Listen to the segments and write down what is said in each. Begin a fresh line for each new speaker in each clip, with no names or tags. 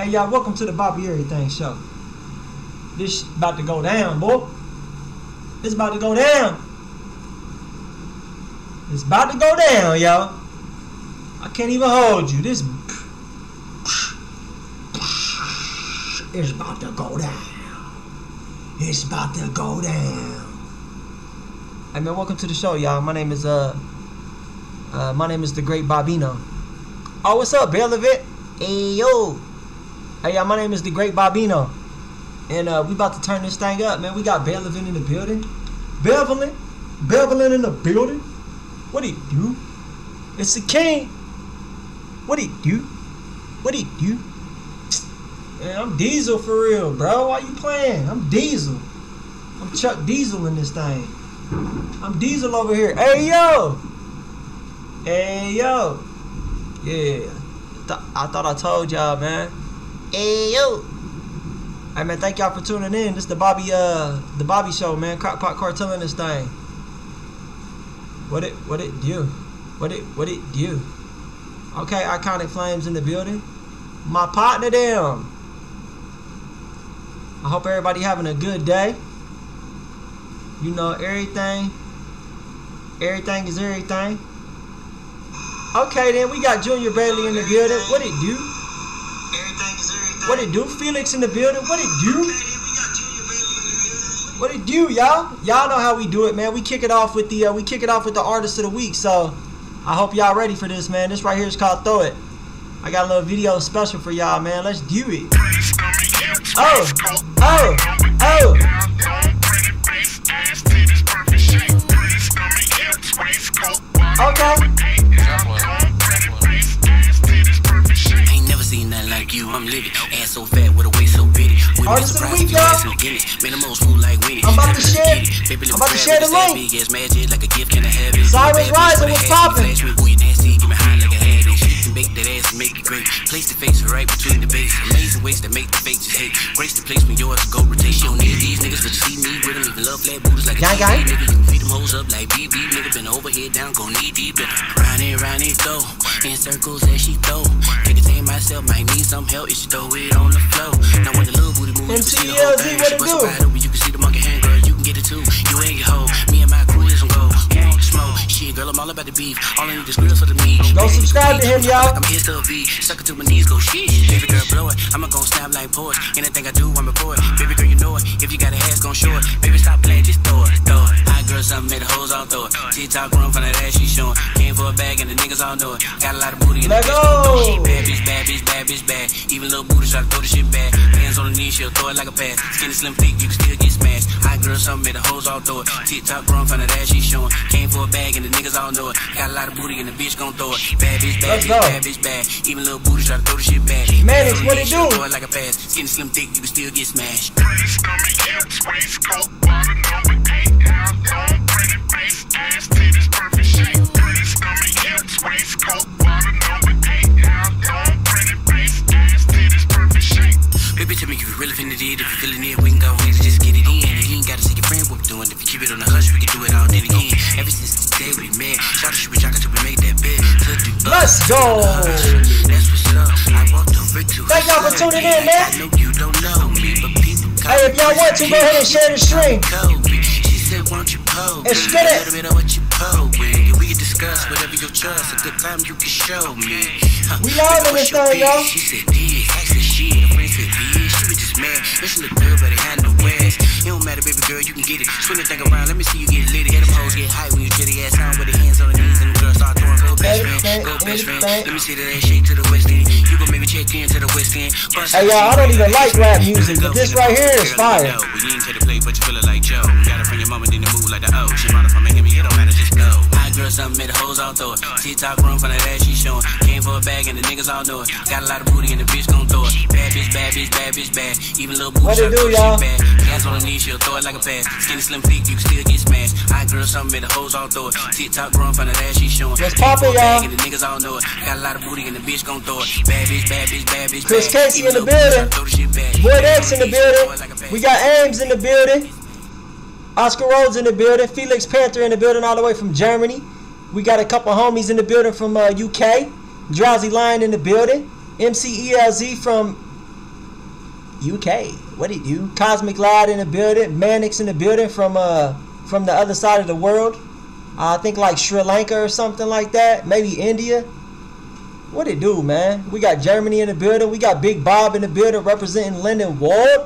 Hey y'all, welcome to the Bobby Everything Show. This about to go down, boy. It's about to go down. It's about to go down, y'all. I can't even hold you. This is about to go down. It's about to go down. Hey man, welcome to the show, y'all. My name is uh, uh my name is the Great Bobino. Oh, what's up, Bailovit? Hey yo. Hey y'all, my name is the Great Bobino. And uh, we about to turn this thing up, man. We got Belvin in the building. Bevelin? Bevelin in the building? What he do? It's the king. What he do? What he do? Man, I'm Diesel for real, bro. Why you playing? I'm Diesel. I'm Chuck Diesel in this thing. I'm Diesel over here. Hey yo. Hey yo. Yeah. Th- I thought I told y'all, man. Hey yo. Hey man, thank y'all for tuning in. This is the Bobby uh the Bobby show, man. Crockpot cartel in this thing. What it what it do? What it what it do? Okay, iconic flames in the building. My partner them. I hope everybody having a good day. You know everything. Everything is everything. Okay then, we got Junior Bailey in the building. What it do? What it do? Felix in the building. What it do? What it do, y'all? Y'all know how we do it, man. We kick it off with the uh, we kick it off with the artist of the week. So I hope y'all ready for this, man. This right here is called Throw It. I got a little video special for y'all, man. Let's do it. Oh, oh, oh. Okay.
Seen nothing like you, I'm livid. Ass so fat with a waist so bitty. Women
Artist of the week,
you
y'all.
Man, I'm old school like Winnie.
I'm about to share-
it.
I'm about to share the link.
Big ass magic like a gift, can I have it?
Cyrus Rising, what's
hat,
poppin'?
flash me, Ooh, you nasty, get me high like a had. She can make that ass make it great. Place the face right between the base. Amazing ways that make the faces hate. Grace the place when yours go rotate. She don't need these niggas, but you see me with them. Even love flat booties like a TV,
gang.
nigga. You feed them hoes up like BB, nigga. Been over here down, go knee deep. Round and round it go. In circles as she throw. Contain myself, might need some help. If she throw it on the floor. Now when the little booty move, you can see the whole thing.
what
She bust a wide open, you can see the monkey hand, girl. You can get it too. You ain't your hoe. Me and my crew is some gold. You want the smoke? Shit, girl, I'm all about the beef. All I need is grills for the meat.
Go subscribe to him, y'all.
I'm his to a V. Suck it to my knees, go shit. Baby girl, blow it. I'ma gon' snap like Porsche. Anything I do, I'm a poet. Baby girl, you know it. If you got a ass, gon' show it. Baby, stop playing, just throw it, throw it. Hot girl, something made the hoes all throw it. TikTok run from that ass she showing. Came for a bag and the niggas all know it. Got a lot of booty and the
Let
bitch gon' throw it. She
go.
bad bitch, bad bitch, bad bitch, bad. Even little booty try to throw the shit back. Hands on the knees, she'll throw it like a pass. Skinny slim thick, you can still get smashed. Hot girl, something made the hoes all throw it. TikTok run from that ass she showing. Came for a bag and the niggas all know it. Got a lot of booty and the bitch gon' throw it. Bad bitch, bad
Let's
bitch,
go.
bad bitch, bad. Even little booty try to throw the shit back.
Maddox,
Hands on the
what it
knees, she'll
do?
Throw it like a pass. Skinny slim thick, you can still get smashed. Baby, tell me if
Let's go.
That's what's up. I walked to
Thank y'all for tuning in, man.
I you don't know me, but people
Hey, if y'all want to, go ahead and share the stream.
Kobe. She said, won't you pose?
Let's get it.
A little bit of what you pose with. And we can discuss whatever you trust. A good time you can show me. Huh.
We live in this
What's your
thing, y'all.
bitch? She said, this. I said, shit. Her friend said, this. She was just mad. Listen to girl, but it had no ass. It don't matter, baby girl, you can get it. Swing the thing around. Let me see you get lit. Hear them hoes get hype when you get the ass down with the hands on the best friend. Go best friend. Let me see that ass shake to the west end. You gon' make me check in to the west end. Bust
Hey, y'all, I don't even like rap music, but this right here is fire.
We ain't to the play, but you feelin' like Joe. Got it from your mama, then the move like the O. She run from Miami, it don't matter, just girl, something made the hoes all throw it. TikTok run from that ass she showing. Came for a bag and the niggas all know it. Got a lot of booty and the bitch gon' throw it. Bad bitch, bad bitch, bad bitch, bad. Even little booty
What it do,
throw the
y'all?
shit back. Hands on the knees, she'll throw it like a pass. Skinny slim thick, you can still get smashed. Hot girl, something made the hoes all throw it. TikTok run from that ass she showing.
Let's pop it, y'all.
And the niggas all know it. Got a lot of booty and the bitch gon' throw it. Bad bitch, bad bitch, bad bitch,
Chris
bad.
Casey
Even
in the building.
to throw the shit back.
Boyd
Hands
X in the
knees, she'll throw it like a
building. We got Ames in the building. Oscar Rhodes in the building. Felix Panther in the building all the way from Germany. We got a couple homies in the building from uh, UK. Drowsy Lion in the building. MCELZ from UK. What do you? Cosmic Loud in the building. Manix in the building from uh from the other side of the world. I think like Sri Lanka or something like that. Maybe India. What it do, man? We got Germany in the building. We got Big Bob in the building representing Linden Ward.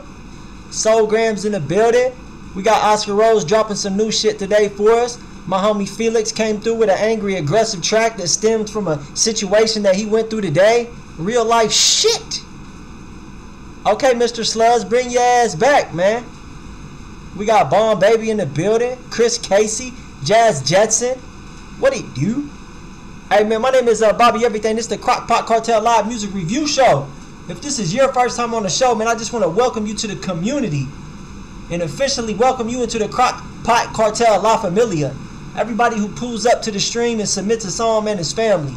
Soul Grams in the building. We got Oscar Rose dropping some new shit today for us. My homie Felix came through with an angry, aggressive track that stems from a situation that he went through today. Real life shit. Okay, Mr. Sluz, bring your ass back, man. We got Bomb Baby in the building. Chris Casey, Jazz Jetson. What he do? Hey, man, my name is uh, Bobby Everything. This is the Crockpot Cartel Live Music Review Show. If this is your first time on the show, man, I just want to welcome you to the community and officially welcome you into the Crockpot Cartel La Familia. Everybody who pulls up to the stream and submits a song, man, is family.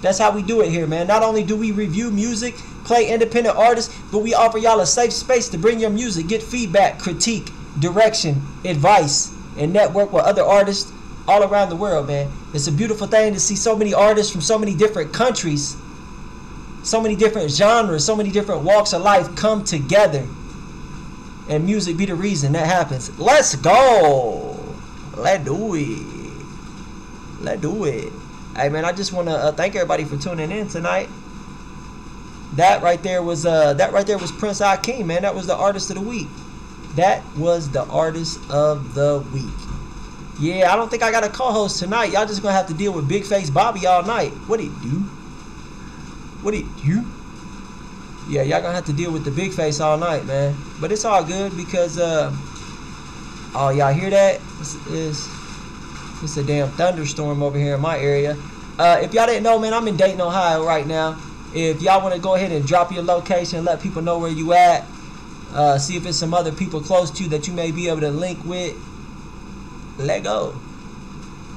That's how we do it here, man. Not only do we review music, play independent artists, but we offer y'all a safe space to bring your music, get feedback, critique, direction, advice, and network with other artists all around the world, man. It's a beautiful thing to see so many artists from so many different countries, so many different genres, so many different walks of life come together. And music be the reason that happens. Let's go. Let's do it. Let's do it. Hey man, I just want to uh, thank everybody for tuning in tonight. That right there was uh that right there was Prince Akeem, man. That was the artist of the week. That was the artist of the week. Yeah, I don't think I got a co-host tonight. Y'all just gonna have to deal with Big Face Bobby all night. What he do? What he do? Yeah, y'all gonna have to deal with the big face all night, man. But it's all good because uh oh y'all hear that? It's, it's, it's a damn thunderstorm over here in my area. Uh, if y'all didn't know, man, I'm in Dayton, Ohio right now. If y'all want to go ahead and drop your location, let people know where you at. Uh, see if it's some other people close to you that you may be able to link with. Let go.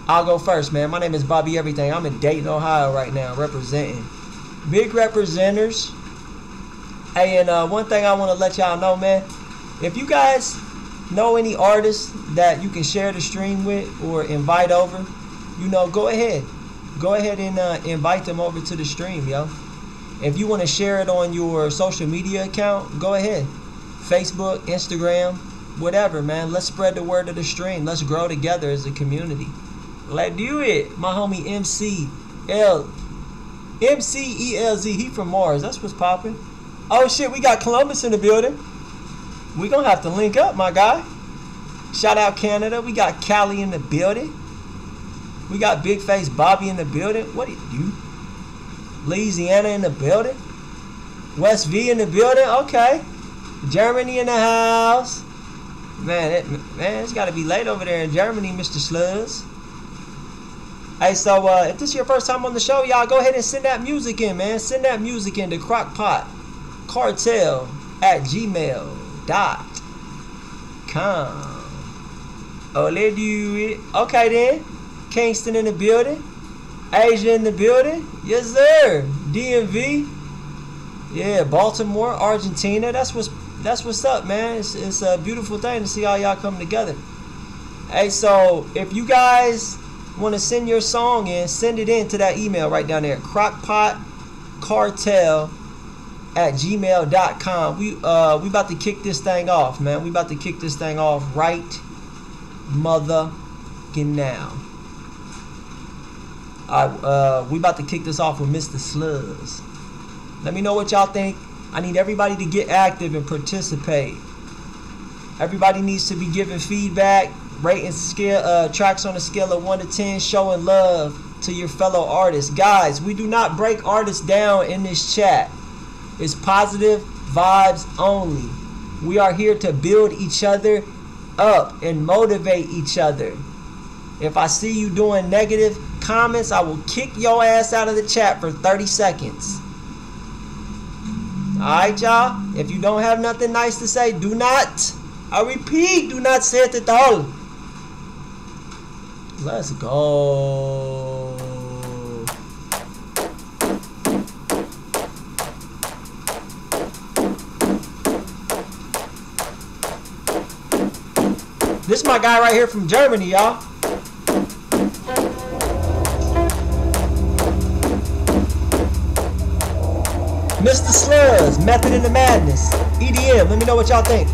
I'll go first, man. My name is Bobby Everything. I'm in Dayton, Ohio right now, representing. Big representers. Hey, and uh, one thing I want to let y'all know, man. If you guys know any artists that you can share the stream with or invite over, you know, go ahead. Go ahead and uh, invite them over to the stream, yo. If you want to share it on your social media account, go ahead. Facebook, Instagram, whatever, man. Let's spread the word of the stream. Let's grow together as a community. Let's do it. My homie MC L MCELZ, he from Mars. That's what's popping. Oh shit, we got Columbus in the building. We gonna have to link up, my guy. Shout out Canada. We got Cali in the building. We got Big Face Bobby in the building. What do you? Louisiana in the building. West V in the building. Okay. Germany in the house. Man, it, man, it's got to be late over there in Germany, Mr. Sluz. Hey, so uh, if this is your first time on the show, y'all go ahead and send that music in, man. Send that music in to Crockpot Cartel at gmail.com. Oh, let's do it. Okay, then. Kingston in the building. Asia in the building. Yes, sir. DMV. Yeah, Baltimore, Argentina. That's what's that's what's up, man. It's, it's a beautiful thing to see all y'all come together. Hey, so if you guys want to send your song in, send it in to that email right down there, crockpotcartel at gmail.com. We uh we about to kick this thing off, man. We about to kick this thing off right mother now. I uh we about to kick this off with Mr. Sluz. Let me know what y'all think. I need everybody to get active and participate. Everybody needs to be giving feedback, rating scale uh, tracks on a scale of one to ten, showing love to your fellow artists. Guys, we do not break artists down in this chat. It's positive vibes only. We are here to build each other up and motivate each other. If I see you doing negative comments, I will kick your ass out of the chat for 30 seconds. Alright, y'all? If you don't have nothing nice to say, do not, I repeat, do not say it at all. Let's go. This is my guy right here from Germany, y'all. Mr. Sluz, Method in the Madness, EDM. Let me know what y'all think.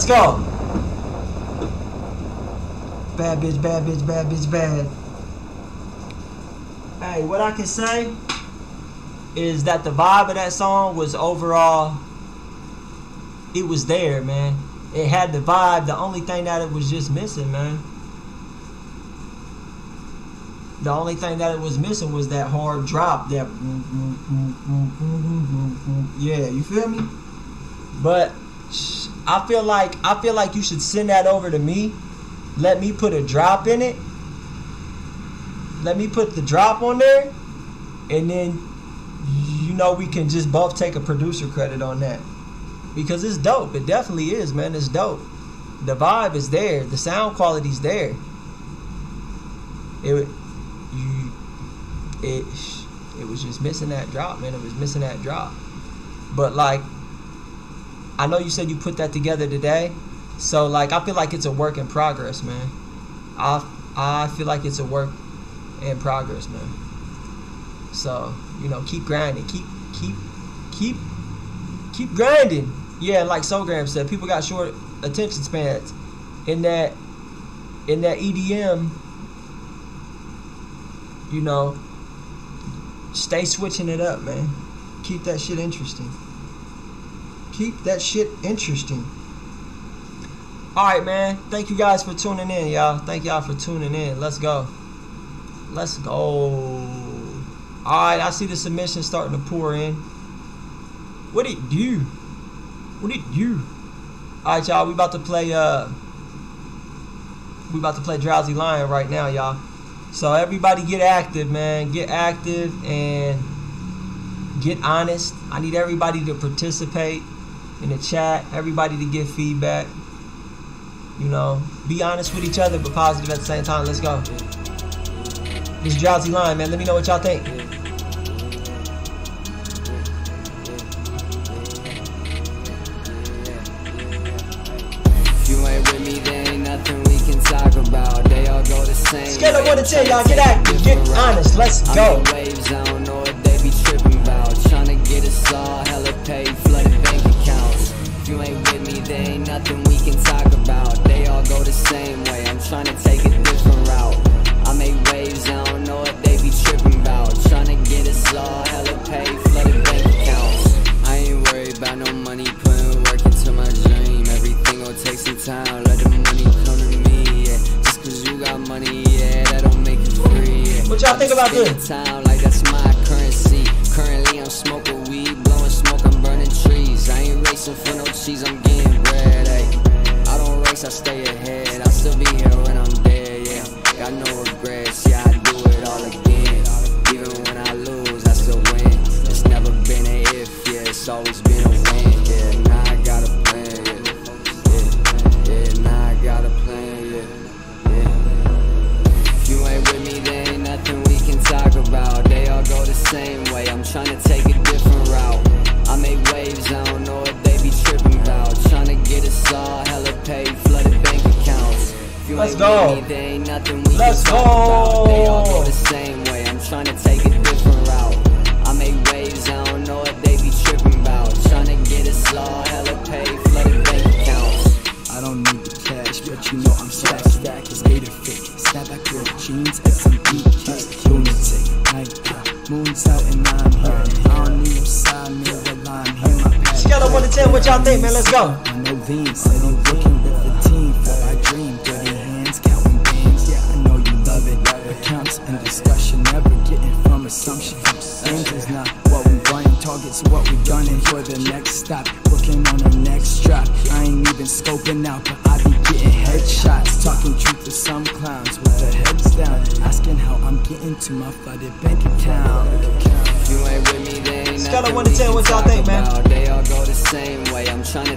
Let's go. Bad bitch, bad bitch, bad bitch, bad. Hey, what I can say is that the vibe of that song was overall, it was there, man. It had the vibe. The only thing that it was just missing, man. The only thing that it was missing was that hard drop. That yeah, you feel me? But I feel like I feel like you should send that over to me. Let me put a drop in it. Let me put the drop on there, and then you know we can just both take a producer credit on that because it's dope. It definitely is, man. It's dope. The vibe is there. The sound quality's there. It you it it was just missing that drop, man. It was missing that drop. But like I know you said you put that together today, so like I feel like it's a work in progress, man. I I feel like it's a work in progress, man. So you know, keep grinding, keep keep keep keep grinding. Yeah, like Sogram said, people got short attention spans. In that in that EDM, you know, stay switching it up, man. Keep that shit interesting keep that shit interesting. All right, man. Thank you guys for tuning in, y'all. Thank y'all for tuning in. Let's go. Let's go. All right, I see the submission starting to pour in. What it do? What it do? All right, y'all. We about to play. Uh, we about to play Drowsy Lion right now, y'all. So everybody get active, man. Get active and get honest. I need everybody to participate in the chat, everybody to give feedback. You know, be honest with each other, but positive at the same time. Let's go. This Drowsy Lion, man. Let me know what y'all think.
If you ain't with me, there ain't nothing we can talk about. They all go the same.
Scale of. 1 to 10, y'all. Get active. Get honest. Let's go.
can talk about. They all go the same way. I'm trying to take a different route. I make waves, I don't know what they be tripping about. Trying to get a slaw, hella pay, flooded bank accounts. I ain't worried about no money, putting work into my dream. Everything gon' take some time, let the money come to me, yeah. Just cause you got money, yeah, that don't make you free, yeah. What
y'all think about this?
Time, like that's my currency. Currently, I'm smoking weed, blowing smoke, I'm burning trees. I ain't racing for no cheese, I'm getting red, ayy. I I stay ahead. I'll still be here when I'm dead. Yeah, got no regrets. Yeah, I do it all again. Even when I lose, I still win. It's never been a if, yeah, it's always been a win. Yeah, now I got a plan. Yeah, yeah, yeah. Now I got a plan. Yeah, yeah. If you ain't with me, there ain't nothing we can talk about. They all go the same way. I'm trying to take a different route. I make waves, I don't know what they
Let's go.
with me, there ain't nothing we
Let's
can. They all
go.
go the same way. I'm trying to take a different route. I make waves, I don't know what they be tripping about. Trying to get us all hella paid, flooded bank accounts.
I don't need the cash, but you know I'm stack stack. It's gator fit. Snap back with jeans, SMB, lunatic. Night out, moon's out, and I'm here. I don't need no side mirror while I'm here. My pack
Scale of one to ten, what y'all think, man? Let's go.
I know Veen
of
nothing
one to
we
10,
can
what y'all
talk
think, man?
about. They all go the same way. I'm trying to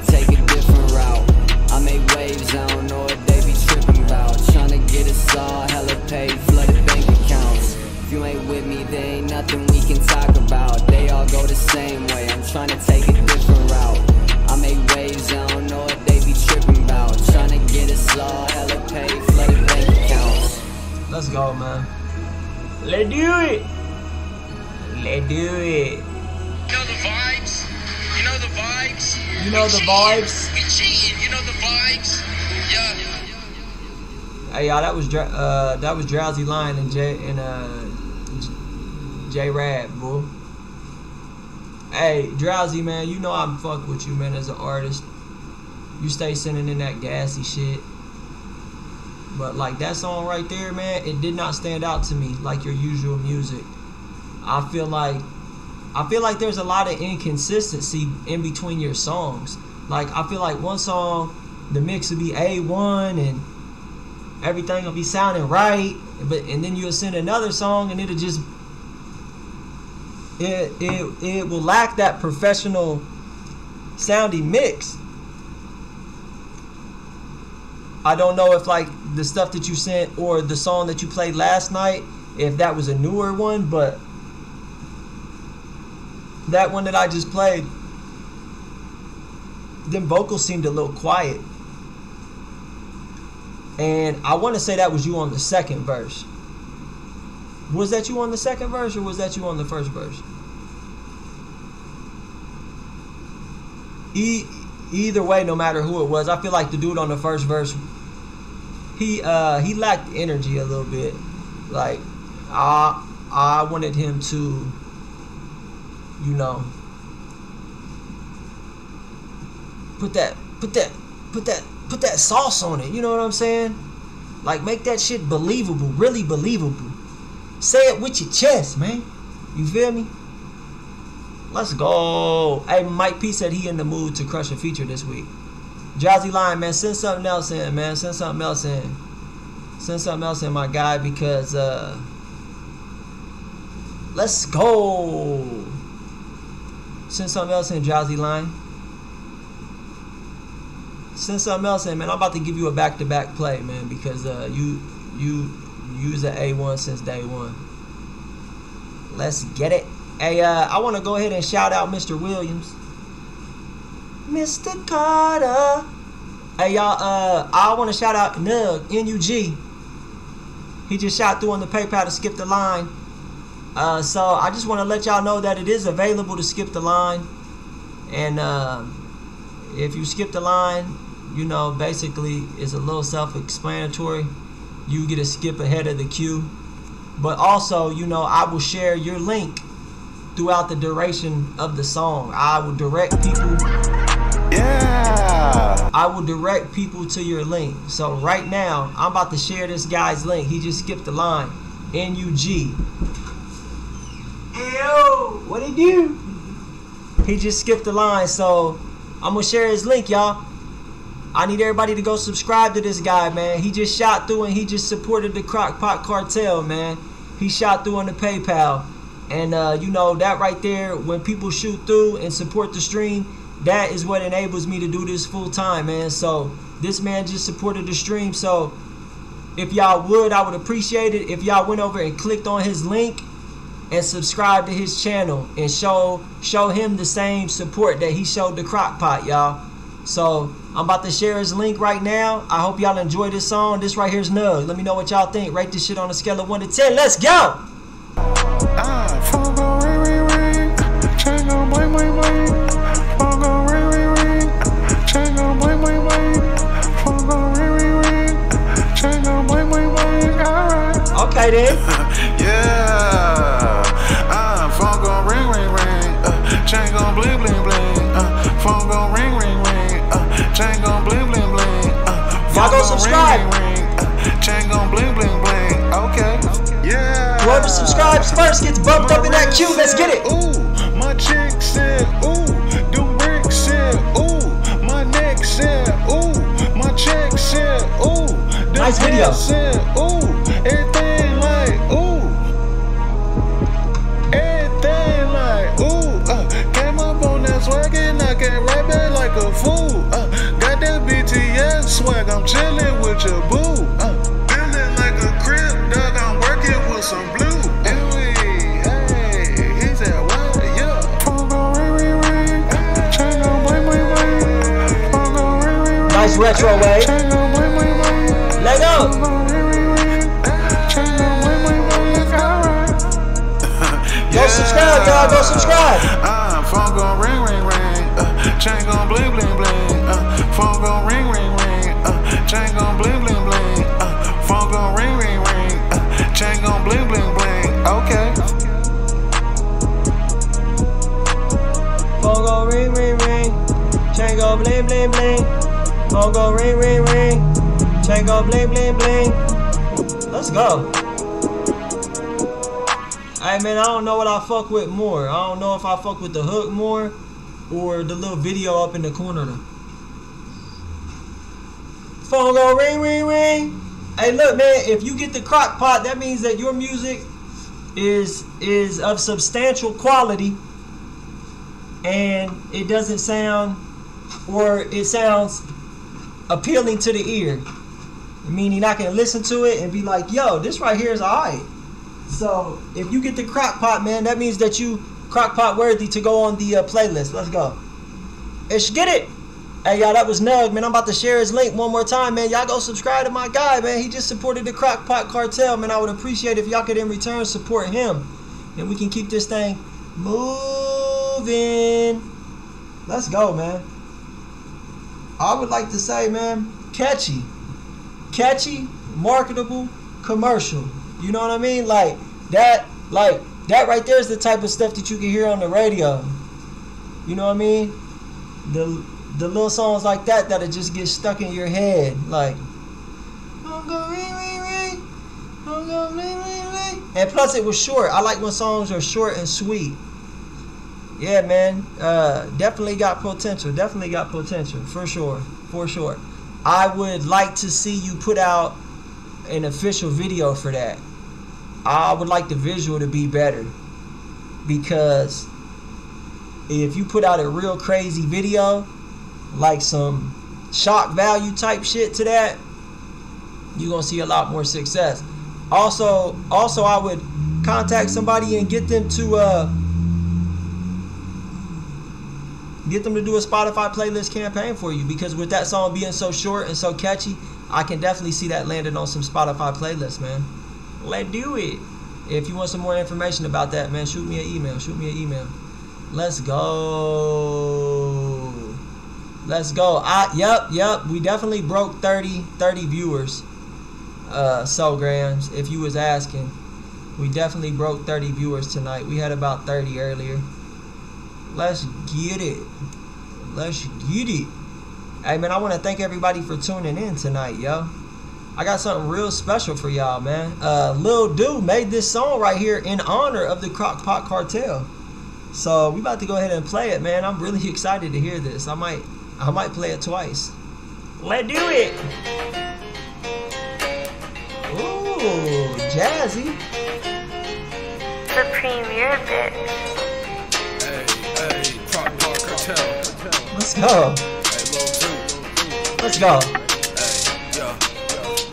vibes. You know the vibes. Yeah.
Hey y'all, that was uh that was Drowsy Lion and J and uh J Rad, bro. Hey, Drowsy man, you know I'm fuck with you, man, as an artist. You stay sending in that gassy shit. But like that song right there, man, it did not stand out to me like your usual music. I feel like I feel like there's a lot of inconsistency in between your songs. Like I feel like one song, the mix would be A1 and everything will be sounding right, but and then you'll send another song and it'll just it it it will lack that professional sounding mix. I don't know if like the stuff that you sent or the song that you played last night, if that was a newer one, but that one that I just played, them vocals seemed a little quiet. And I want to say that was you on the second verse. Was that you on the second verse or was that you on the first verse? E- either way, no matter who it was, I feel like the dude on the first verse, he uh, he lacked energy a little bit. Like I I wanted him to, you know, put that put that put that put that sauce on it. You know what I'm saying? Like make that shit believable, really believable. Say it with your chest, man. You feel me? Let's go. Hey, Mike P said he in the mood to crush a feature this week. Jazzy Lion, man, send something else in, man. Send something else in. Send something else in, my guy, because uh let's go. Send something else in, Jazzy Lion. Send something else in, man. I'm about to give you a back-to-back play, man, because uh, you you use an A1 since day one. Let's get it. Hey, uh, I want to go ahead and shout out Mr. Williams. Mr. Carter. Hey, y'all, uh, I want to shout out Nug, N-U-G. He just shot through on the PayPal to skip the line. Uh, so I just want to let y'all know that it is available to skip the line. And uh, if you skip the line, you know, basically it's a little self-explanatory. You get a skip ahead of the queue. But also, you know, I will share your link throughout the duration of the song. I will direct people.
Yeah.
I will direct people to your link. So right now, I'm about to share this guy's link. He just skipped the line. N U G. Yo, what he do? He just skipped the line, so I'm gonna share his link, y'all. I need everybody to go subscribe to this guy, man. He just shot through and he just supported the Crockpot Cartel, man. He shot through on the PayPal. And uh, you know, that right there, when people shoot through and support the stream, that is what enables me to do this full time, man. So this man just supported the stream. So if y'all would, I would appreciate it if y'all went over and clicked on his link and subscribe to his channel and show show him the same support that he showed the Crockpot, y'all. So I'm about to share his link right now. I hope y'all enjoy this song. This right here's Nug. Let me know what y'all think. Rate this shit on a scale of one to ten. Let's go.
Ah, phone go ring, ring, ring. Chain go bling,
subscribe.
Chain go bling, bling, bling. Okay. Yeah.
Whoever subscribes first gets bumped up in that queue. Let's get it.
Ooh, my chick said, ooh, the brick said, ooh, my neck said, ooh, my check said, ooh, the
Nice video.
said, ooh, swag, I'm chilling with your boo, uh, feeling like a crib, dog, I'm working with some blue,
Nice retro wave.
chain go bling, bling, bling,
Let go.
Go
subscribe, y'all. Go subscribe.
Uh, phone gon' ring, ring, ring. Uh, chain gon' bling, bling,
go bling, bling, bling. Phone go ring, ring, ring. Chain go bling, bling, bling. Let's go. Hey man, I don't know what I fuck with more. I don't know if I fuck with the hook more or the little video up in the corner. Though. Phone go ring, ring, ring. Hey, look, man. If you get the crock pot, that means that your music is is of substantial quality and it doesn't sound or it sounds appealing to the ear. Meaning I can listen to it and be like, yo, this right here is alright. So if you get the crock pot, man, that means that you crock pot worthy to go on the uh, playlist. Let's go. Let's get it. Hey y'all, that was Nug, man. I'm about to share his link one more time, man. Y'all go subscribe to my guy, man. He just supported the Crockpot Cartel, man. I would appreciate if y'all could in return support him, and we can keep this thing moving. Let's go, man. I would like to say, man, catchy, catchy, marketable, commercial. You know what I mean? Like that, like that right there is the type of stuff that you can hear on the radio. You know what I mean? The the little songs like that that'll just get stuck in your head, like. And plus, it was short. I like when songs are short and sweet. Yeah, man. Uh, definitely got potential. Definitely got potential for sure. For sure. I would like to see you put out an official video for that. I would like the visual to be better because if you put out a real crazy video, like some shock value type shit to that, you're gonna see a lot more success. Also, also I would contact somebody and get them to uh get them to do a Spotify playlist campaign for you because with that song being so short and so catchy, I can definitely see that landing on some Spotify playlists, man. Let's do it. If you want some more information about that, man, shoot me an email. Shoot me an email. Let's go. Let's go. I yep, yep. We definitely broke 30 30 viewers. Uh so grams if you was asking. We definitely broke 30 viewers tonight. We had about 30 earlier. Let's get it. Let's get it. Hey man, I want to thank everybody for tuning in tonight, yo. I got something real special for y'all, man. Uh, Lil Dude made this song right here in honor of the Crockpot Cartel. So we about to go ahead and play it, man. I'm really excited to hear this. I might, I might play it twice. Let's do it. Ooh, jazzy.
The premier bit.
Let's go. Let's go.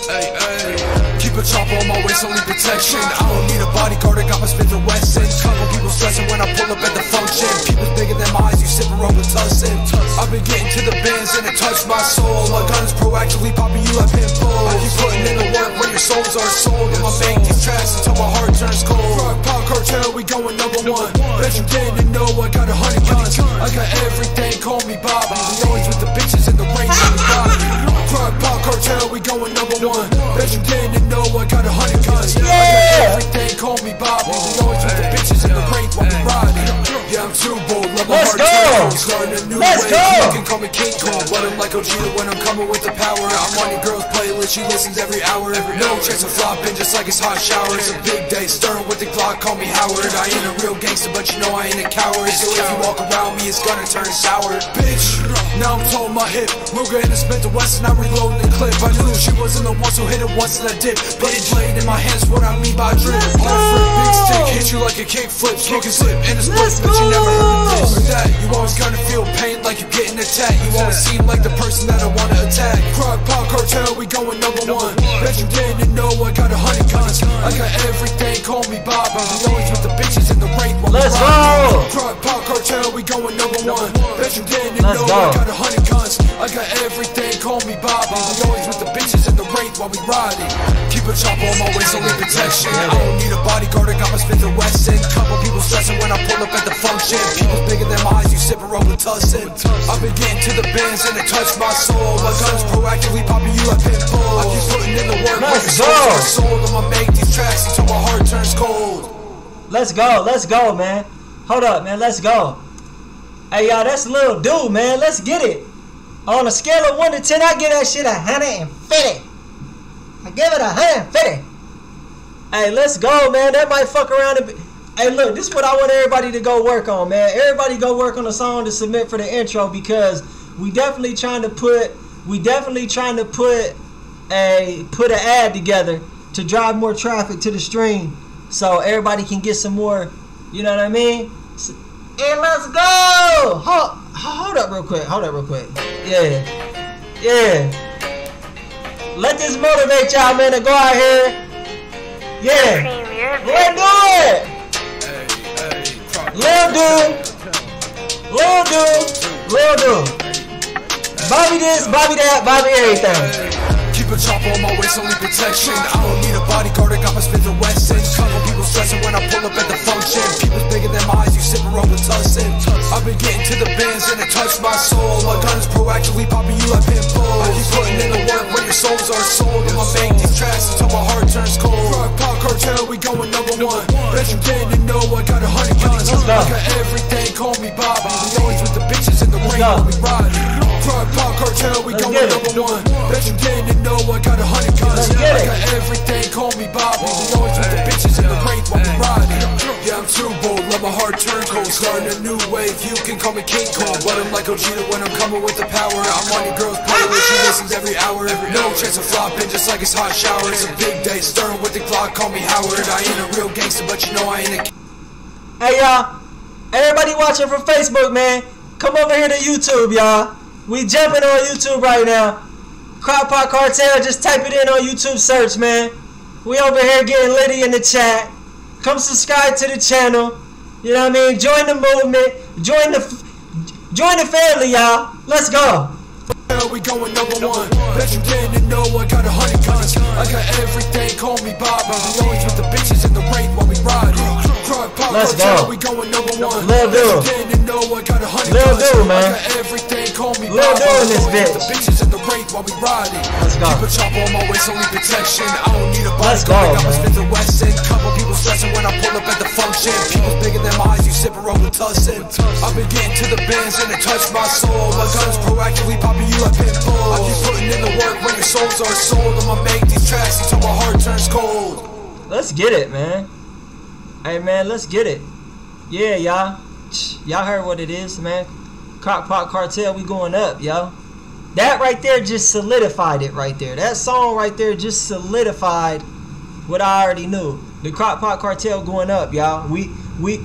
Hey, hey. Keep a chopper on my waist, only protection. I don't need a bodyguard, I got my Smith and Wesson. Couple people stressing when I pull up at the function. People's bigger than my eyes, you sipping rum with tussin. I've been getting to the bins and it touched my soul. My guns proactively popping you like pinballs. I keep putting in the work when your souls are sold. I'ma make these tracks until my heart turns cold. Rock pop cartel, we going number one. Bet you didn't know I got a hundred guns. I got everything, call me Bobby. We always with the bitches in the range, on the body. Crockpot cartel, we going number one. Bet you didn't know I got a hundred guns. I got everything, call me Bobby. We always with the bitches in the range while we ride. Yeah, I'm too bold,
Let's go.
Starting a new
Let's
wave.
go.
You can call me King Kong, but I'm like Ojeda when I'm coming with the power. I'm on your girl's playlist, she listens every hour. No chance of flopping, just like it's hot shower. It's a big day, stirring with the Glock, call me Howard. I ain't a real gangster, but you know I ain't a coward. So if you walk around me, it's gonna turn sour. Bitch, now I'm towing my hip. Ruger in the Spencer West, and I'm reloading the clip. I knew she wasn't the one, so hit it once and I dip. Blade blade in my hands, what I mean by drip. A big stick, hit you like a kickflip. Smoke and slip in a split,
Let's
but you never heard this or that. You always gonna feel pain like you're getting attacked. You always seem like the person that I wanna attack. Crockpot cartel, we going number one. Bet you didn't know I got a hundred guns. I got everything, call me Bob. I'm always with the bitches in the rain while we
Let's
ride.
go.
Cartel, we going number one. Bet you didn't know. I got a hundred guns. I got everything, call me always with the bitches in the while we riding. Keep a chopper on my waist, only protection. I don't need a bodyguard, I got my Smith and Wesson. Couple people stressing when I pull up at the function. People's bigger than my eyes, you sipping tussin. I've been getting to the bins and it touched my soul. My guns proactively popping you like pinballs. I keep putting in the work,
Let's go.
sold. I'ma make these tracks until my heart turns cold.
Let's go. Let's go, man. Hold up, man. Let's go. Hey, y'all, that's a little dude, man. Let's get it. On a scale of 1 to 10, I give that shit a 150. I give it a 150. Hey, let's go, man. That might fuck around and be... Hey, look, this is what I want everybody to go work on, man. Everybody go work on a song to submit for the intro because we definitely trying to put... We definitely trying to put a put an ad together to drive more traffic to the stream so everybody can get some more you know what i mean? Hey let's go! Hold, hold up real quick hold up real quick. Yeah yeah. Let this motivate y'all man to go out here. Yeah. Let's do it
Hey, hey, Crock
Lil dude Lil dude Lil dude Bobby this Bobby that Bobby everything
Keep a chopper on my waist, only protection. I don't need a bodyguard, I got my Smith and Wesson. Couple people stressing when I pull up at the function. People bigger than my eyes, you sipping rum with tussin. I've been getting to the bins and it touched my soul. My guns proactively popping you like pinballs. I keep putting in the work souls are sold. I'ma make these tracks until my heart turns cold. Rock pop cartel, we going number one. Bet you didn't know I got a hundred guns. I got everything, call me Bobby. We always with the bitches in the rain
go.
while we ride. Crockpot cartel, we going number one. Bet you didn't know I got a hundred guns. I got everything, call me Bobby. We always with the bitches in the rain while we riding. Yeah, I'm too bold, let my heart turn cold. Starting a new wave, you can call me King Kong. But I'm like Ojeda when I'm coming with the power. I'm on your girl's playlist, she listens every hour. No chance of flopping, just like it's hot shower. It's a big day, stirring with the Glock, call me Howard. I ain't a real gangster, but you know I ain't a
Hey y'all, everybody watching from Facebook, man, come over here to YouTube, y'all. We jumping on YouTube right now. Crockpot Cartel, just type it in on YouTube search, man. We over here getting litty in the chat. Come subscribe to the channel. You know what I mean? Join the movement. Join the join the family, y'all. Let's go.
We going number one. Bet you didn't know I got a hundred guns. I got everything, call me Bob. We always with the bitches in the rain while we ride.
Let's go.
We going number one.
Lil Dude.
didn't know I got a hundred
Lil. Dude, man.
I got everything, call me
Lil Dude in this bitch.
bitches in the rain while we riding.
Let's go.
Keep a chopper on my waist, only protection. I don't need a
Let's go,
I got my
man.
Smith and Wesson. Couple people stressing when I pull up at the function. production. Bigger than my eyes, you sipping Robitussin. I've been getting to the bands and it touched my soul. My guns proactively popping you like. I keep putting in the work when your souls are sold. I'ma make these tracks until my heart turns cold.
Let's get it, man. Hey, man, let's get it. Yeah, y'all. Y'all heard what it is, man. Crockpot Cartel, we going up, yo. That right there just solidified it right there. That song right there just solidified what I already knew. The Crockpot Cartel going up, y'all. We we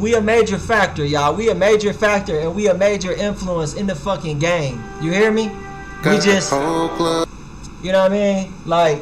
we a major factor, y'all. We a major factor and we a major influence in the fucking game. You hear me? We just you know what I mean? Like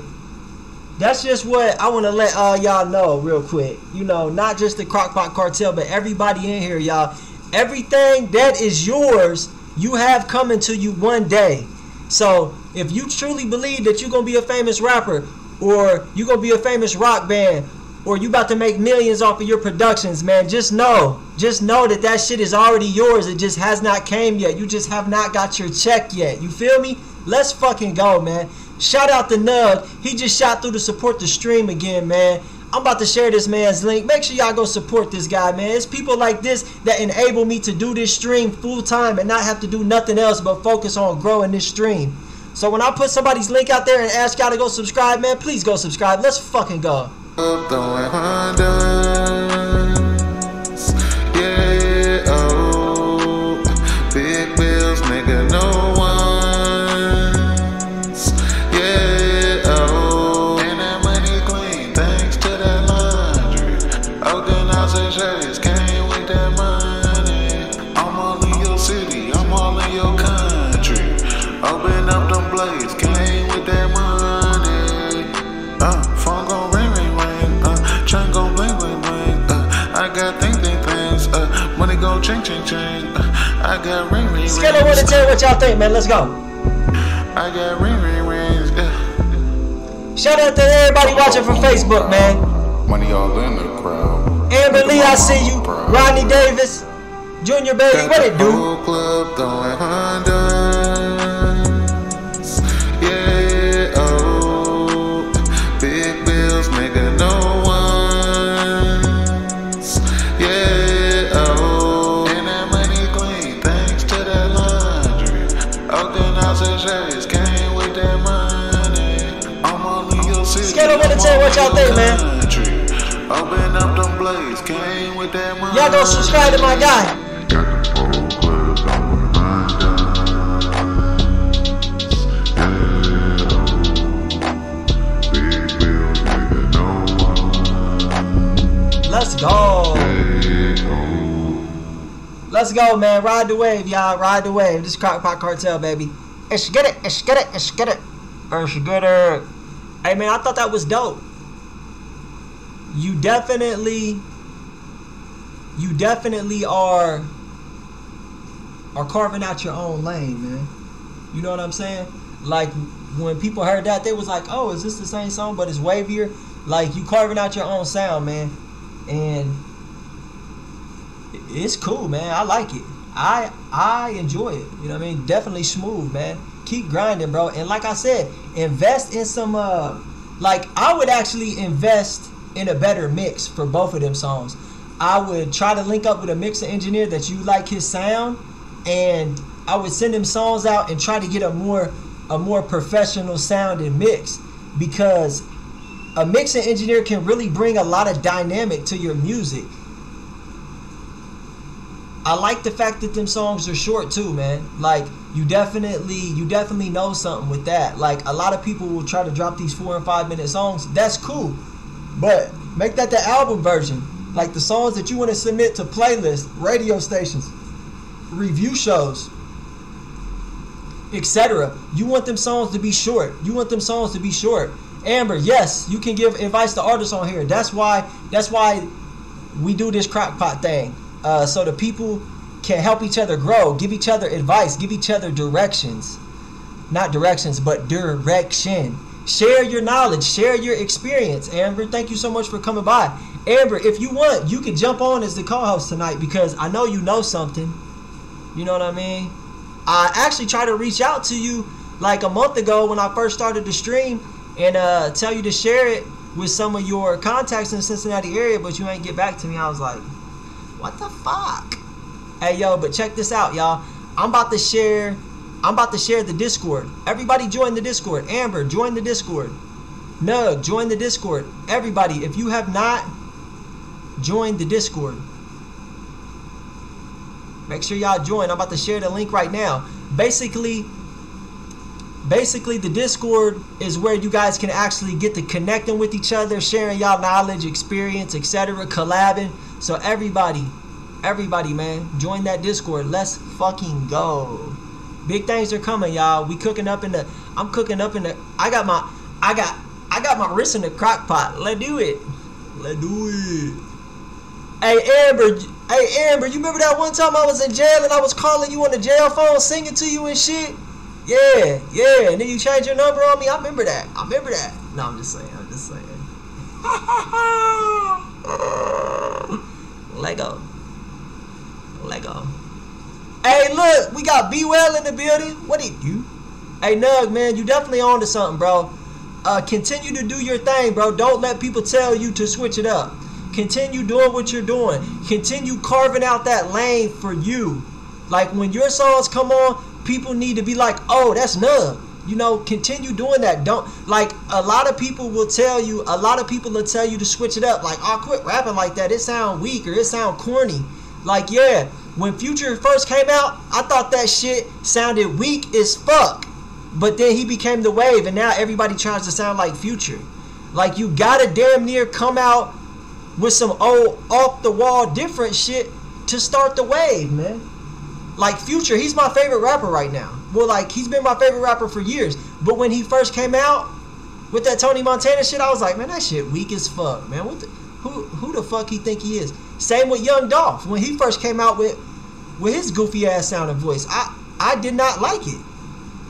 that's just what I want to let uh, y'all know real quick. You know, not just the Crockpot Cartel, but everybody in here, y'all. Everything that is yours, you have coming to you one day. So if you truly believe that you're gonna be a famous rapper, or you're gonna be a famous rock band, or you about to make millions off of your productions, man, just know, just know that that shit is already yours. It just has not came yet. You just have not got your check yet. You feel me? Let's fucking go, man. Shout out to Nug. He just shot through to support the stream again, man. I'm about to share this man's link. Make sure y'all go support this guy, man. It's people like this that enable me to do this stream full time and not have to do nothing else but focus on growing this stream. So when I put somebody's link out there and ask y'all to go subscribe, man, please go subscribe. Let's fucking go.
Go ching, ching, ching. Uh, I got ring, ring, rings.
Scale of one to ten, what y'all think, man? Let's go.
I got ring, ring, rings.
Shout out to everybody watching from Facebook, man.
money all in the crowd.
Amber Lee, I see you. Rodney Davis, Junior Baby, what it do? What y'all think, man? Y'all go subscribe to my guy. Let's go. Let's go, man. Ride the wave, y'all. Ride the wave. This is Crockpot Cartel, baby. It's get it. It's get it. It's get it. It's get it. Hey, man, I thought that was dope. You definitely, you definitely are, are carving out your own lane, man. You know what I'm saying? Like when people heard that, they was like, "Oh, is this the same song, but it's wavier?" Like you carving out your own sound, man. And it's cool, man. I like it. I I enjoy it. You know what I mean? Definitely smooth, man. Keep grinding, bro. And like I said, invest in some uh like I would actually invest in a better mix for both of them songs. I would try to link up with a mixer engineer that you like his sound and I would send him songs out and try to get a more a more professional sounding mix because a mixing engineer can really bring a lot of dynamic to your music. I like the fact that them songs are short too, man. Like you definitely you definitely know something with that. Like a lot of people will try to drop these four and five minute songs. That's cool. But make that the album version. Like the songs that you want to submit to playlists, radio stations, review shows, etc. You want them songs to be short. You want them songs to be short. Amber, yes, you can give advice to artists on here. That's why that's why we do this crockpot thing. Uh, so the people can help each other grow, give each other advice, give each other directions. Not directions, but direction. Share your knowledge, share your experience. Amber, thank you so much for coming by. Amber, if you want, you can jump on as the co-host tonight because I know you know something. You know what I mean? I actually tried to reach out to you like a month ago when I first started the stream and uh, tell you to share it with some of your contacts in the Cincinnati area, but you ain't get back to me. I was like, what the fuck? Hey yo, but check this out, y'all. I'm about to share. I'm about to share the Discord. Everybody join the Discord. Amber, join the Discord. Nug, join the Discord. Everybody, if you have not joined the Discord, make sure y'all join. I'm about to share the link right now. Basically, basically the Discord is where you guys can actually get to connecting with each other, sharing y'all knowledge, experience, etc., collabing. So everybody, everybody, man, join that Discord. Let's fucking go. Big things are coming, y'all. We cooking up in the. I'm cooking up in the. I got my. I got. I got my wrist in the crock pot. Let's do it. Let's do it. Hey Amber. Hey Amber. You remember that one time I was in jail and I was calling you on the jail phone, singing to you and shit? Yeah, yeah. And then you changed your number on me. I remember that. I remember that. No, I'm just saying. I'm just saying. Lego. Lego. Hey, look, we got B Well in the building. What did you? Hey, Nug, man, you definitely on to something, bro. Uh, continue to do your thing, bro. Don't let people tell you to switch it up. Continue doing what you're doing. Continue carving out that lane for you. Like when your songs come on, people need to be like, "Oh, that's Nug." You know, continue doing that. Don't like a lot of people will tell you. A lot of people will tell you to switch it up. Like, "Oh, quit rapping like that. It sound weak or it sound corny." Like, yeah, when Future first came out, I thought that shit sounded weak as fuck. But then he became the wave, and now everybody tries to sound like Future. Like you gotta damn near come out with some old off the wall different shit to start the wave, man. Like Future, he's my favorite rapper right now. Well, like he's been my favorite rapper for years. But when he first came out with that Tony Montana shit, I was like, man, that shit weak as fuck, man. What the, who who the fuck he think he is? Same with Young Dolph when he first came out with with his goofy ass sounding voice. I I did not like it.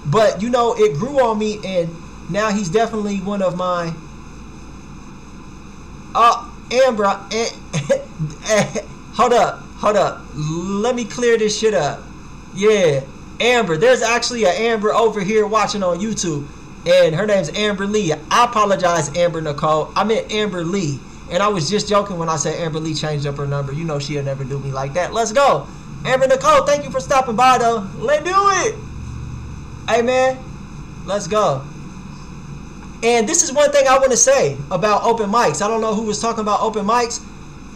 But you know, it grew on me, and now he's definitely one of my. Uh, Amber, eh, eh, hold up, hold up. Let me clear this shit up. Yeah, Amber. There's actually an Amber over here watching on YouTube, and her name's Amber Lee. I apologize, Amber Nicole. I meant Amber Lee, and I was just joking when I said Amber Lee changed up her number. You know she'll never do me like that. Let's go, Amber Nicole. Thank you for stopping by, though. Let's do it. Hey man, let's go. And this is one thing I want to say about open mics. I don't know who was talking about open mics,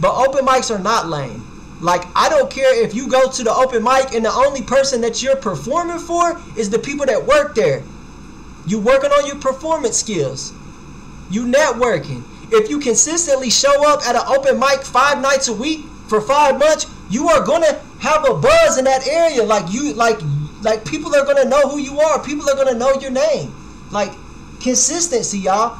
but open mics are not lame. Like I don't care if you go to the open mic and the only person that you're performing for is the people that work there. You working on your performance skills. You networking. If you consistently show up at an open mic five nights a week for five months, you are gonna have a buzz in that area. Like you like like people are gonna know who you are. People are gonna know your name. Like consistency, y'all.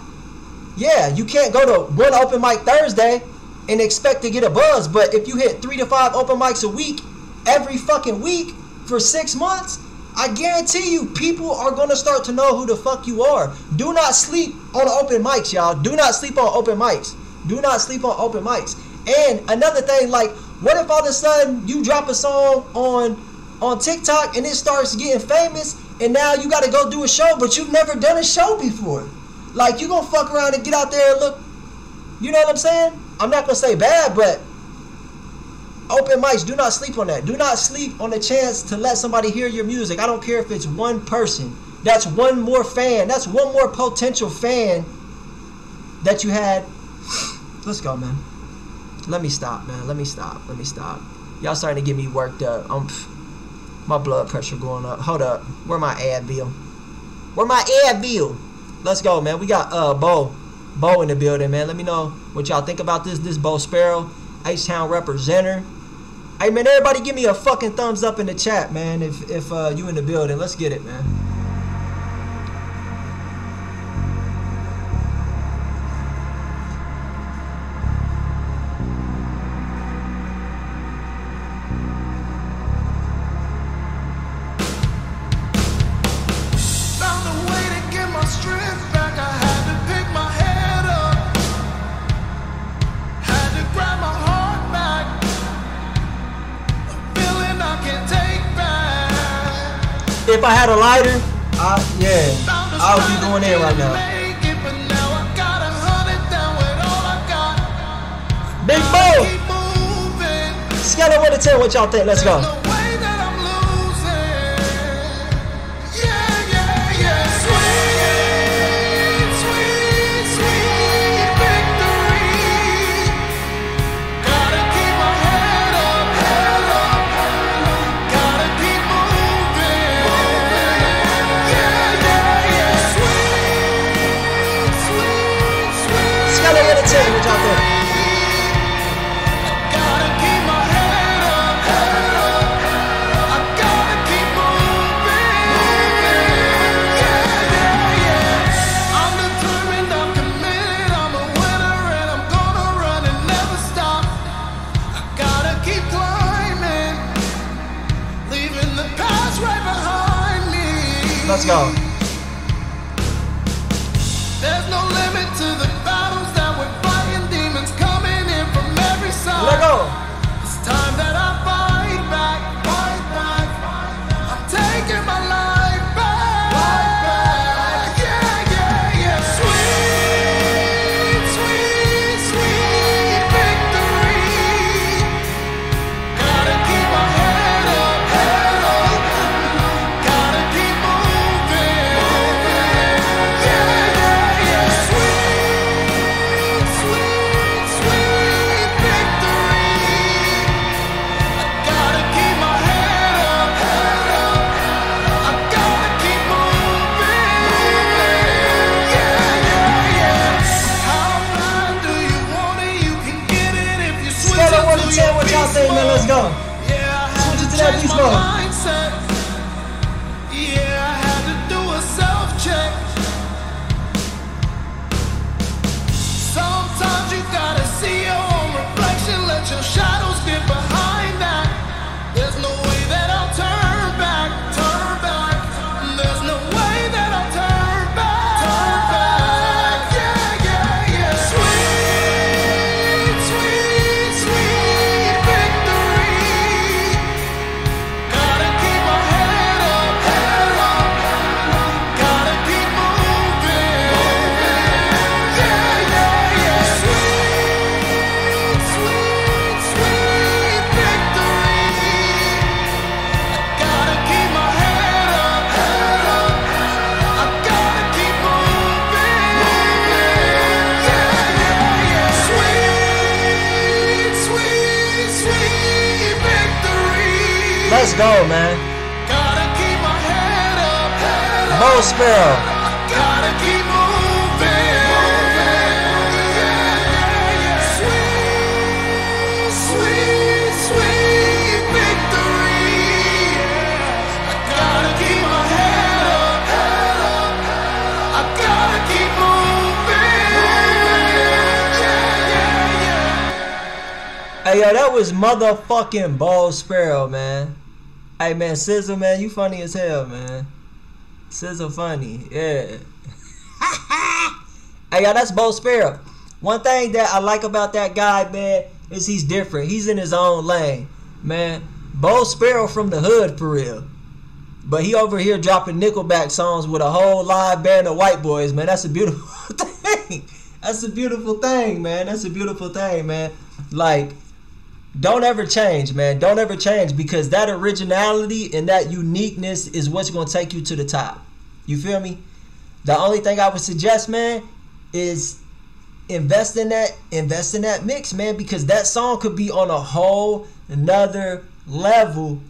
Yeah, you can't go to one open mic Thursday and expect to get a buzz. But if you hit three to five open mics a week, every fucking week for six months, I guarantee you, people are gonna start to know who the fuck you are. Do not sleep on open mics, y'all. Do not sleep on open mics. Do not sleep on open mics. And another thing, like, what if all of a sudden you drop a song on on TikTok and it starts getting famous and now you got to go do a show, but you've never done a show before. Like you gonna fuck around and get out there and look. You know what I'm saying? I'm not gonna say bad, but open mics. Do not sleep on that. Do not sleep on the chance to let somebody hear your music. I don't care if it's one person. That's one more fan. That's one more potential fan that you had. Let's go, man. Let me stop, man. Let me stop. Let me stop. Y'all starting to get me worked up. I'm. My blood pressure going up. Hold up. Where my Advil? Where my Advil? Let's go, man. We got uh Bo. Bo in the building, man. Let me know what y'all think about this. This Bo Sparrow, H-Town representative. Hey man, everybody give me a fucking thumbs up in the chat, man. If if uh, you in the building. Let's get it, man. going in right now. Big Bo! Scatter with the tail,
what y'all think? Let's go. Go. Was motherfucking Bo Sparrow, man. Hey, man, Scissor, man, you funny as hell, man. Scissor funny, yeah. hey, yo, that's Bo Sparrow. One thing that I like about that guy, man, is he's different. He's in his own lane, man. Bo Sparrow from the hood, for real. But he over here dropping Nickelback songs with a whole live band of white boys, man. That's a beautiful thing. That's a beautiful thing, man. That's a beautiful thing, man. Like, don't ever change, man. Don't ever change because that originality and that uniqueness is what's going to take you to the top. You feel me? The only thing I would suggest, man, is invest in that invest in that mix, man, because that song could be on a whole another level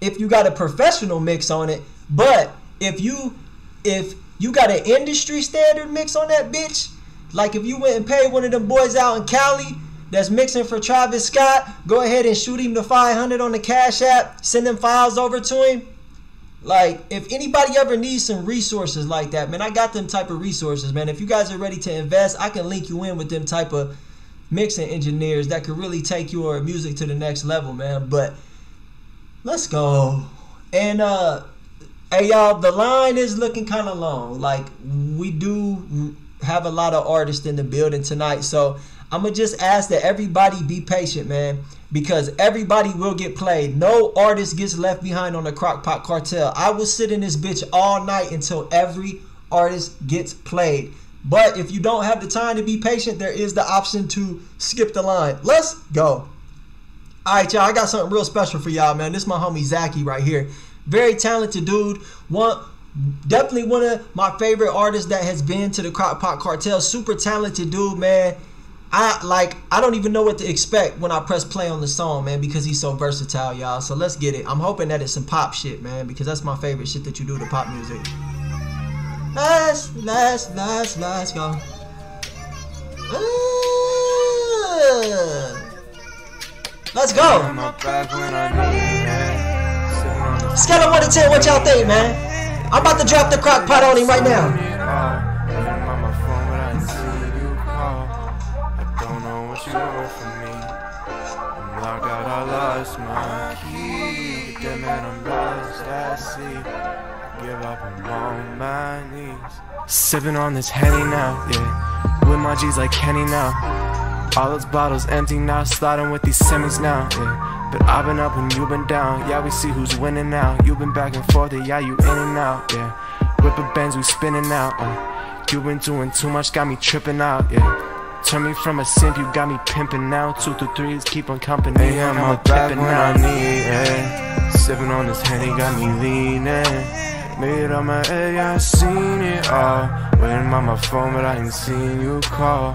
if you got a professional mix on it. But if you if you got an industry standard mix on that bitch, like if you went and paid one of them boys out in Cali that's mixing for Travis Scott, go ahead and shoot him the 500 on the Cash App, send them files over to him. Like, if anybody ever needs some resources like that, man, I got them type of resources, man. If you guys are ready to invest, I can link you in with them type of mixing engineers that could really take your music to the next level, man. But let's go. And uh hey y'all, the line is looking kind of long. Like we do have a lot of artists in the building tonight, so I'm gonna just ask that everybody be patient, man, because everybody will get played. No artist gets left behind on the Crockpot Cartel. I will sit in this bitch all night until every artist gets played. But if you don't have the time to be patient, there is the option to skip the line. Let's go.
All right, y'all. I got something real special for y'all, man. This is my homie Zachy right here. Very talented dude. One, definitely one of my favorite artists that has been to the Crockpot Cartel. Super talented dude, man. I like. I don't even know what to expect when I press play on the song, man, because he's so versatile, y'all. So let's get it. I'm hoping that it's some pop shit, man, because that's my favorite shit that you do to pop music. Let's let's let's let's go. Uh, let's go. Scale of one to ten, what y'all think, man? I'm about to drop the crock pot on him right now.
Give up on my knees. Sipping on this Henny now, yeah. With my G's like Kenny now. All those bottles empty now, sliding with these semis now, yeah. But I've been up and you've been down, yeah. We see who's winning now. You've been back and forth, yeah. You in and out, yeah. Whip a Benz, we spinning out, uh. You been doing too much, got me tripping out, yeah. Turn me from a simp, you got me pimping now. Two through threes, keep on company. Hey, I'm a back when I need it. Sipping on this Henny, got me leaning. Made on my head, yeah, I seen it all. Waiting on my phone, but I ain't seen you call.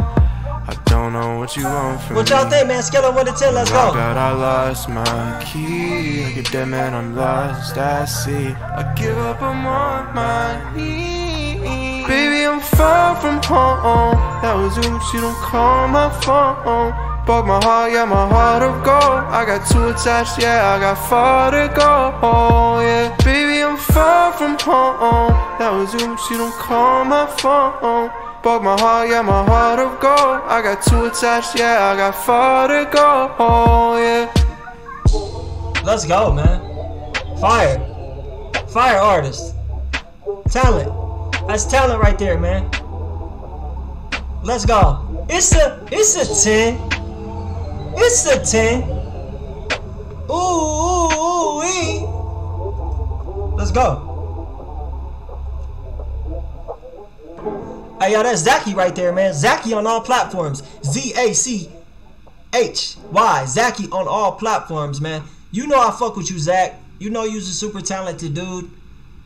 I don't know what you want from
What y'all think, man? Scale of one to ten, let's
Oh
go.
God, I lost my key. Like a dead man, I'm lost at sea. I give up, I'm on my knees. Baby, I'm far from home. That was you, she don't call my phone. Broke my heart, yeah, my heart of gold. I got two attached, yeah, I got far to go. Yeah, baby, I'm far from home. That was you, she don't call my phone. Broke my heart, yeah, my heart of gold. I got two attached, yeah, I got far to go. Oh, Yeah.
Let's go, man. Fire. Fire artist. Talent. That's talent right there, man. Let's go. It's a it's a 10. It's a 10. Ooh, ooh, ooh, wee. Let's go. Hey, yo, that's Zachy right there, man. Zachy on all platforms. Z A C H Y. Zachy on all platforms, man. You know I fuck with you, Zach. You know you's a super talented dude.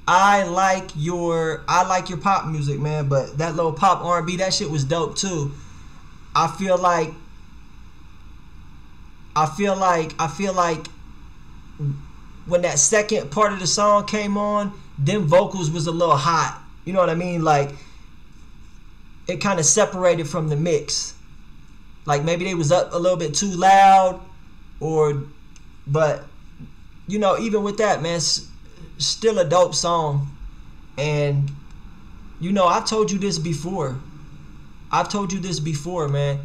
I like your I like your pop music, man. But that little pop R&B, that shit was dope too. I feel like I feel like I feel like when that second part of the song came on, them vocals was a little hot. You know what I mean? Like it kind of separated from the mix. Like maybe they was up a little bit too loud, or, but, you know, even with that, man, still a dope song. And, you know, I've told you this before. I've told you this before, man.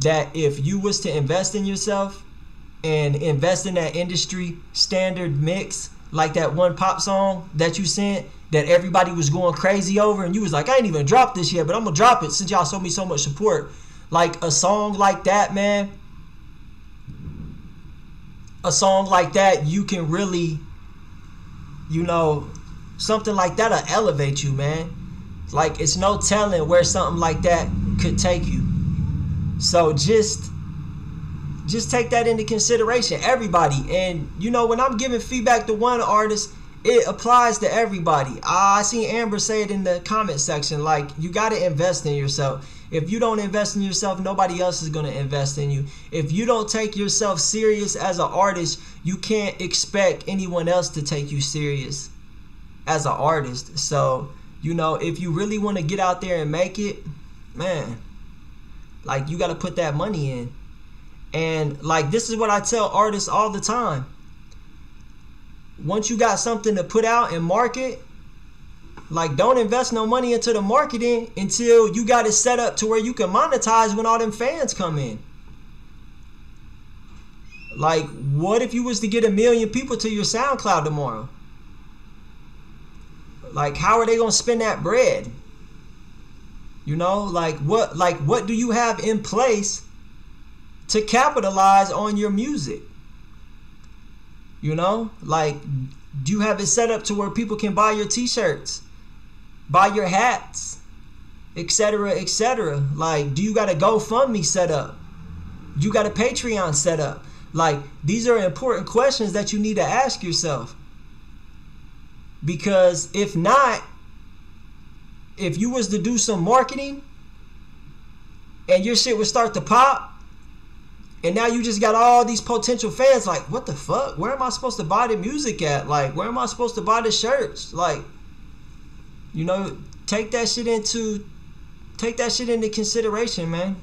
That if you was to invest in yourself and invest in that industry standard mix, like that one pop song that you sent that everybody was going crazy over, and you was like, I ain't even dropped this yet, but I'm gonna drop it since y'all showed me so much support. Like a song like that, man. A song like that, you can really, you know, something like that'll elevate you, man. Like it's no telling where something like that could take you. So just just take that into consideration everybody and you know when i'm giving feedback to one artist it applies to everybody i seen amber say it in the comment section like you got to invest in yourself if you don't invest in yourself nobody else is going to invest in you. If you don't take yourself serious as an artist you can't expect anyone else to take you serious as an artist. So you know if you really want to get out there and make it man like you got to put that money in. And like this is what I tell artists all the time. Once you got something to put out and market, like don't invest no money into the marketing until you got it set up to where you can monetize when all them fans come in. Like what if you was to get a million people to your SoundCloud tomorrow? Like how are they to spend that bread? You know, like what like what do you have in place to capitalize on your music. You know, like, do you have it set up to where people can buy your t-shirts, buy your hats, etc., etc.? Like, do you got a GoFundMe set up? You got a Patreon set up? Like these are important questions that you need to ask yourself. Because if not, if you was to do some marketing and your shit would start to pop, and now you just got all these potential fans like, what the fuck? Where am I supposed to buy the music at? Like, where am I supposed to buy the shirts? Like, you know, take that shit into take that shit into consideration, man.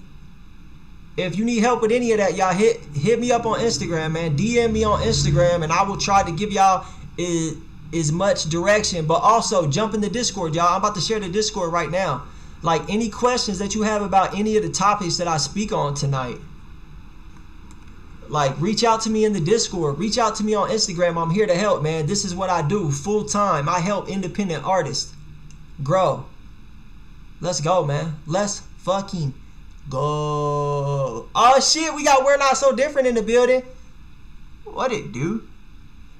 If you need help with any of that, y'all hit hit me up on Instagram, man. DM me on Instagram, and I will try to give y'all as, as much direction. But also jump in the Discord, y'all. I'm about to share the Discord right now. Like any questions that you have about any of the topics that I speak on tonight. Like reach out to me in the Discord. Reach out to me on Instagram. I'm here to help, man. This is what I do full time. I help independent artists grow. Let's go, man. Let's fucking go. Oh shit, we got We're Not So Different in the building. What it do?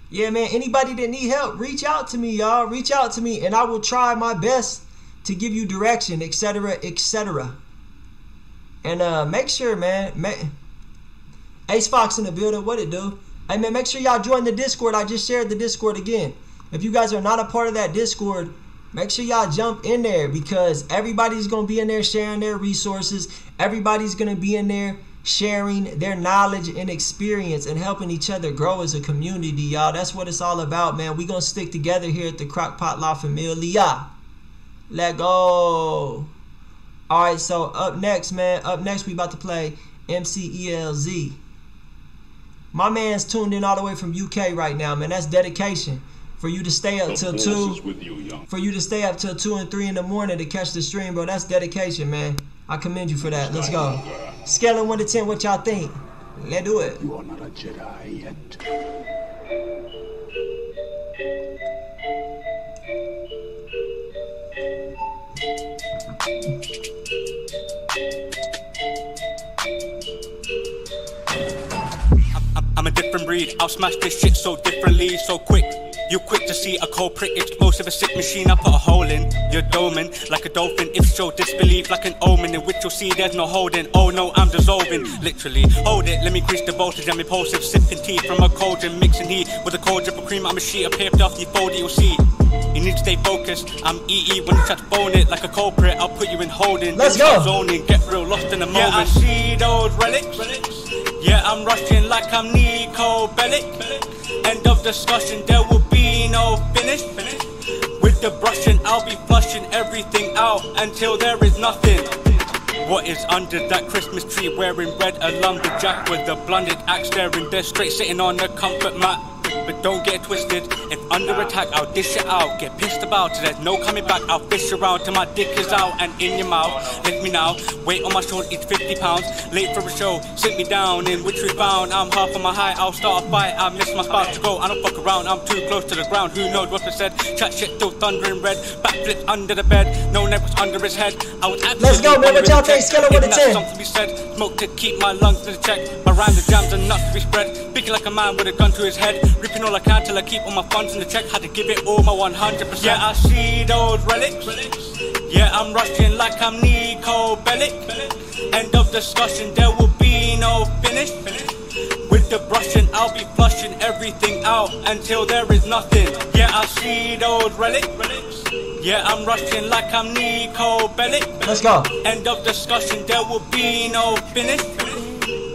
Yeah, man, anybody that need help, reach out to me, y'all. Reach out to me and I will try my best to give you direction, etc., etc. And uh make sure, man, man Ace Fox in the building, what it do? Hey man, make sure y'all join the Discord. I just shared the Discord again. If you guys are not a part of that Discord, make sure y'all jump in there because everybody's gonna be in there sharing their resources. Everybody's gonna be in there sharing their knowledge and experience and helping each other grow as a community, y'all. That's what it's all about, man. we gonna stick together here at the Crockpot La Familia. Let go. Alright, so up next, man. Up next, we about to play MCELZ. My man's tuned in all the way from UK right now, man. That's dedication. For you to stay up till two,
you,
for you to stay up till two and three in the morning to catch the stream, bro. That's dedication, man. I commend you for that. Let's go. Scaling one to ten, what y'all think? Let's do it.
You are not a Jedi yet.
I'm a different breed. I'll smash this shit so differently, so quick. You quick to see a cold prick, explosive, a sick machine. I put a hole in your domain like a dolphin. If so, disbelief like an omen in which you'll see there's no holding. Oh no, I'm dissolving, literally. Hold it, let me increase the voltage. I'm impulsive, sipping tea from a cauldron, mixing heat with a cold drip of cream. I'm a sheet of paper off, you fold it, you'll see. You need to stay focused. I'm EE when you try to phone it like a culprit. I'll put you in holding.
Let's
You start
go.
Zoning, get real lost in a moment. Yeah, I see those relics. Yeah, I'm rushing like I'm Niko Bellic. End of discussion, there will be no finish. With the brushing, I'll be flushing everything out until there is nothing. What is under that Christmas tree wearing red? A lumberjack with a blunted axe staring there straight sitting on a comfort mat. But don't get twisted. If under attack, I'll dish it out. Get pissed about it. There's no coming back. I'll fish around till my dick is out and in your mouth. Lift me now. Weight on my shoulder, each 50 pounds. Late for a show, sit me down in which we found. I'm half of my height. I'll start a fight. I miss my spot to go. I don't fuck around. I'm too close to the ground. Who knows what's been said? Chat shit till thundering red. Backflip under the bed. No neck was under his head. I was actually
Let's go, man. What y'all think? Scale to
Giving
10.
Something to be said. Smoke to keep my lungs in check. My rhymes are jams and nuts to be spread. Speaking like a man with a gun to his head. Ripping all I can till I keep all my funds in the check. Had to give it all my 100%. Yeah, I see those relics. Yeah, I'm rushing like I'm Niko Bellic. End of discussion, there will be no finish. With the brushing, I'll be flushing everything out until there is nothing. Yeah, I see those relics. Yeah, I'm rushing like I'm Niko Bellic.
Let's go.
End of discussion, there will be no finish.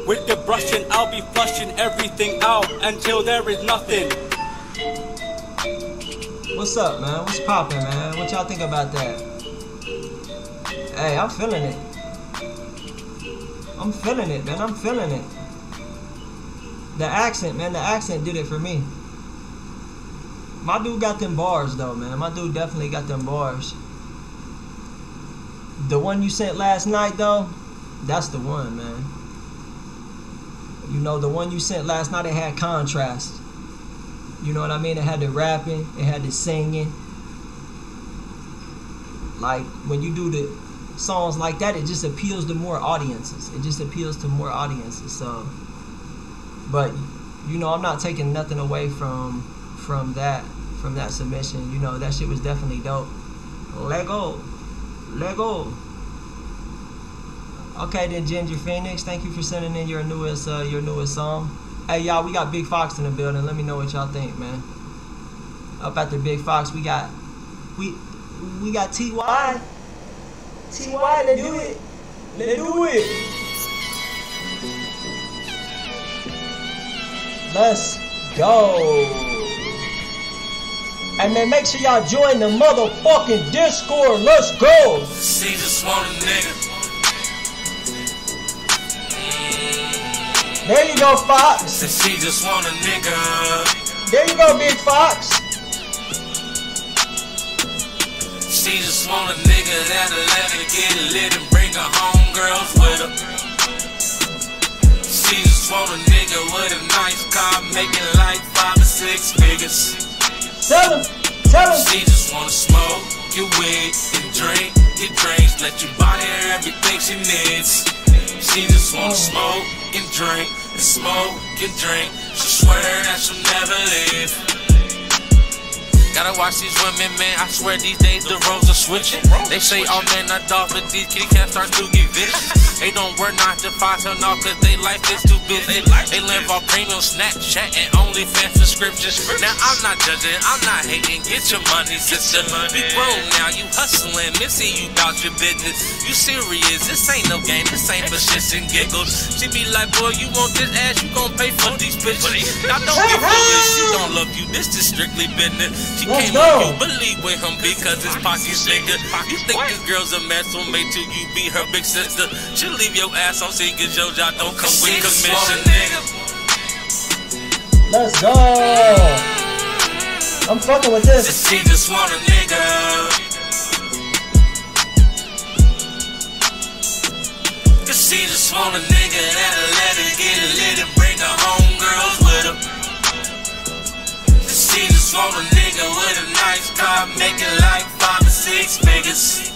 With the brushing, I'll be flushing everything out until there is nothing.
What's up, man? What's poppin', man? What y'all think about that? Hey, I'm feeling it. I'm feeling it, man. I'm feeling it. The accent, man. The accent did it for me. My dude got them bars, though, man. My dude definitely got them bars. The one you sent last night, though, that's the one, man. You know, the one you sent last night, it had contrast. You know what I mean? It had the rapping, it had the singing. Like when you do the songs like that, it just appeals to more audiences. It just appeals to more audiences. So, but you know, I'm not taking nothing away from from that from that submission. You know, that shit was definitely dope. Lego, Lego. Okay, then Ginger Phoenix, thank you for sending in your newest uh, your newest song. Hey y'all, we got Big Fox in the building. Let me know what y'all think, man. Up at the Big Fox, we got we we got Ty. Ty, let's do it. Let's do it. Let's go. And man, make sure y'all join the motherfucking Discord. Let's go.
See, nigga.
There you go, Fox.
Said she just want a nigga.
There you go, Big Fox.
She just want a nigga that'll let her get lit and bring her homegirls with her. She just want a nigga with a nice car, making like five or six figures.
Tell him, tell him.
She just wanna smoke, get weed, and drink, get drinks, let you buy her everything she needs. She just wanna oh. smoke and drink, and smoke and drink. She swear that she'll never leave. Gotta watch these women, man. I swear these days the roles are switching. They say all men are dogs, but these kitty cats start to get vicious. They don't work nine to five till now, cause they life is too busy. They live off premium Snapchat and only OnlyFans subscriptions. Now I'm not judging, I'm not hating. Get your money, sister. Be grown now, you hustling. Missy, you doubt your business. You serious? This ain't no game, this ain't for shits and giggles. She be like, boy, you want this ass, you gon' pay for these bitches. Now don't be foolish, she don't love you. This is strictly business. She
Let's
came
go.
with you, believe with him because his pockets bigger. You think this girl's a mess, so made till you be her big sister. She'll leave your ass on scene, cause your job don't come with commission. Nigga.
Let's go. I'm fucking with this.
She just want a nigga. Cause she just want a nigga that'll let her get it lit and bring her homegirls with her. Want a nigga with a nice car, making like five or six figures.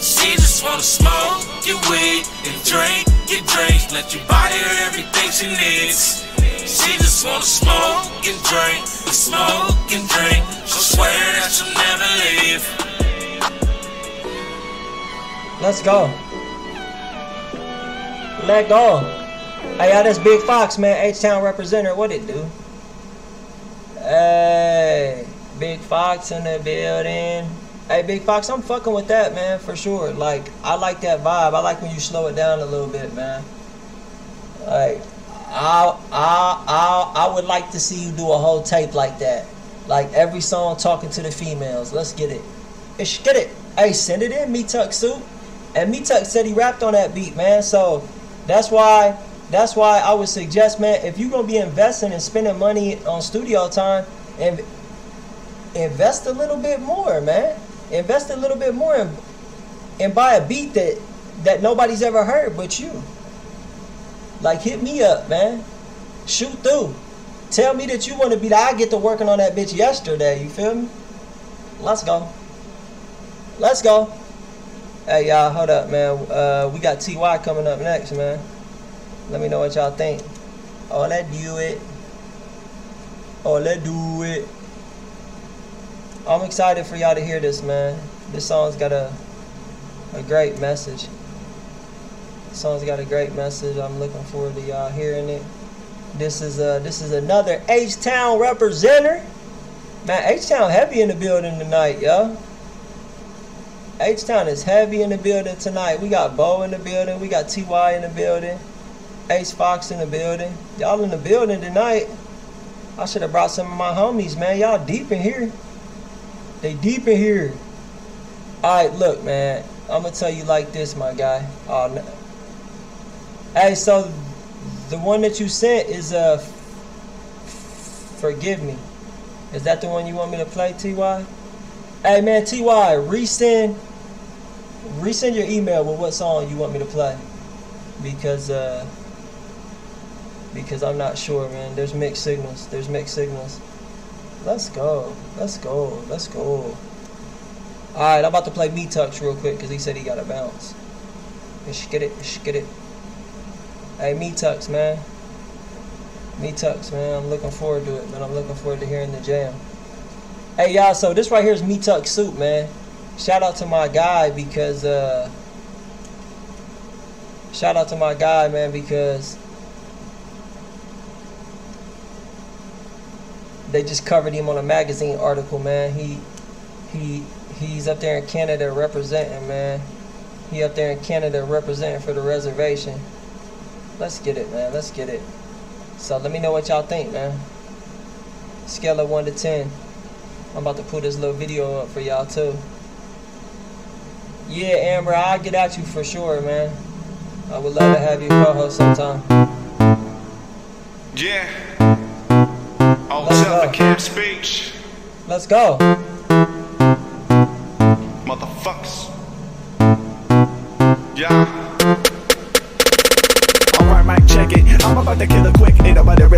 She just wanna smoke, get weed, and drink, get drinks, let you buy her everything she needs. She just wanna smoke and drink, and smoke and drink. She'll swear that she'll never leave.
Let's go. Let go. Hey, y'all, this Big Fox, man. H-Town representative. What it do? Hey, Big Fox in the building. Hey, Big Fox, I'm fucking with that, man, for sure. Like, I like that vibe. I like when you slow it down a little bit, man. Like, I, I, I, I would like to see you do a whole tape like that. Like every song talking to the females. Let's get it. Ish, get it. Hey, send it in, Me Tuck Soup. And Me Tuck said he rapped on that beat, man. So that's why that's why I would suggest, man, if you're gonna be investing and spending money on studio time, and invest a little bit more, man. Invest a little bit more and, and buy a beat that that nobody's ever heard but you. Like hit me up, man. Shoot through. Tell me that you want to be I get to working on that bitch yesterday, you feel me? Let's go. Let's go. Hey y'all, hold up, man. Uh, we got Ty coming up next, man. Let me know what y'all think. Oh, let do it. Oh, let do it. I'm excited for y'all to hear this, man. This song's got a a great message. This song's got a great message. I'm looking forward to y'all hearing it. This is uh this is another H Town representative. Man, H Town heavy in the building tonight, yo. H Town is heavy in the building tonight. We got Bo in the building. We got Ty in the building. Ace Fox in the building. Y'all in the building tonight. I should have brought some of my homies, man. Y'all deep in here. They deep in here. Alright, look, man. I'm gonna tell you like this, my guy. Oh, no. Hey, so the one that you sent is uh Forgive Me. Is that the one you want me to play, TY? Hey man, TY, resend resend your email with what song you want me to play. Because uh because I'm not sure, man. There's mixed signals. There's mixed signals. Let's go. Let's go. Let's go. Alright, I'm about to play Me Tux real quick because he said he got a bounce. Let's get it. Let's get it. Hey, Me Tux, man. Me Tux, man. I'm looking forward to it, man. I'm looking forward to hearing the jam. Hey, y'all, so this right here is Me Tux Soup, man. Shout out to my guy because, uh, shout out to my guy, man, because they just covered him on a magazine article, man. He he he's up there in Canada representing, man. He up there in Canada representing for the reservation. Let's get it, man. Let's get it. So let me know what y'all think, man. Scale of one to ten. I'm about to put this little video up for y'all too. Yeah, Amber, I'll get at you for sure, man. I would love to have you co-host sometime.
Yeah. All
Let's
tell
go.
the camp speech.
Let's go.
Motherfuckers. Yeah.
Alright, Mike, check it. I'm about to kill it quick. Ain't nobody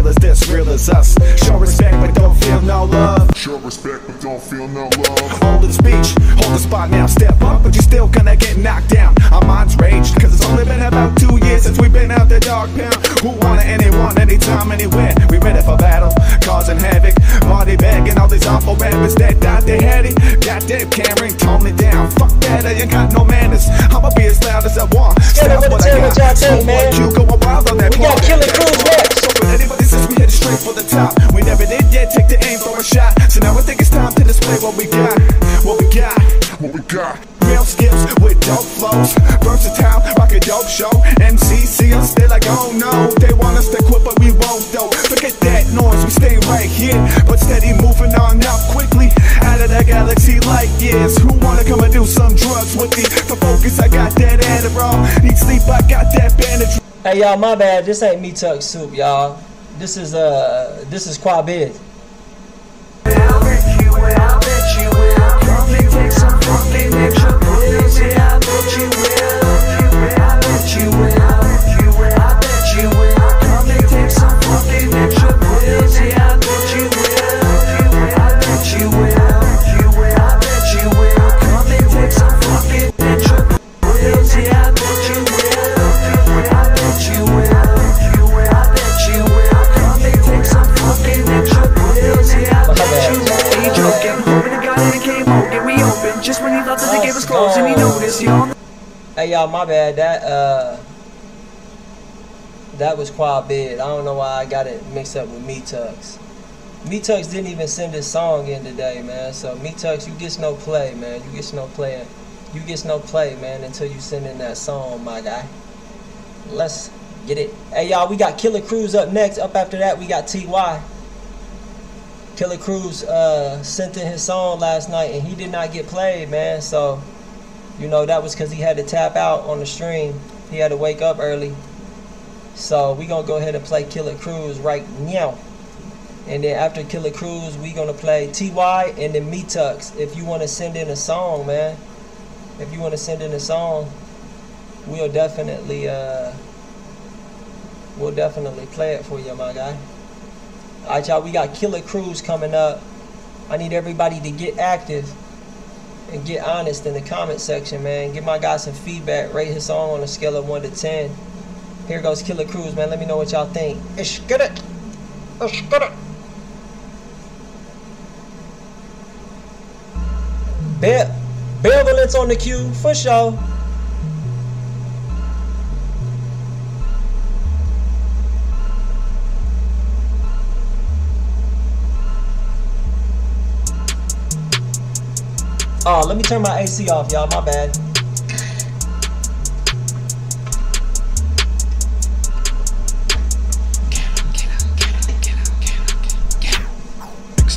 real as this, real as us. Show respect, but don't feel no love.
Show respect, but don't feel no love.
Hold the speech, hold the spot now, step up, but you still gonna get knocked down. Our minds raged, cause it's only been about two years since we've been out the dog pound. Who wanna anyone, anytime, anywhere? We ready for battle, causing havoc. Marty begging all these awful rappers that died, they had it. Goddamn Cameron, tone it down. Fuck that, I ain't got no manners. I'ma be as loud as I want.
Skinner,
Stop
what
what I
tell
got.
y'all think,
So
man?
what you going wild on that
We got
part.
Killer Cruz next.
Anybody since we headed straight for the top, we never did yet take the aim for a shot. So now I think it's time to display what we got, what we got,
what we got.
Real skills with dope flows, versatile, rock a dope show. MCC, I'm still like, oh no, they want us to quit, but we won't though. Forget that noise, we stay right here, but steady moving on up quickly. Out of the galaxy light years, who wanna come and do some drugs with me? For focus, I got that Adderall. Need sleep, I got that bandage.
Hey y'all, my bad. This ain't me tuck soup, y'all. This is uh, this is Quabid.
Just when he thought that they gave us clothes and he noticed, y'all.
Hey y'all, my bad. That uh, that was Quabid. I don't know why I got it mixed up with Me Tux. Me Tux didn't even send his song in today, man. So Me Tux, you get no play, man. You get no play. You get no play, man, until you send in that song, my guy. Let's get it. Hey y'all, we got Killer Cruz up next. Up after that, we got Ty. Killer Cruz uh, sent in his song last night, and he did not get played, man. So, you know, that was because he had to tap out on the stream. He had to wake up early. So we gonna go ahead and play Killer Cruz right now. And then after Killer Cruz, we gonna play Ty and then Me Tux. If you wanna send in a song, man. If you wanna send in a song, we'll definitely uh, we'll definitely play it for you, my guy. Alright, y'all, we got Killer Cruz coming up. I need everybody to get active and get honest in the comment section, man. Give my guy some feedback. Rate his song on a scale of 1 to 10. Here goes Killer Cruz, man. Let me know what y'all think. It's good it. It's good it. Bear, Benevolence on the cue, for sure. Oh, let me turn my AC off, y'all. My bad.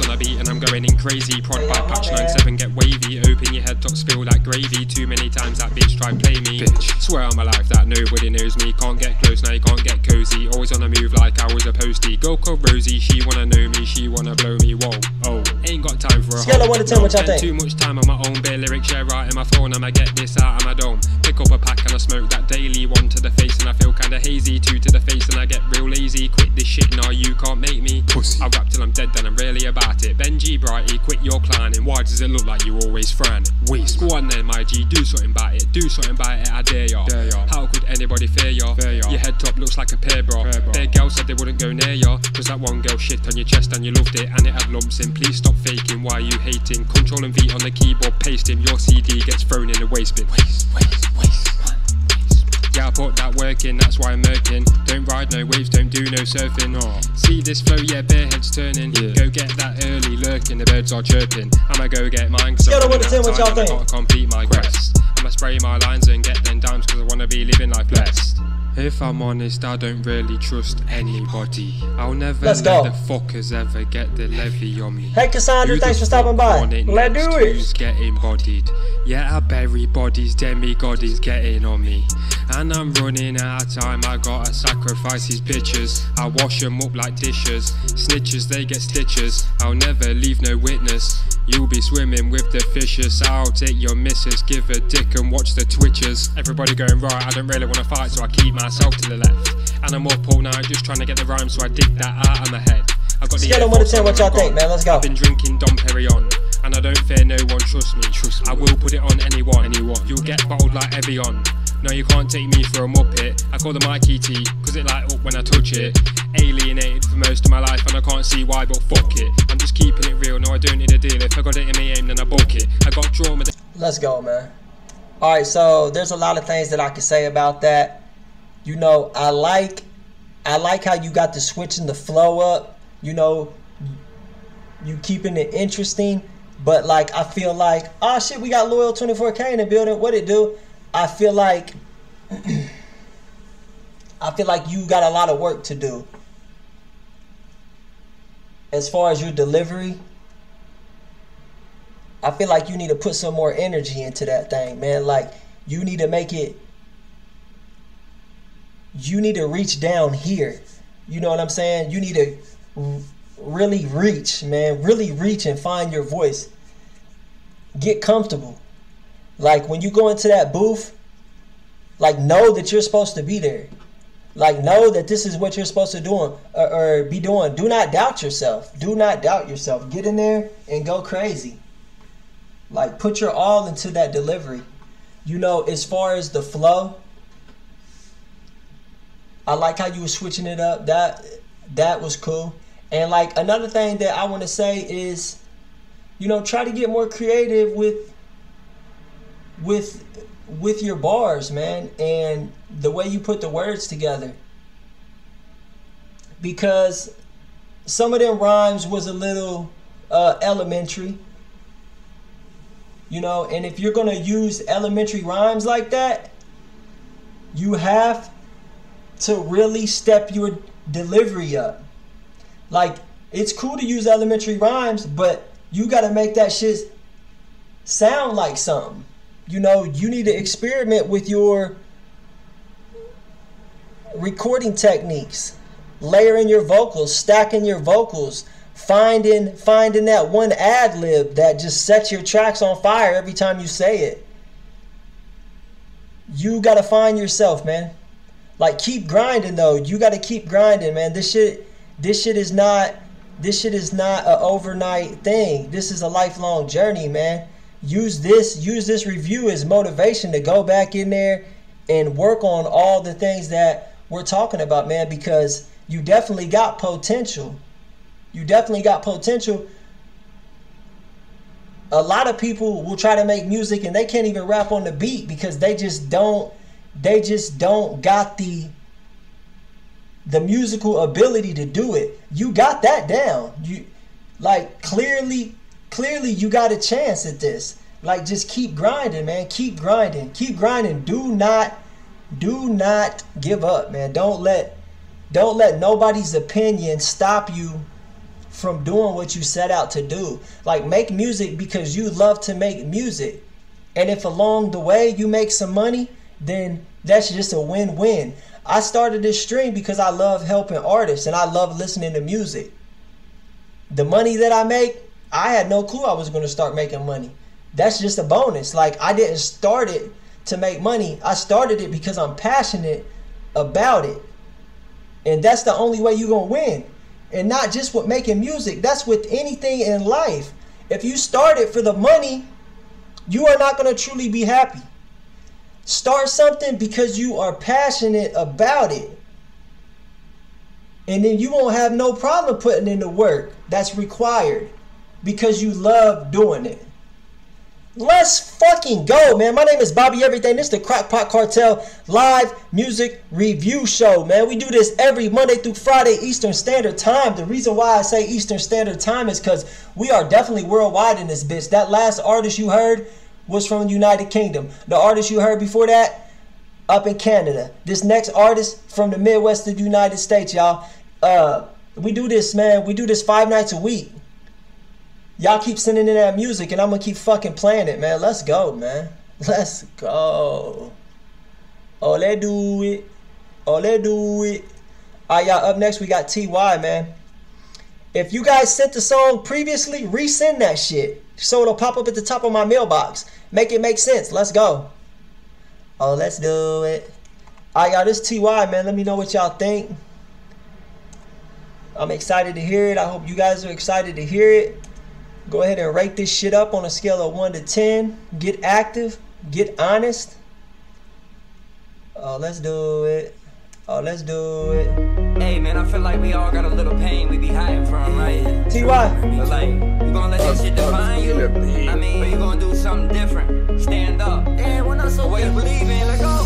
on a beat and I'm going in crazy. Prod by patch 97, get wavy. Open your head, top spill like gravy. Too many times that bitch try play me. Bitch. Swear on my life that nobody knows me. Can't get close now, you can't get cozy. Always on a move like I was a postie. Go call Rosie, she wanna know me, she wanna blow me. Whoa, oh, ain't got time for a
Scale of 1 to 10, what y'all
Spend
think?
Too much time on my own, bare lyrics share out in my phone. I'ma get this out of my dome. Pick up a pack and I smoke that daily. One to the face and I feel kinda hazy. Two to the face and I get real lazy. Quit this shit, nah, you can't make me. Pussy. I rap till I'm dead, then I'm really about it. Benji Brighty, quit your clowning. Why does it look like you always frowning? Waste. Go on then, my G, do something about it. Do something about it, I dare ya.
Dare ya.
How could anybody fear ya?
Fear ya.
Your head top looks like a pear bra.
Pear bra.
Their girl said they wouldn't go near ya. Cause that one girl shit on your chest and you loved it and it had lumps in. Please stop faking, why are you hating? Control and V on the keyboard, pasting. Your CD gets thrown in the waste bin. Waste, waste, waste. Yeah, I put that work in, that's why I'm murking. Don't ride no waves, don't do no surfing. See this flow, yeah, bare heads turning. Yeah. Go get that early lurking, the birds are chirping. I'ma go get mine, cause
Scale
I'm
of one to
running
10,
out
what y'all
time, I
think?
gotta complete my quest. I'ma spray my lines and get them dimes, cause I wanna be living life blessed. If I'm honest, I don't really trust anybody. I'll never
Let's
let
go.
the fuckers ever get the levy on me.
Hey Cassandra,
Who
thanks for stopping by. Let's do it.
Who's getting bodied? Yeah, I bury bodies, demigod is getting on me. And I'm running out of time, I gotta sacrifice these bitches. I wash them up like dishes. Snitches, they get stitches. I'll never leave no witness. You'll be swimming with the fishes. I'll take your missus, give a dick and watch the twitches. Everybody going right, I don't really wanna fight, so I keep myself to the left. And I'm up all night just trying to get the rhyme, so I dig that out of my head. I've got the
Scale of
Air
one to
Force
10,
on
what y'all think, man? Let's go.
I've been drinking Dom Perignon, and I don't fear no one. Trust me, trust me. I will put it on anyone. Anyone. You'll get bottled like Evian. No, you can't take me for a muppet. I call the Mikey T, cause it light up when I touch it. Alienated for most of my life, and I can't see why, but fuck it. I'm just keeping it real. No, I don't need a deal. If I got it in me aim, then I book it. I got trauma.
Let's go, man. All right, so there's a lot of things that I could say about that. You know, I like, I like how you got the switching the flow up. You know, you keeping it interesting, but like I feel like, oh shit, we got loyal 24k in the building. What it do? I feel like, I feel like you got a lot of work to do. As far as your delivery, I feel like you need to put some more energy into that thing, man. Like you need to make it you need to reach down here. You know what I'm saying? You need to really reach, man. Really reach and find your voice. Get comfortable. Like when you go into that booth, like know that you're supposed to be there. Like know that this is what you're supposed to do or, or be doing. Do not doubt yourself. Do not doubt yourself. Get in there and go crazy. Like put your all into that delivery. You know, as far as the flow, I like how you were switching it up. That that was cool. And like another thing that I want to say is, you know, try to get more creative with with with your bars, man, and the way you put the words together. Because some of them rhymes was a little uh, elementary. You know, and if you're gonna use elementary rhymes like that, you have to really step your delivery up. Like, it's cool to use elementary rhymes, but you gotta make that shit sound like something. You know, you need to experiment with your recording techniques, layering your vocals, stacking your vocals, finding finding that one ad lib that just sets your tracks on fire every time you say it. You gotta find yourself, man. Like keep grinding though. You gotta keep grinding, man. This shit this shit is not this shit is not an overnight thing. This is a lifelong journey, man. Use this use this review as motivation to go back in there and work on all the things that we're talking about, man, because you definitely got potential. You definitely got potential. A lot of people will try to make music and they can't even rap on the beat because they just don't they just don't got the the musical ability to do it. You got that down. You like clearly clearly you got a chance at this. Like just keep grinding, man. Keep grinding. Keep grinding. Do not do not give up, man. Don't let don't let nobody's opinion stop you from doing what you set out to do. Like make music because you love to make music. And if along the way you make some money, then that's just a win-win. I started this stream because I love helping artists and I love listening to music. The money that I make, I had no clue I was going to start making money. That's just a bonus. Like I didn't start it to make money. I started it because I'm passionate about it. And that's the only way you're going to win. And not just with making music, that's with anything in life. If you start it for the money, you are not going to truly be happy. Start something because you are passionate about it. And then you won't have no problem putting in the work that's required because you love doing it. Let's fucking go, man. My name is Bobby Everything. This is the Crockpot Cartel live music review show, man. We do this every Monday through Friday Eastern Standard Time. The reason why I say Eastern Standard Time is because we are definitely worldwide in this bitch. That last artist you heard was from the United Kingdom. The artist you heard before that, up in Canada. This next artist from the Midwest of the United States, y'all. Uh, we do this, man. We do this five nights a week. Y'all keep sending in that music, and I'm gonna keep fucking playing it, man. Let's go, man. Let's go. Oh, let do it. Oh, let do it. All right, y'all. Up next, we got Ty, man. If you guys sent the song previously, resend that shit so it'll pop up at the top of my mailbox. Make it make sense. Let's go. Oh, let's do it. All right, y'all. This Ty, man. Let me know what y'all think. I'm excited to hear it. I hope you guys are excited to hear it. Go ahead and rate this shit up on a scale of 1 to 10. Get active. Get honest. Oh, let's do it. Oh, let's do it.
Hey, man, I feel like we all got a little pain we be hiding from, right?
T.Y.
But like, you gonna let that shit define you? I mean, or you gonna do something different? Stand up. Damn, we're not so What you believe in, let go.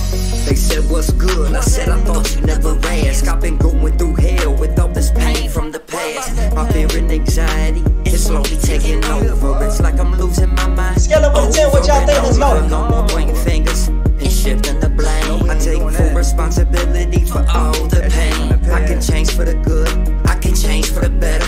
They said what's good, I said I thought you never asked I've been going through hell with all this pain from the past My fear and anxiety is slowly taking over It's like I'm losing my mind
Scale up with 10, what y'all think? Let's go.
No more pointing fingers and shifting the blame I take full responsibility for all the pain I can change for the good, I can change for the better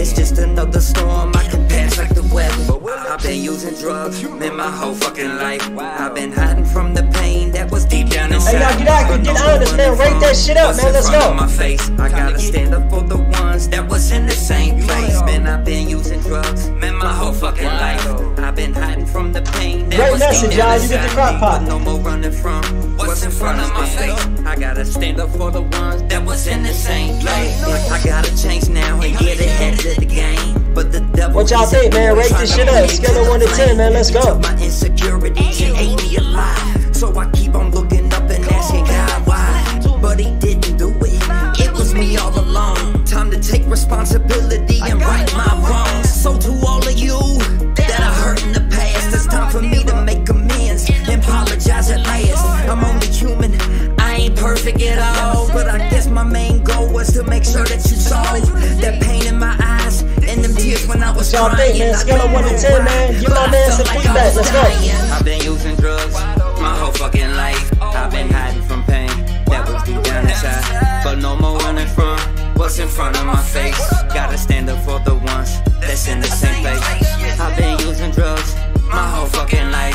It's just another storm I can pass like the weather I've been using drugs, man, my whole fucking life I've been hiding from the pain that was deep down inside
Hey, y'all, get out, get honest, man. Rate that shit up, man. Let's go.
My face. I gotta stand up for the ones that was in the same place. Man, I've been using drugs, man, my whole fucking life. I've been hiding from the pain that
Great
was
message,
deep
y'all. You get the
inside
crock pot.
No more running from what's in front of my face. I gotta stand up for the ones that was in the same place. I gotta change now and get ahead of the game. But the devil
What y'all think, man? Rate this shit up. Scale of 1 to 10, man. Let's go.
My insecurities and ate me alive. So I keep on looking up and asking God why. But he didn't do it. It was me all along. Time to take responsibility and right my wrongs. So to all of you apologize at last. I'm only human. I ain't perfect at all. But I guess my main goal was to make sure that you saw that pain in my eyes and them tears when I was
y'all
crying.
think, man? Scale of
don't
1 to
know
10, man. Give my man some feedback. Let's go.
I've been using drugs my whole fucking life. I've been hiding from pain that was deep down inside. But no more running from what's in front of my face. Gotta stand up for the ones that's in the same place. I've been using drugs my whole fucking life.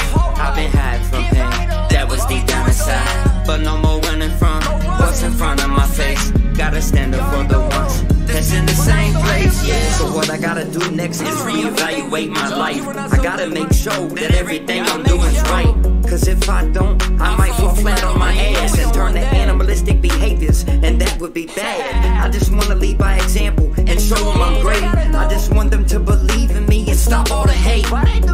But no more running from what's in front of my face. Gotta stand up for the ones that's in the same place. Yeah. So what I gotta do next is reevaluate my life. I gotta make sure that everything I'm doing's right. Cause if I don't, I might fall flat on my ass and turn to animalistic behaviors, and that would be bad. I just wanna lead by example and show them I'm great. I just want them to believe in me and stop all the hate.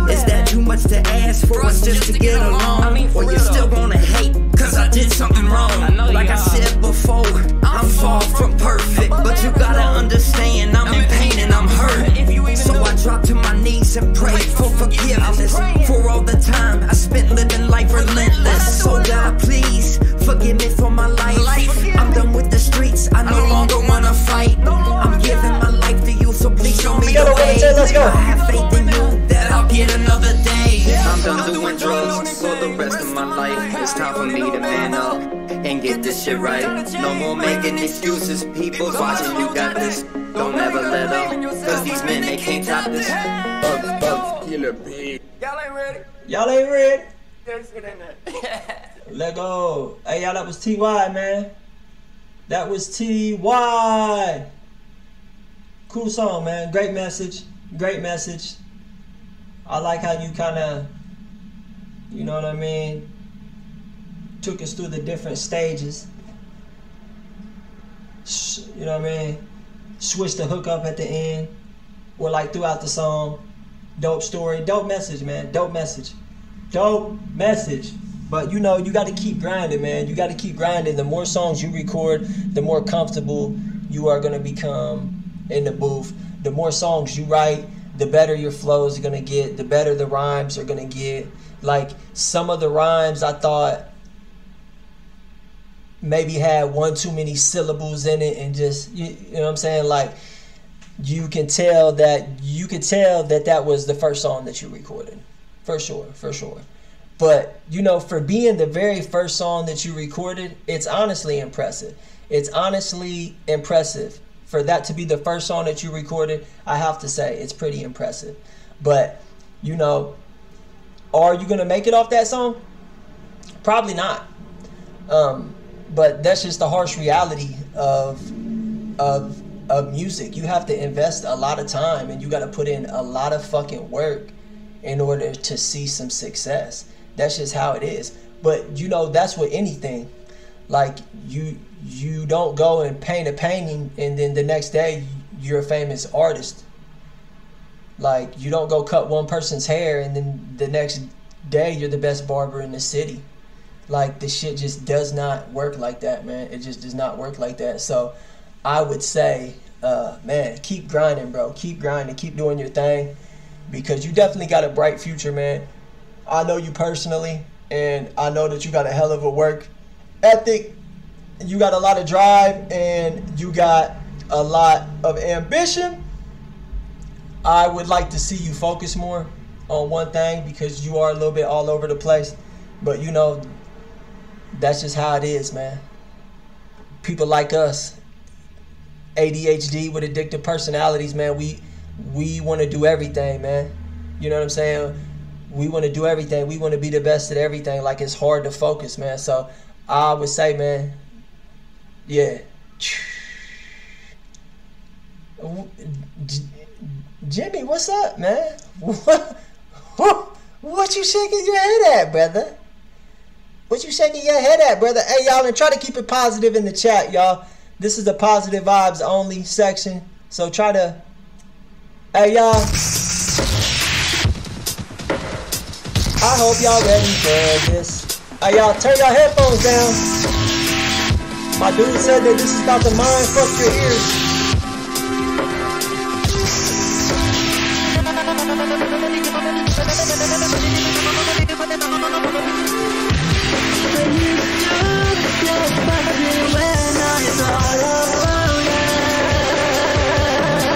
Is that too much to ask for us just to get along? Or you still gonna hate? Cause I did something wrong. Like I said before, I'm far from perfect. But you gotta understand, I'm in pain and I'm hurt. So I drop to my knees and pray for forgiveness for all the time I spent living life relentless. So God, please forgive me for my life. I'm done with the streets, I no longer wanna fight. I'm giving my life to you, so please show me the way.
1 to 10, let's go.
I have faith in you that I'll get another day. I'm done doing drugs for the rest of my life. It's time for me to man up and get this shit right. No more making excuses. People watching, you got this. Don't ever let up. Cause these men, they can't top this. Up, up, killer B.
Y'all ain't ready?
Y'all ain't ready?
There's it in there.
Let go. Hey, y'all, that was TY, man. That was TY. Cool song, man. Great message. Great message. I like how you kind of, you know what I mean, took us through the different stages. You know what I mean? Switched the hook up at the end, or like throughout the song. Dope story, dope message, man. Dope message. Dope message. But you know, you got to keep grinding, man. You got to keep grinding. The more songs you record, the more comfortable you are going to become in the booth. The more songs you write, the better your flows are gonna get, the better the rhymes are gonna get. Like some of the rhymes I thought maybe had one too many syllables in it and just you, you know what I'm saying? Like you can tell that you could tell that that was the first song that you recorded. For sure for sure. But you know for being the very first song that you recorded it's honestly impressive. It's honestly impressive for that to be the first song that you recorded I have to say it's pretty impressive but you know are you gonna make it off that song probably not um, but that's just the harsh reality of of of music. You have to invest a lot of time and you got to put in a lot of fucking work in order to see some success. That's just how it is. But you know, that's with anything. Like you you don't go and paint a painting and then the next day you're a famous artist. Like you don't go cut one person's hair and then the next day you're the best barber in the city. Like the shit just does not work like that, man. It just does not work like that. So I would say, uh, man, keep grinding, bro. Keep grinding. Keep doing your thing because you definitely got a bright future, man. I know you personally, and I know that you got a hell of a work ethic. You got a lot of drive, and you got a lot of ambition. I would like to see you focus more on one thing because you are a little bit all over the place. But you know, that's just how it is, man. People like us, ADHD with addictive personalities, man, we we want to do everything, man. You know what I'm saying? We want to do everything. We want to be the best at everything. Like it's hard to focus, man. So I would say, man, yeah. Jimmy, what's up, man? What, what you shaking your head at, brother? What you shaking your head at, brother? Hey, y'all, and try to keep it positive in the chat, y'all. This is the positive vibes only section. So try to. Hey, y'all. I hope y'all ready for this. Hey, y'all, turn your headphones down. My dude said that this is about to mind fuck your ears.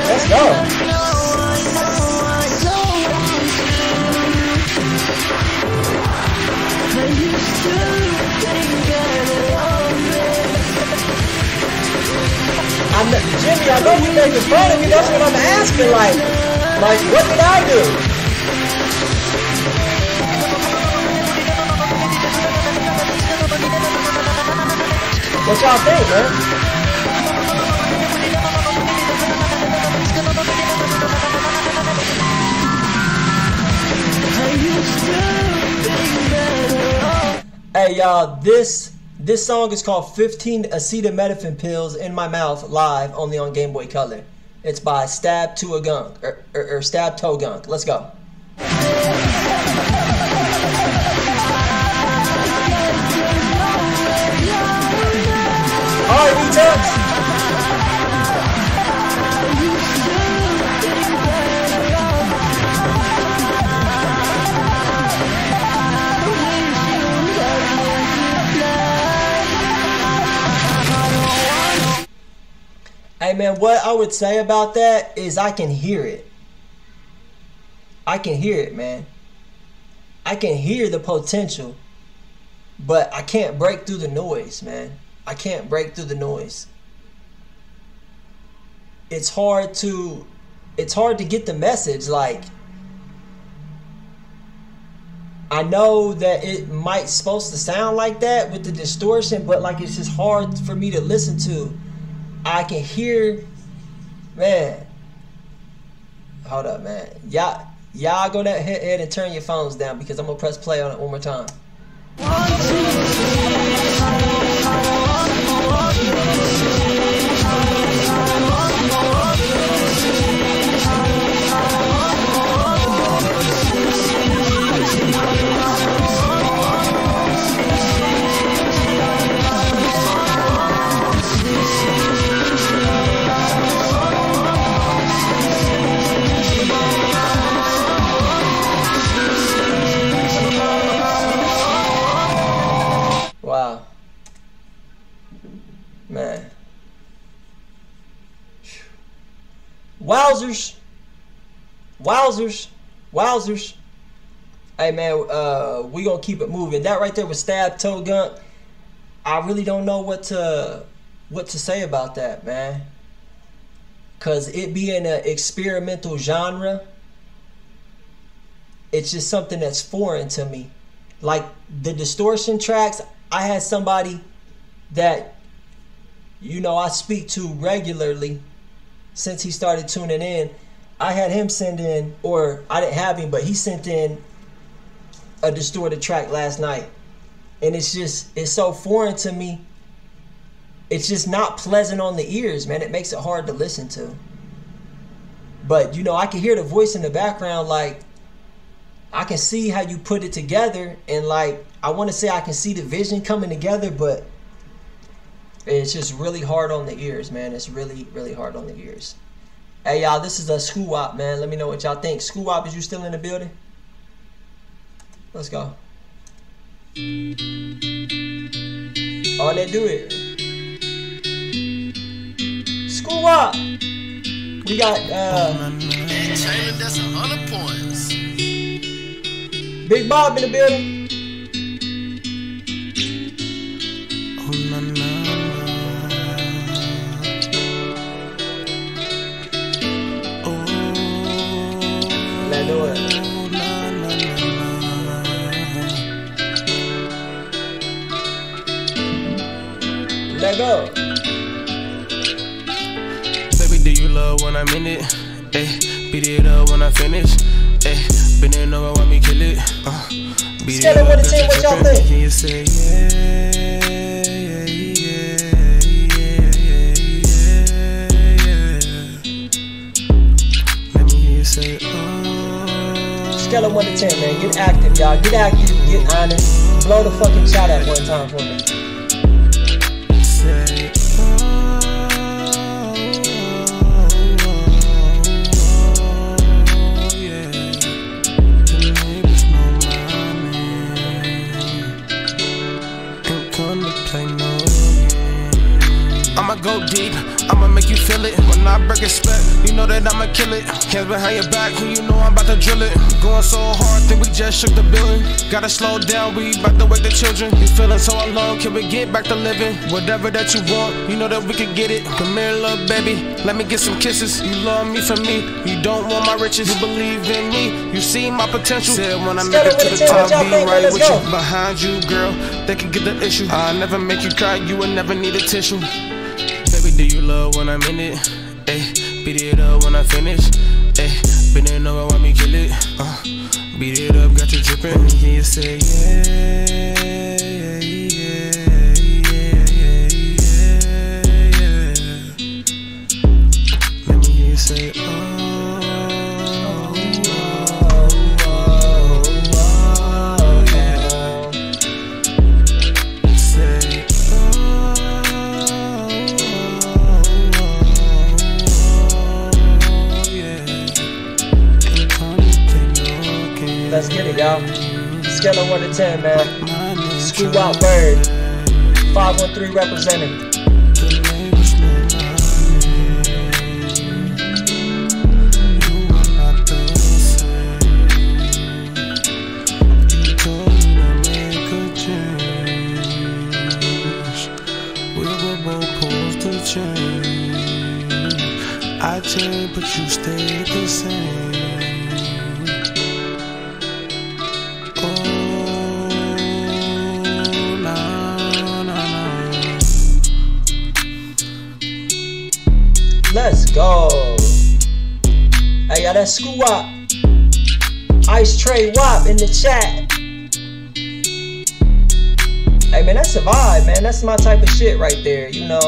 Let's go. Jimmy, I know you making fun of me. That's what I'm asking. Like, like, what did I do? What y'all think, man? Hey y'all, this this song is called 15 acetaminophen pills in my mouth live only on Game Boy Color. It's by Stab to a Gunk or, or, or Stab Toe Gunk. Let's go. All right, returns. Hey man, what I would say about that is I can hear it. I can hear it, man. I can hear the potential, but I can't break through the noise, man. I can't break through the noise. It's hard to it's hard to get the message like I know that it might supposed to sound like that with the distortion, but like it's just hard for me to listen to. I can hear, man. Hold up, man. Y'all, y'all go ahead and turn your phones down because I'm gonna press play on it one more time. Wowzers. Wowzers. Wowzers. Hey man, uh, we gonna keep it moving. That right there was stab toe gun. I really don't know what to what to say about that, man. Cause it being an experimental genre, it's just something that's foreign to me. Like the distortion tracks, I had somebody that you know I speak to regularly since he started tuning in. I had him send in, or I didn't have him, but he sent in a distorted track last night. And it's just, it's so foreign to me. It's just not pleasant on the ears, man. It makes it hard to listen to. But, you know, I can hear the voice in the background, like, I can see how you put it together. And, like, I want to say I can see the vision coming together, but it's just really hard on the ears, man. It's really, really hard on the ears. Hey, y'all, this is a School Wop, man. Let me know what y'all think. School Wop, is you still in the building? Let's go. Oh, let's do it. School Wop. We got, uh...
That's hundred points.
Big Bob in the building. Do it. Let go.
Baby, do you love when I'm in it? Ayy, beat it up when I finish. Ayy, bend it over, want me kill it. Uh, beat
Scared it is, what y'all think?
Can you say yeah,
Scale of 1 to 10, man. Get active, y'all. Get active. Get honest. Blow the fucking shot at one time for me.
I'ma go deep, I'ma make you feel it. When I break a spec, you know that I'ma kill it. Hands behind your back, and you know I'm about to drill it. Going so hard, think we just shook the building. Gotta slow down, we about to wake the children. You feeling so alone, can we get back to living? Whatever that you want, you know that we can get it. Come here, little baby, let me get some kisses. You love me for me, you don't want my riches. You believe in me, you see my potential. Said when I make it to the top, be right with you. Behind you, girl, they can get the issue. I'll never make you cry, you will never need a tissue. Baby, do you love when I'm in it? Beat it up when I finish. Ayy, bend it over, want me kill it. Uh, beat it up, got you dripping. Hear you say yeah, yeah, yeah,
Y'all. Scale of 1 to 10, man. Screw out Bird. 513 representing.
I change, but you stay the same.
Go. Hey, y'all, that's Screw Wop. Ice Tray Wop in the chat. Hey, man, that's a vibe, man. That's my type of shit right there, you know.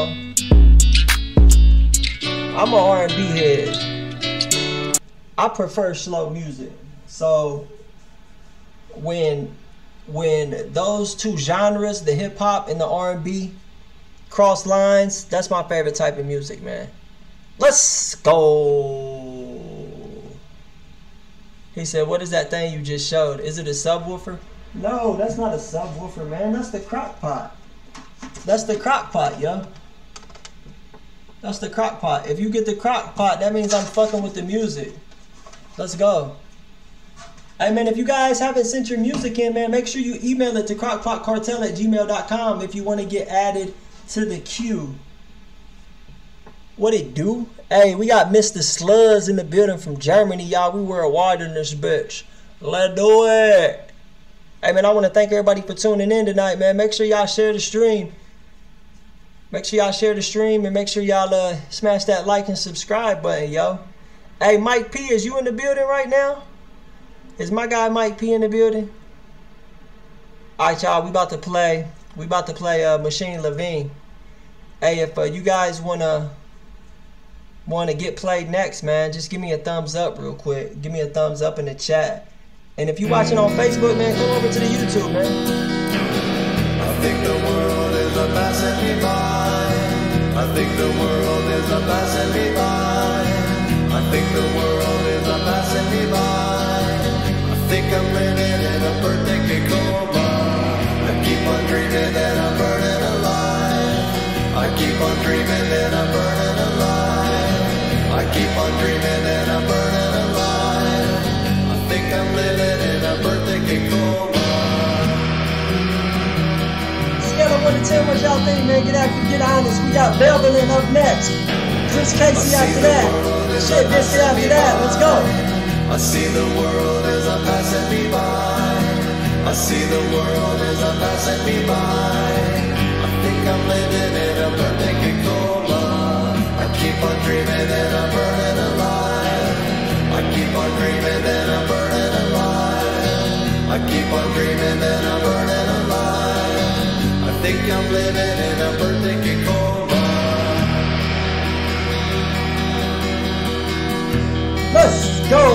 I'm a R&B head. I prefer slow music. So when when those two genres, the hip hop and the R&B, cross lines, that's my favorite type of music, man. Let's go. He said, "What is that thing you just showed? Is it a subwoofer?" No, that's not a subwoofer, man. That's the crock pot. That's the crock pot, yo. That's the crock pot. If you get the crock pot, that means I'm fucking with the music. Let's go. Hey man, if you guys haven't sent your music in, man, make sure you email it to crockpotcartel at gmail.com if you want to get added to the queue. What it do? Hey, we got Mr. Sluz in the building from Germany, y'all. We worldwide in this bitch. Let's do it. Hey man, I want to thank everybody for tuning in tonight, man. Make sure y'all share the stream. Make sure y'all share the stream and make sure y'all uh, smash that like and subscribe button, yo. Hey, Mike P, is you in the building right now? Is my guy Mike P in the building? All right, y'all. We about to play. We about to play uh, Machine Levine. Hey, if uh, you guys wanna wanna get played next, man, just give me a thumbs up real quick. Give me a thumbs up in the chat. And if you're watching on Facebook, man, come over to the YouTube, man.
I think the world is a passing me by. I think the world is a passing me by. I think the world is a passing me by. I think I'm living in a birthday coma. I keep on dreaming that I'm burning alive. I keep on dreaming that I'm
Scale of 1 to 10, what y'all think, man? Get active, get honest. We got Beverlyn up next. Chris Casey after that. Shit, Biscuit after that. Let's go.
I see the world as I'm passing me by. I see the world as I'm passing me by. I think I'm living in a birthday coma. I keep on dreaming that I'm burning alive. I keep on dreaming that think I'm living in a birthday coma.
Let's go.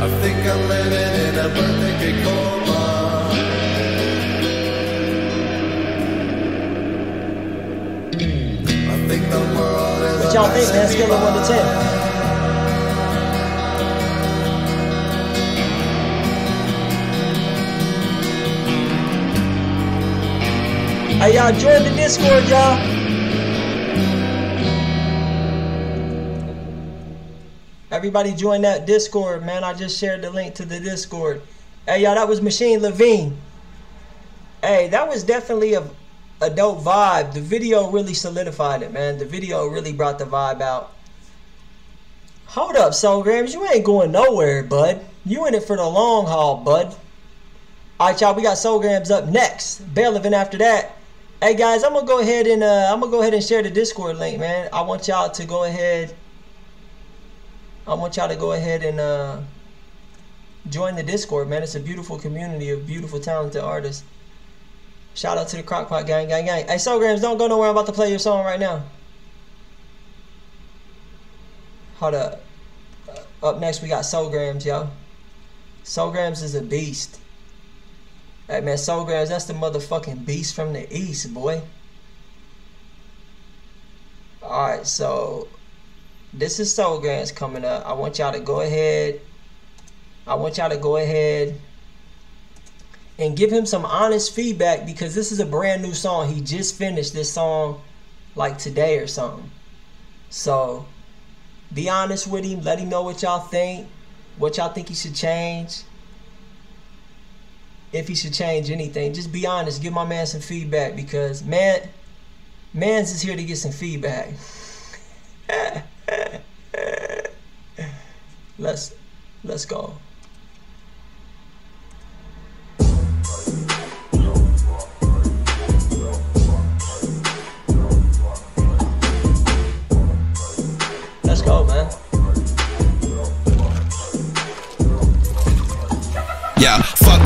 I think I'm living in a birthday coma. I think the world is
What y'all think, man? Scale of 1 to 10. Hey, y'all, join the Discord, y'all. Everybody join that Discord, man. I just shared the link to the Discord. Hey, y'all, that was Machine Levine. Hey, that was definitely a, a dope vibe. The video really solidified it, man. The video really brought the vibe out. Hold up, Soul Grams. You ain't going nowhere, bud. You in it for the long haul, bud. All right, y'all. We got Soul Grams up next. Bear after that. Hey guys, I'm gonna go ahead and uh, I'm gonna go ahead and share the Discord link, man. I want y'all to go ahead. I want y'all to go ahead and uh, join the Discord, man. It's a beautiful community of beautiful, talented artists. Shout out to the Crockpot gang, gang, gang. Hey, Sograms, don't go nowhere. I'm about to play your song right now. Hold up. Up next, we got Sograms, yo. Sograms is a beast. Hey man, Soulgrams, that's the motherfucking beast from the east, boy. Alright, so this is Soulgrams coming up. I want y'all to go ahead. I want y'all to go ahead and give him some honest feedback because this is a brand new song. He just finished this song like today or something. So be honest with him. Let him know what y'all think. What y'all think he should change if he should change anything. Just be honest. Give my man some feedback because man, man's is here to get some feedback. let's let's go.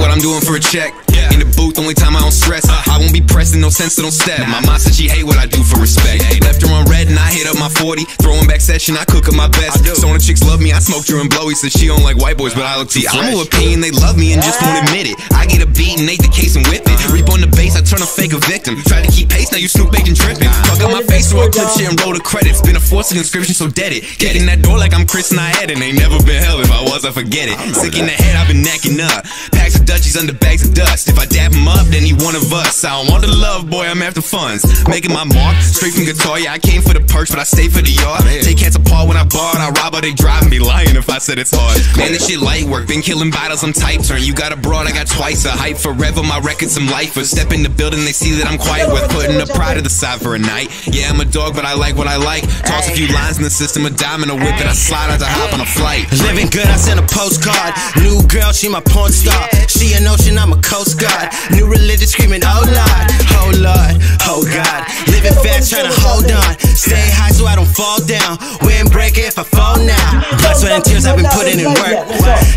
What I'm doing for a check. In the booth, only time I don't stress. I won't be pressing, no sense, so don't step. My mom said she hate what I do for respect. Left her on red and I hit up my 40. Throwing back session, I cook up my best. So when the chicks love me, I smoked her and blowy. Said she don't like white boys, but I look T. I'm a opinion they love me and just won't admit it. I get a beat and Nate the case and whip it. Reap on the bass, I turn a fake fake a victim. Try to keep pace, now you Snoop Bacon tripping. Fuck up my face through I clip shit and roll the credits. Been a force of inscription, so dead it. Get in that door like I'm Chris and I had it. Ain't never been hell if I was, I forget it. Sick in the head, I've been necking up. Packs of Dutchies under bags of dust. If I dap him up, then he one of us. I don't want the love, boy, I'm after funds. Making my mark, straight from guitar. Yeah, I came for the perks, but I stay for the yard. Take cats apart when I bar, I rob her, they driving me lying if I said it's hard. Man, this shit light work. Been killing battles, I'm type turn. You got a broad, I got twice a hype forever. My record, some life. But step in the building, they see that I'm quite worth putting the pride to the side for a night. Yeah, I'm a dog, but I like what I like. Toss a few lines in the system, a dime and a whip, and I slide out to hop on a flight.
Living good, I sent a postcard. New girl, she my porn star. She an ocean, I'm a coast guard. New religion screaming, oh lord, oh lord, oh god. Living fast, trying to hold on. Stay high so I don't fall down. Windbreaker if I fall now. Blood, sweat, and tears, I've been putting in work.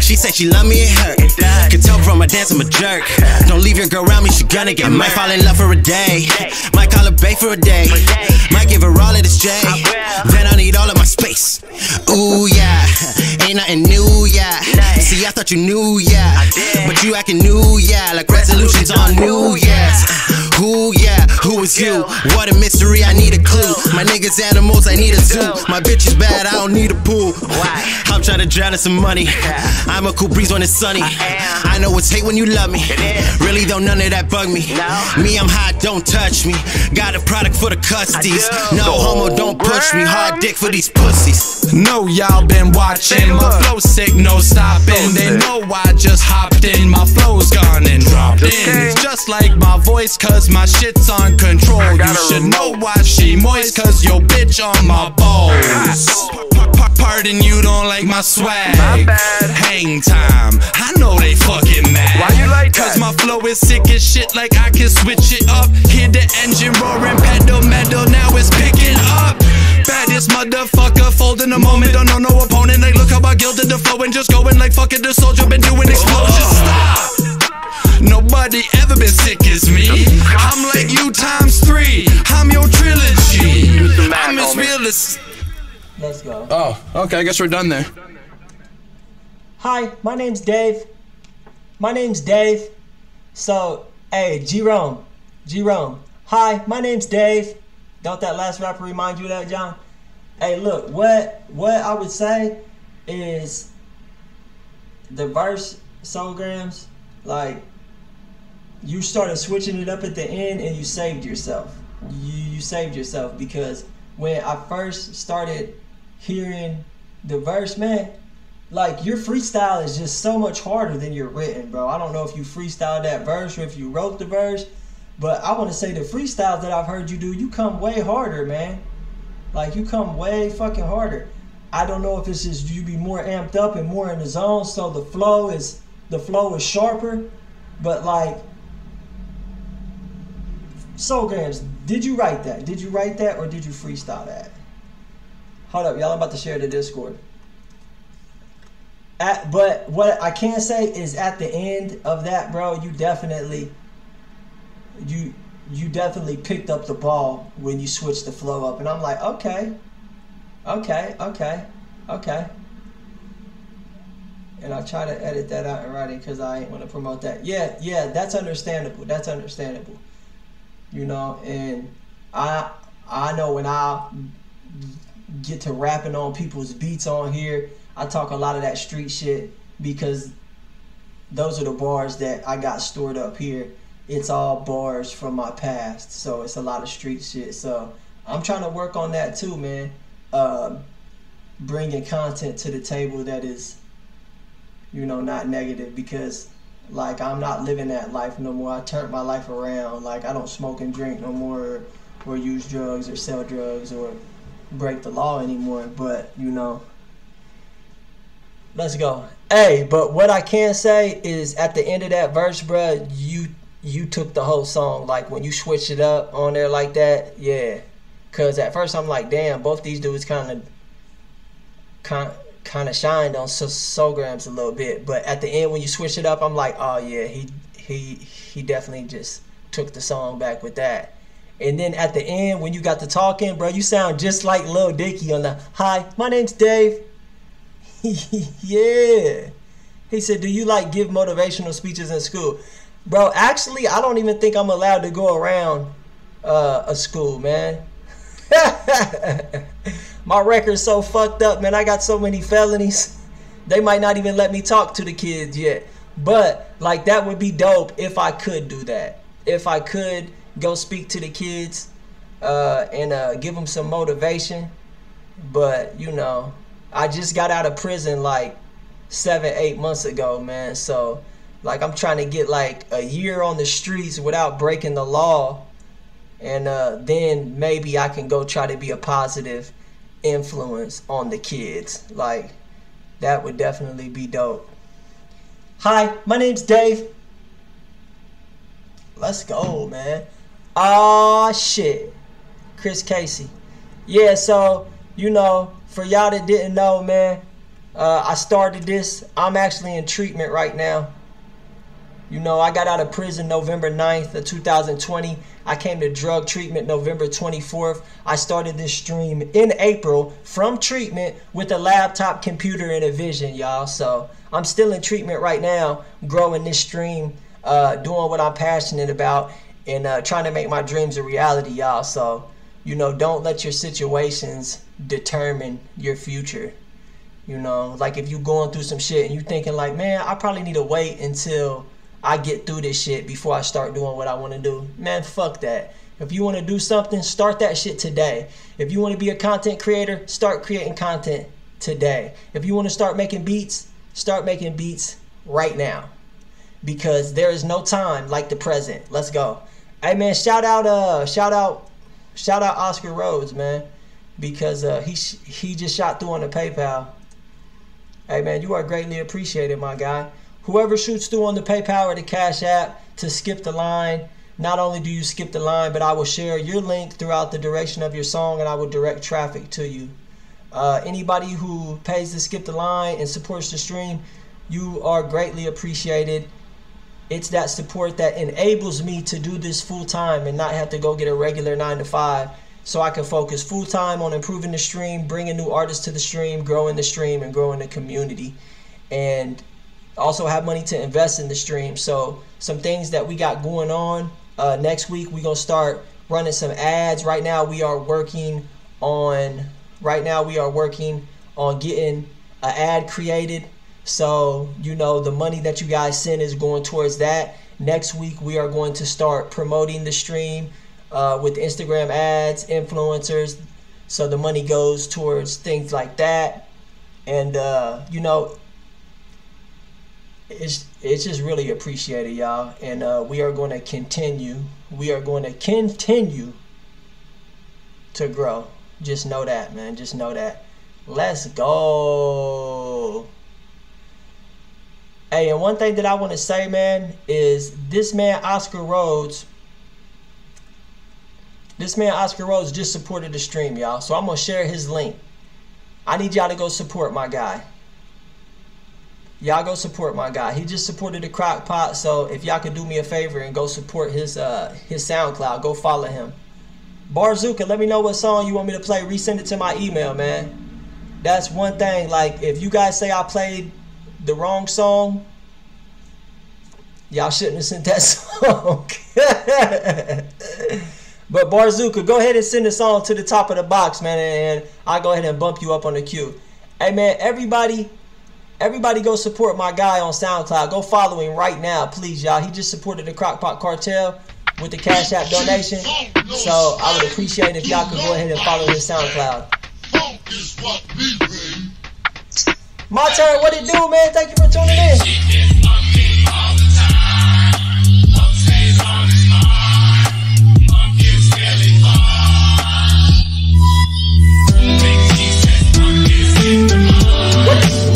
She said she love me, it hurt. Can tell from my dance, I'm a jerk. Don't leave your girl around me, she gonna get. Might fall in love for a day. Might call her bae for a day. Might give her all of this J. Then I need all of my space. Ooh yeah, ain't nothing new, yeah. See, I thought you knew, yeah. But you acting new, yeah. Like resolutions on New Year's. Who, yeah, who is you? What a mystery, I need a clue. My niggas animals, I need a zoo. My bitch is bad, I don't need a pool. I'm trying to drown in some money. I'm a cool breeze when it's sunny. I know it's hate when you love me. Really, though, none of that bug me. Me, I'm hot, don't touch me. Got a product for the custies. No homo, don't push me. Hard dick for these pussies.
No, y'all been watching my flow sick, no stopping. They know I just hopped in, my flow's gone and dropped in. It's just like my voice, cause my shit's on control. You should know why she moist, cause your bitch on my balls. Pardon, you don't like my swag. My bad. Hang time, I know they fucking mad. Why you like Cause my flow is sick as shit, like I can switch it up. Hear the engine roaring, pedal metal, now it's picking up. Baddest motherfucker, folding a moment, don't know no opponent. Like, look how I gilded the flow and just going like fuck it, the soldier been doing explosions. Stop! Nobody ever been sick as me. I'm like you times three. I'm your trilogy. I'm as real as.
Let's go.
Oh, okay. I guess we're done there.
Hi, my name's Dave. My name's Dave. So, hey, Jerome. Jerome. Hi, my name's Dave. Don't that last rapper remind you of that, John? Hey, look, what what I would say is the verse sonograms, like you started switching it up at the end and you saved yourself. You, you saved yourself because when I first started hearing the verse, man, like your freestyle is just so much harder than your written, bro. I don't know if you freestyled that verse or if you wrote the verse, but I want to say the freestyles that I've heard you do, you come way harder, man. Like you come way fucking harder. I don't know if it's just you be more amped up and more in the zone, so the flow is the flow is sharper. But like Soulgrams, did you write that? Did you write that or did you freestyle that? Hold up, y'all. I'm about to share the Discord. At, but what I can say is at the end of that, bro, you definitely you you definitely picked up the ball when you switched the flow up. And I'm like, okay, okay, okay, okay. And I'll try to edit that out in writing because I ain't want to promote that. Yeah, yeah, that's understandable. That's understandable. You know, and I I know when I get to rapping on people's beats on here, I talk a lot of that street shit because those are the bars that I got stored up here it's all bars from my past. So it's a lot of street shit. So I'm trying to work on that too, man. Um, bringing content to the table that is, you know, not negative because like I'm not living that life no more. I turned my life around. Like I don't smoke and drink no more or use drugs or sell drugs or break the law anymore. But, you know, let's go. Hey, but what I can say is at the end of that verse, bruh, you you took the whole song. Like when you switched it up on there like that, yeah. Cause at first I'm like, damn, both these dudes kind of, kind kind of shined on Soulgrams a little bit. But at the end when you switch it up, I'm like, oh yeah, he he he definitely just took the song back with that. And then at the end when you got to talking, bro, you sound just like Lil Dicky on the Hi, my name's Dave. yeah. He said, Do you like give motivational speeches in school? Bro, actually, I don't even think I'm allowed to go around uh, a school, man. My record's so fucked up, man. I got so many felonies. They might not even let me talk to the kids yet. But like that would be dope if I could do that. If I could go speak to the kids uh, and uh, give them some motivation. But you know, I just got out of prison like seven, eight months ago, man. So like I'm trying to get like a year on the streets without breaking the law, and uh, then maybe I can go try to be a positive influence on the kids. Like that would definitely be dope. Hi, my name's Dave. Let's go, man. Ah, shit. Chris Casey. Yeah, so, you know, for y'all that didn't know, man, uh, I started this. I'm actually in treatment right now. You know, I got out of prison November 9th of 2020. I came to drug treatment November 24th. I started this stream in April from treatment with a laptop computer and a vision, y'all. So I'm still in treatment right now, growing this stream, uh, doing what I'm passionate about, and uh, trying to make my dreams a reality, y'all. So, you know, don't let your situations determine your future. You know, like if you're going through some shit and you thinking like, man, I probably need to wait until I get through this shit before I start doing what I want to do. Man, fuck that. If you want to do something, start that shit today. If you want to be a content creator, start creating content today. If you want to start making beats, start making beats right now. Because there is no time like the present. Let's go. Hey man, shout out uh shout out shout out Oscar Rhodes, man. Because uh he he just shot through on the PayPal. Hey man, you are greatly appreciated, my guy. Whoever shoots through on the PayPal or the Cash App to skip the line, not only do you skip the line, but I will share your link throughout the duration of your song and I will direct traffic to you. Uh, anybody who pays to skip the line and supports the stream, you are greatly appreciated. It's that support that enables me to do this full time and not have to go get a regular 9 to 5 so I can focus full time on improving the stream, bringing new artists to the stream, growing the stream, and growing the community. And also have money to invest in the stream. So some things that we got going on. Uh, next week we're gonna start running some ads. Right now we are working on. Right now we are working on getting an ad created. So you know the money that you guys send is going towards that. Next week we are going to start promoting the stream uh, with Instagram ads, influencers. So the money goes towards things like that. And uh, you know it's it's just really appreciated, y'all. And uh, we are going to continue. We are going to continue to grow. Just know that, man. Just know that. Let's go. Hey, and one thing that I want to say, man, is this man Oscar Rhodes. This man Oscar Rhodes just supported the stream, y'all. So I'm gonna share his link. I need y'all to go support my guy y'all go support my guy. He just supported the crock pot, so if y'all could do me a favor and go support his uh his SoundCloud, go follow him. Barzuka, let me know what song you want me to play. Resend it to my email, man. That's one thing. Like if you guys say I played the wrong song, y'all shouldn't have sent that song. but Barzuka, go ahead and send the song to the top of the box, man, and I'll go ahead and bump you up on the queue. Hey man, everybody Everybody go support my guy on SoundCloud. Go follow him right now, please, y'all. He just supported the Crockpot Cartel with the Cash App donation. So I would appreciate if y'all could go ahead and follow his SoundCloud. My turn, what it do, man? Thank you for tuning in. What?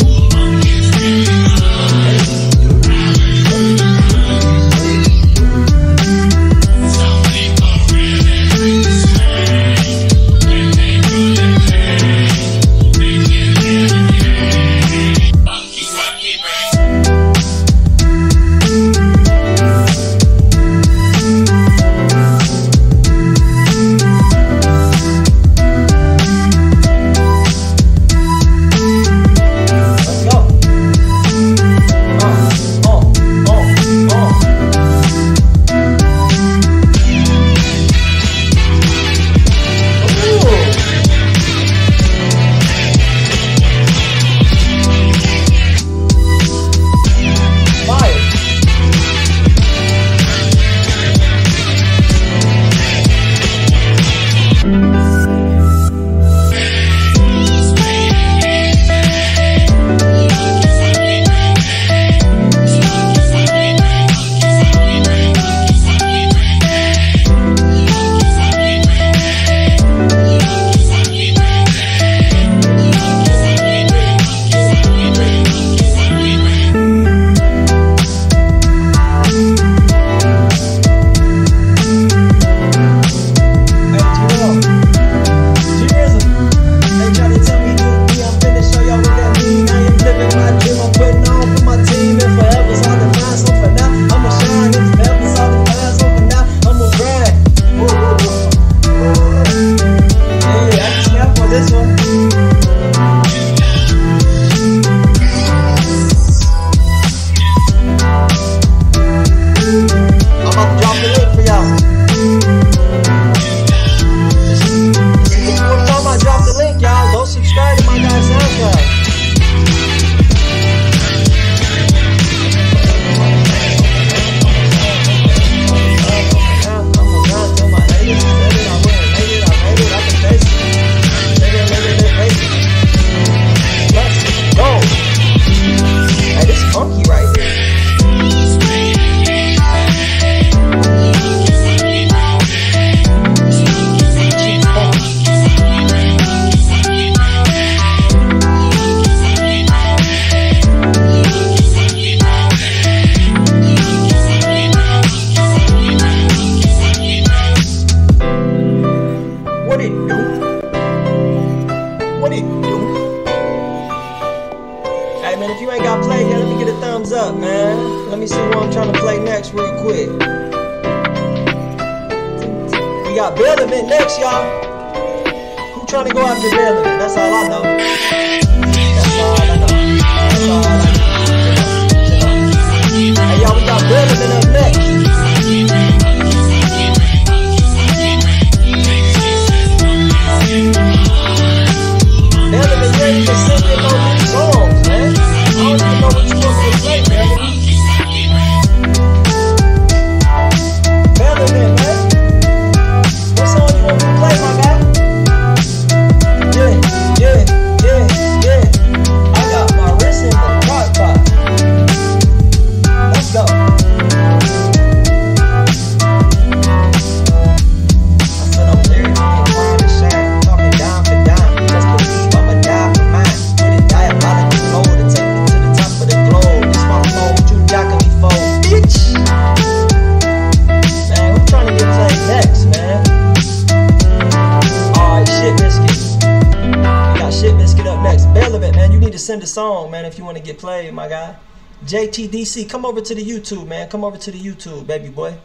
To the YouTube, man. Come over to the YouTube, baby boy.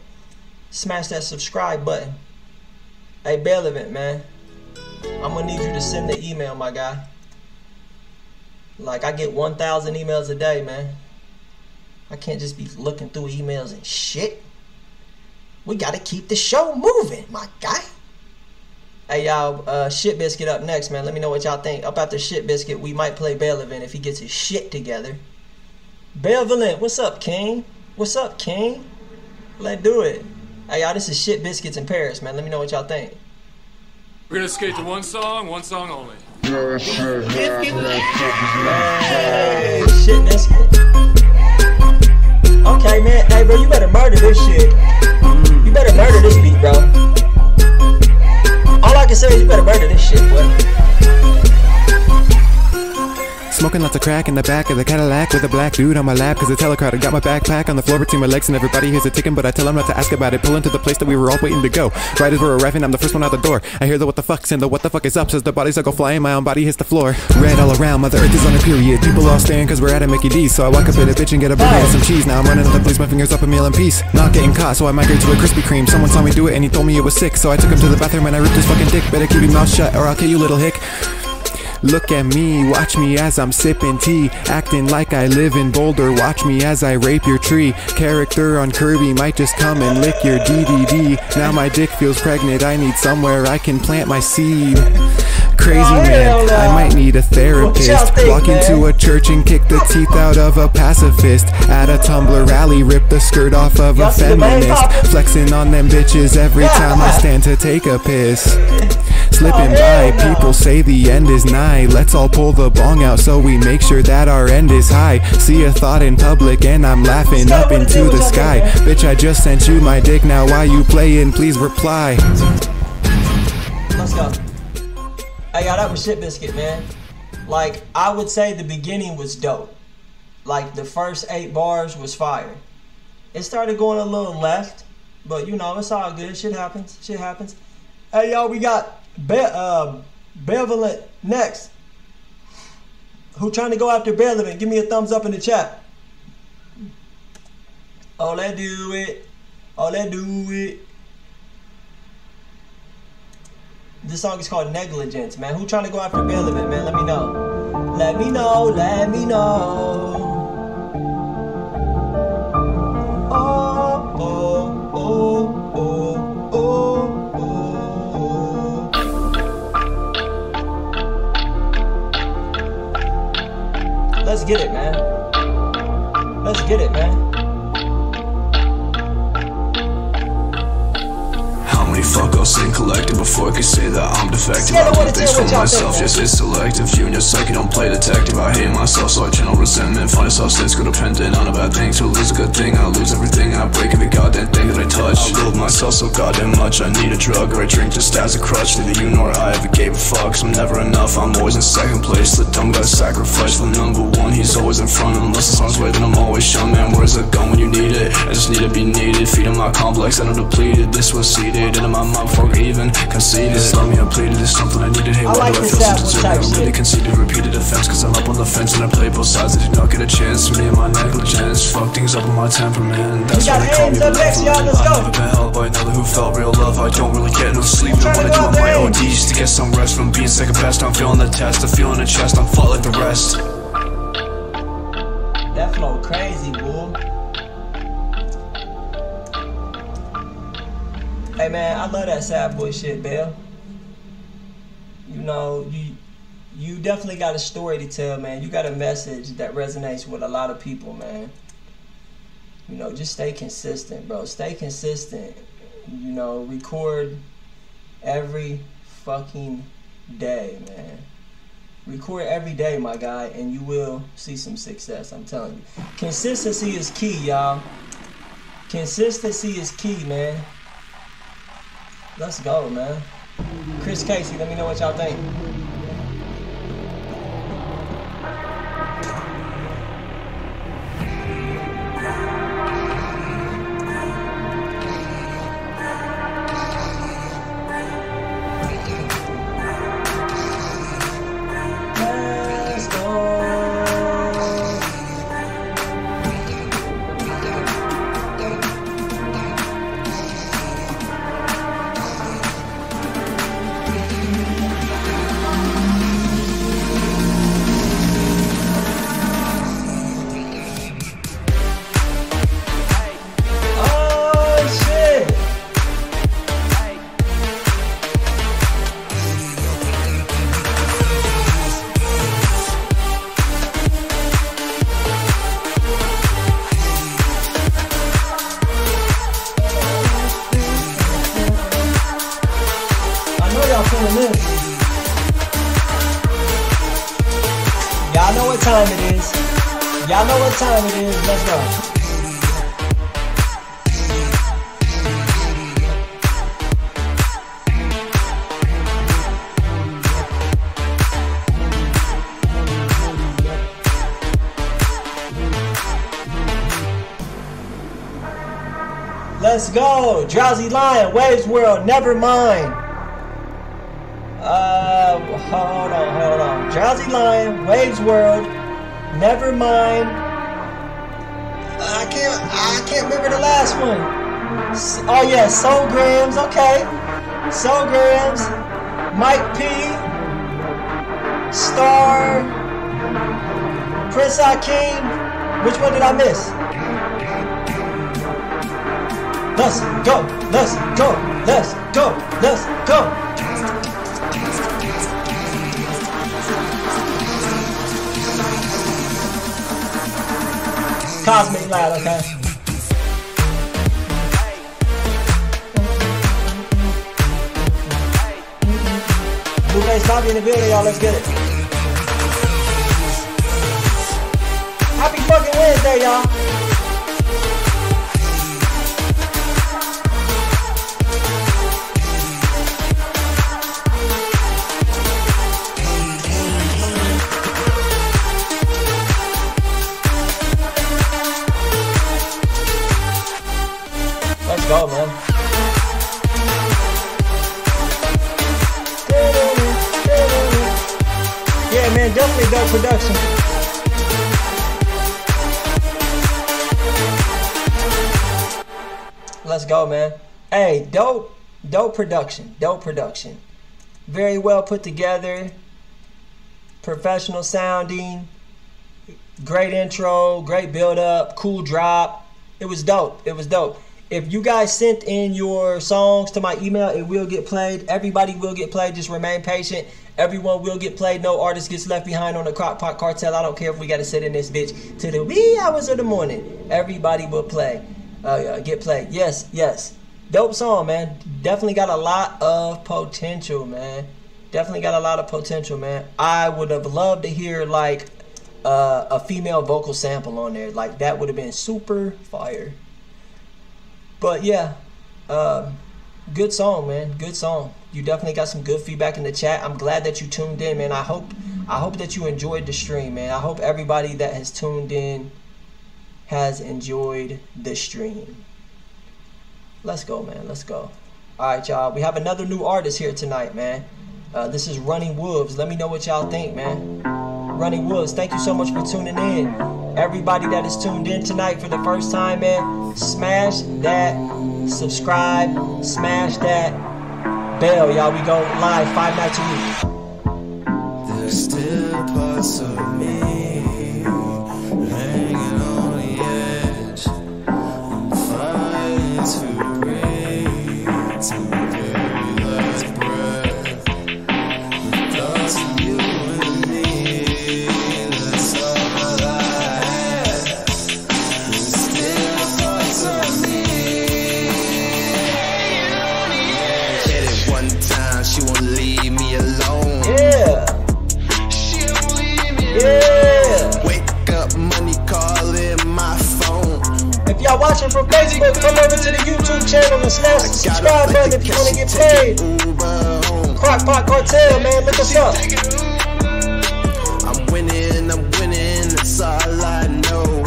Smash that subscribe button. Hey, Relevant, man. I'm gonna need you to send the email, my guy. Like I get 1,000 emails a day, man. I can't just be looking through emails and shit. We gotta keep the show moving, my guy. Hey y'all, uh, Shit Biscuit up next, man. Let me know what y'all think. Up after Shit Biscuit, we might play Bailevin if he gets his shit together. Bailevin, what's up, King? What's up, King? Let's do it. Hey y'all, this is Shit Biscuits in Paris, man. Let me know what y'all think.
We're gonna skate to one song, one song only.
Hey, Shit Biscuit. Okay, man. Hey, bro, you better murder this shit. You better murder this beat, bro. All I can say is you better murder this shit, boy.
Smoking lots of crack in the back of the Cadillac with a black dude on my lap cause it's hella. Got my backpack on the floor between my legs and everybody hears a ticking, but I tell them not to ask about it. Pull into the place that we were all waiting to go. Right as we're arriving, I'm the first one out the door. I hear the what the fuck's and the what the fuck is up says the bodies I go flying, my own body hits the floor. Red all around, Mother Earth is on a period. People all staring cause we're at a Mickey D's. So I walk up at a bitch and get a burger and some cheese. Now I'm running up the place, my fingers up a meal in peace. Not getting caught, so I migrate to a Krispy Kreme. Someone saw me do it and he told me it was sick. So I took him to the bathroom and I ripped his fucking dick. Better keep your mouth shut or I'll kill you, little hick. Look at me, watch me as I'm sipping tea, acting like I live in Boulder. Watch me as I rape your tree. Character on Kirby might just come and lick your DDD. Now my dick feels pregnant, I need somewhere I can plant my seed. Crazy
Oh,
man. I might need a therapist. Walk into a church and kick the teeth out of a pacifist. At a Tumblr rally, rip the skirt off of a
see the vein
feminist.
popping?
Flexing on them bitches every time I stand to take a piss. Slipping by, people say the end is nigh. Let's all pull the bong out so we make sure that our end is high. See a thought in public and I'm laughing up into the sky. Bitch, I just sent you my dick, now why you playing? Please reply.
Let's go. Hey, y'all, that was Shit Biscuit, man. Like, I would say the beginning was dope. Like, the first eight bars was fire. It started going a little left, but you know, it's all good. Shit happens. Shit happens. Hey, y'all, we got Be- uh, next. Who trying to go after Benevolent? Give me a thumbs up in the chat. Oh, let do it. Oh, let do it. This song is called Negligence, man. Who trying to go after Benevolent, man? Let me know. Let me know. Let me know. Oh, oh, oh. oh, oh, oh. Let's get it, man. Let's get it, man.
Fuck I'll sing collective before I can say that I'm defective?
I
I do things for myself, just it's selective. You and your psyche don't play detective. I hate myself, so I channel resentment. Find a substance codependent on a bad thing. To lose a good thing, I lose everything. I break every goddamn thing that I touch. I love myself so goddamn much. I need a drug or a drink just as a crutch. Neither you nor I ever gave a fuck. So I'm never enough. I'm always in second place. The dumb guy sacrificed the number one. He's always in front. Unless the song's way, then I'm always shown. Man, where's it gone when you need it? I just need to be needed. Feeding my complex and I'm depleted. This was seeded into my mind before I even conceded. This love me, I pleaded. It's something I needed. Hey,
I
why
like
do I feel so
Apple
deserved?
type
I really
shit.
conceded repeated offense. Cause I'm up on the fence and I play both sides. I did not get a chance. Me and my negligence. Fuck things up with my temperament. That's
We
why
got
they call me
hands up next, y'all. Let's
I've never been held by another who felt real love. I don't really get no sleep. Don't wanna do on my ODs to get some rest from being second best. I'm feeling the test. I'm feeling the chest. I'm fought like the rest.
That flow crazy, bull. Hey man, I love that sad boy shit, Bill. You know, you you definitely got a story to tell, man. You got a message that resonates with a lot of people, man. You know, just stay consistent, bro. Stay consistent. You know, record every fucking day, man. Record every day, my guy, and you will see some success. I'm telling you. Consistency is key, y'all. Consistency is key, man. Let's go, man. Chris Casey, let me know what y'all think. Drowsy Lion, Waves World, never mind. Uh, hold on, hold on. Drowsy Lion, Waves World, never mind. I can't, I can't remember the last one. Oh yeah, Soul Grams, okay. Soul Grams, Mike P, Star, Prince Akeem. Which one did I miss? Let's go, let's go, let's go, let's go. Cosmic Loud, okay. Blueface Bobby in the building, y'all. Let's get it. Happy fucking Wednesday, y'all. Man. Hey, dope, dope production, dope production. Very well put together, professional sounding, great intro, great build up, cool drop. It was dope. It was dope. If you guys sent in your songs to my email, it will get played. Everybody will get played. Just remain patient. Everyone will get played. No artist gets left behind on the Crock Pot Cartel. I don't care if we got to sit in this bitch to the wee hours of the morning. Everybody will play. Uh, get played. Yes, yes. Dope song, man. Definitely got a lot of potential, man. Definitely got a lot of potential, man. I would have loved to hear like uh, a female vocal sample on there. Like that would have been super fire. But yeah, uh, good song, man. Good song. You definitely got some good feedback in the chat. I'm glad that you tuned in, man. I hope I hope that you enjoyed the stream, man. I hope everybody that has tuned in has enjoyed the stream. Let's go, man. Let's go. All right, y'all. We have another new artist here tonight, man. Uh, this is Running Wolves. Let me know what y'all think, man. Running Wolves, thank you so much for tuning in. Everybody that is tuned in tonight for the first time, man, smash that subscribe, smash that bell, y'all. We go live five nights a week.
There's still parts of me
Watching from Facebook, come over to the YouTube channel and smash the subscribe button if you want to get paid. Crockpot Cartel, man, look us up.
I'm winning, I'm winning, that's all I know.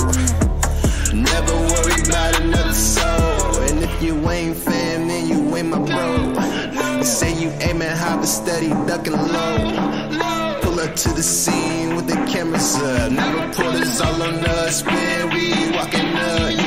Never worry about another soul. And if you ain't fam, then you ain't my bro. Say you aiming high, but steady ducking low. Pull up to the scene with the cameras up. Now reporters all on us, man, we walking up.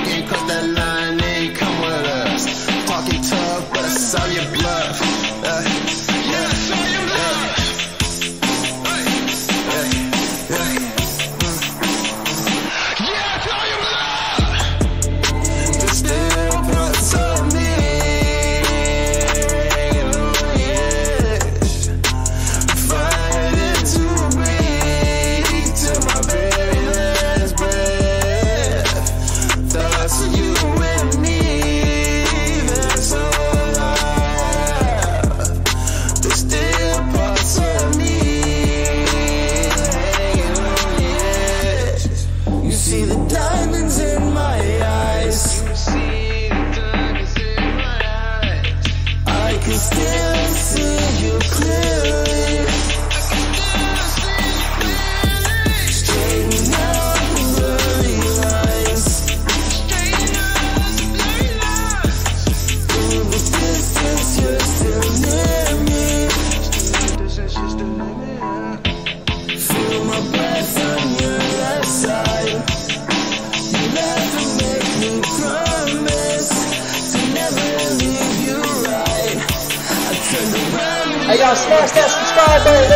Smash that subscribe button.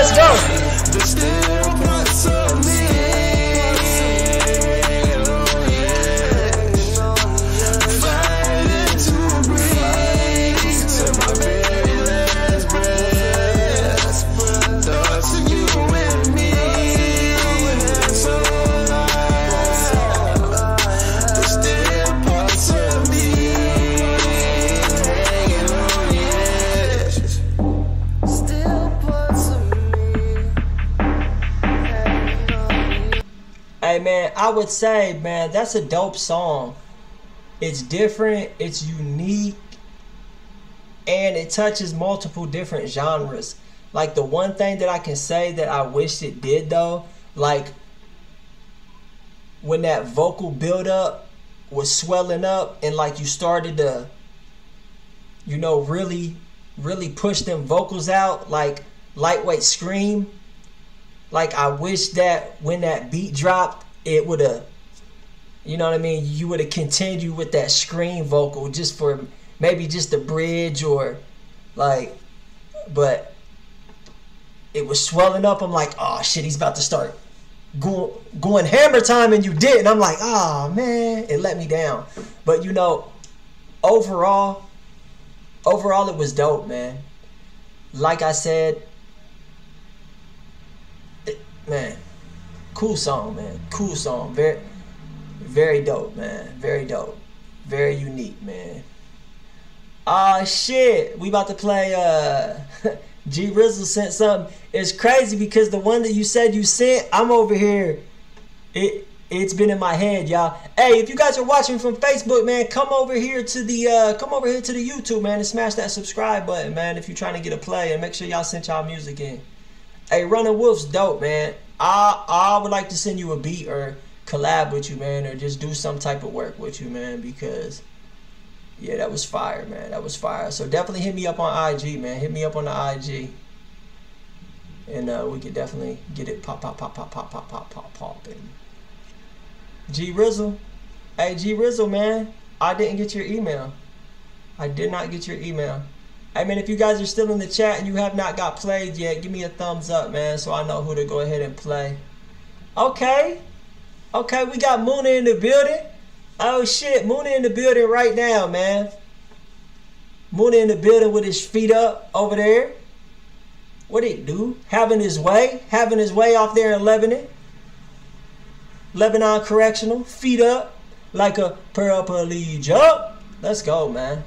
Would say, man, that's a dope song. It's different, it's unique, and it touches multiple different genres. Like the one thing that I can say that I wish it did though, like when that vocal buildup was swelling up and like you started to, you know, really, really push them vocals out, like lightweight scream. Like I wish that when that beat dropped, it would have, you know what I mean. You would have continued with that scream vocal just for maybe just the bridge or like, but it was swelling up. I'm like, oh shit, he's about to start going going hammer time, and you did, and I'm like, oh man, it let me down. But you know, overall, overall it was dope, man. Like I said, it- man, cool song, man. Cool song. Very, very dope, man. Very dope. Very unique, man. Ah shit, we about to play. uh G Rizzle sent something. It's crazy because the one that you said you sent, I'm over here. It It's been in my head, y'all. Hey, if you guys are watching from Facebook, man, come over here to the uh, come over here to the YouTube, man, and smash that subscribe button, man. If you're trying to get a play, and make sure y'all send y'all music in. Hey, Running Wolf's dope, man. I I would like to send you a beat or collab with you, man, or just do some type of work with you, man, because yeah, that was fire, man. That was fire. So definitely hit me up on IG, man. Hit me up on the IG. And uh, we could definitely get it pop, pop, pop, pop, pop, pop, pop, pop, popping. G Rizzle. Hey, G Rizzle, man. I didn't get your email. I did not get your email. Hey, man, if you guys are still in the chat and you have not got played yet, give me a thumbs up, man, so I know who to go ahead and play. Okay. Okay, we got Moona in the building. Oh, shit. Moona in the building right now, man. Moona in the building with his feet up over there. What it do? Having his way. Having his way off there in Lebanon. Lebanon Correctional, feet up like a paraplegic. Let's go, man.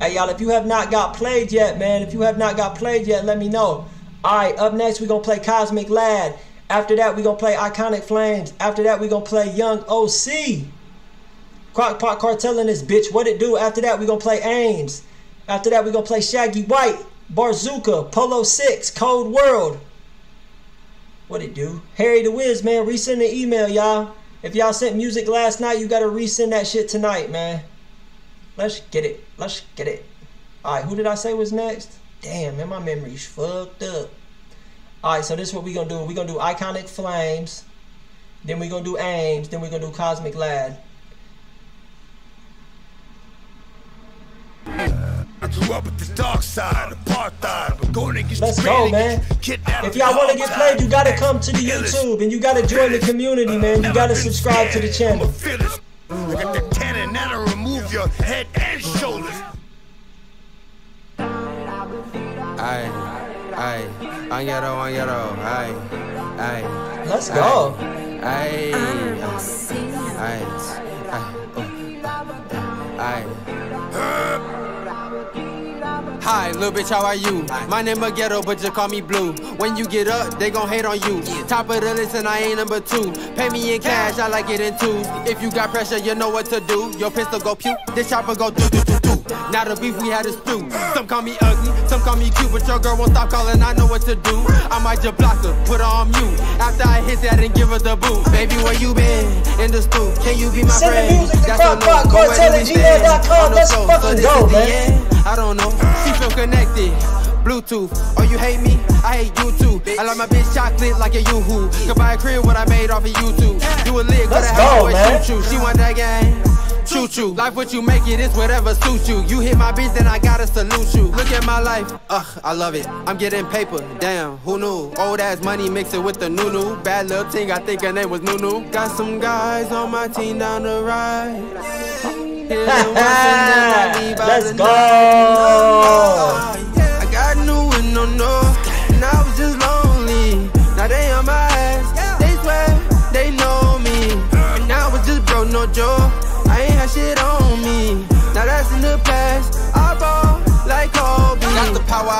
Hey, y'all, if you have not got played yet, man, if you have not got played yet, let me know. All right, up next, we're going to play Cosmic Lad. After that, we're going to play Iconic Flames. After that, we're going to play Young OC. Crockpot Cartel in this bitch. What it do? After that, we're going to play Ames. After that, we're going to play Shaggy White, Barzooka, Polo 6, Cold World. What it do? Harry the Wiz, man, resend the email, y'all. If y'all sent music last night, you gotta resend that shit tonight, man. Let's get it. Let's get it. Alright, who did I say was next? Damn, man, my memory's fucked up. Alright, so this is what we're gonna do. We're gonna do Iconic Flames. Then we're gonna do Ames. Then we're gonna do Cosmic Lad.
Grew up with the dark side, apartheid, going against
Let's go, man. If y'all want to get played, you gotta come to the YouTube and you gotta join the community, man. You gotta subscribe to the channel.
I got the cannon that'll remove your head and shoulders.
Ay, yellow, añero, yellow. Aye, aye.
Let's go.
Aye, aye, aye, aye. Hi, little bitch, how are you? My name is Ghetto, but just call me Blue. When you get up, they gon' hate on you. Top of the list, and I ain't number two. Pay me in cash, I like it in twos. If you got pressure, you know what to do. Your pistol go pew, this chopper go do do do do. Now the beef we had is stew. Some call me ugly, some call me cute, but your girl won't stop calling. I know what to do. I might just block her, put her on mute. After I hit that and give her the boot. Baby, where you been? In the stool. Can you be my
Send the
friend?
music to
That's
Crockpot
no. Go
Cartel
where
at
do we stand?
gmail.com.
On the
Let's fucking go, man.
I don't know. Feel connected. Bluetooth. Oh, you hate me? I hate you too. I like my bitch chocolate like a yoo-hoo. Could buy a crib what I made off of YouTube. You a lick, but I always
man.
shoot. She want that game. Choo choo. Life what you make it is whatever suits you. You hit my bitch, then I gotta salute you. Look at my life. Ugh, I love it. I'm getting paper. Damn, who knew? Old ass money mix it with the new new. Bad little thing, I think her name was Nunu. Got some guys on my team down the ride.
Let's go.
I got new and no no.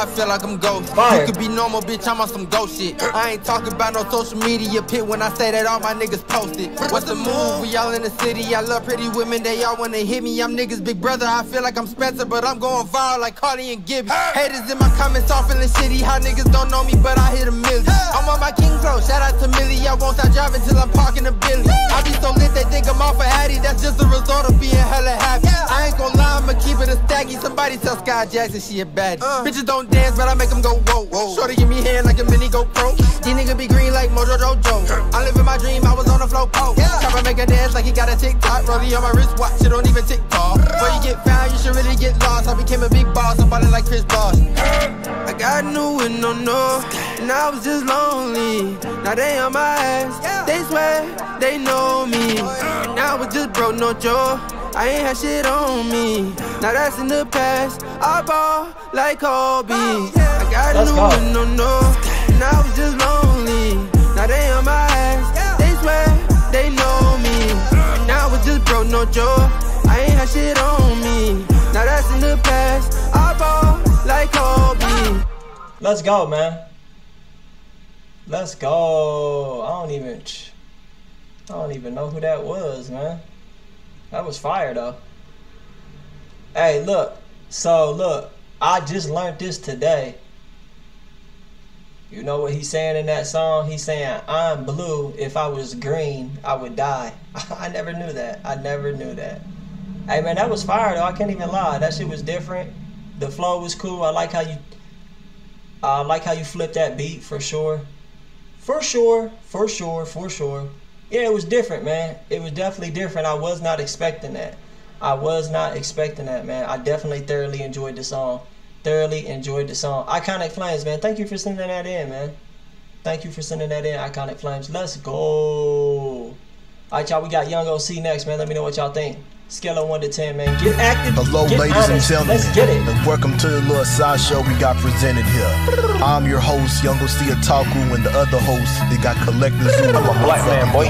I feel like I'm ghost.
Fire.
You could be normal, bitch, I'm on some ghost shit. I ain't talking about no social media pit when I say that all my niggas posted. What's the move? We all in the city. I love pretty women, they all wanna hit me. I'm niggas big brother. I feel like I'm Spencer, but I'm going viral like Carly and Gibby. Haters in my comments all feeling shitty. How niggas don't know me, but I hit a million. I'm on my king flow. Shout out to Millie. I won't stop driving till I'm parking a Billy. I be so lit, they think I'm off a Addy. That's just a result of being hella happy. I ain't gon' lie, I'ma keep it a staggy. Somebody tell Skai Jackson she a baddie. Uh. Bitches don't dance, but I make them go whoa, whoa. Shorty give me hand like a mini GoPro. These niggas be green like Mojo Jojo. I'm living my dream, I was on the floor pole. Chopper make a dance like he got a TikTok. Rollie on my wrist watch, it don't even tick tock. Before you get found, you should really get lost. I became a big boss, I'm ballin' like Chris Bosh. I got new and no no, and I was just lonely. Now they on my ass, they swear they know me. And I was just broke, no joke. I ain't had shit on me. Now that's in the past. I ball like Kobe. I got
Let's
new and no no, and I was just lonely. Now they on my ass, they swear they know me. And now it's just broke, no joke. I ain't had shit on me. Now that's in the past. I ball like Kobe.
Let's go, man. Let's go. I don't even. I don't even know who that was, man. That was fire though. Hey, look. So look, I just learned this today. You know what he's saying in that song? He's saying, I'm blue. If I was green, I would die. I never knew that. I never knew that. Hey man, that was fire though. I can't even lie. That shit was different. The flow was cool. I like how you I like how you flipped that beat for sure. For sure, for sure, for sure. Yeah, it was different, man. It was definitely different. I was not expecting that. I was not expecting that, man. I definitely thoroughly enjoyed the song. Thoroughly enjoyed the song. Iconic Flames, man. Thank you for sending that in, man. Thank you for sending that in, Iconic Flames. Let's go. All right, y'all. We got Young OC next, man. Let me know what y'all think. Scale of 1 to 10, man. Get active.
Hello,
get
ladies
honest.
and gentlemen.
Let's get it.
And welcome to the little side show we got presented here. I'm your host, Young Ostia Taku, and the other host, they got Collective Zoo. I'm a black man, boy.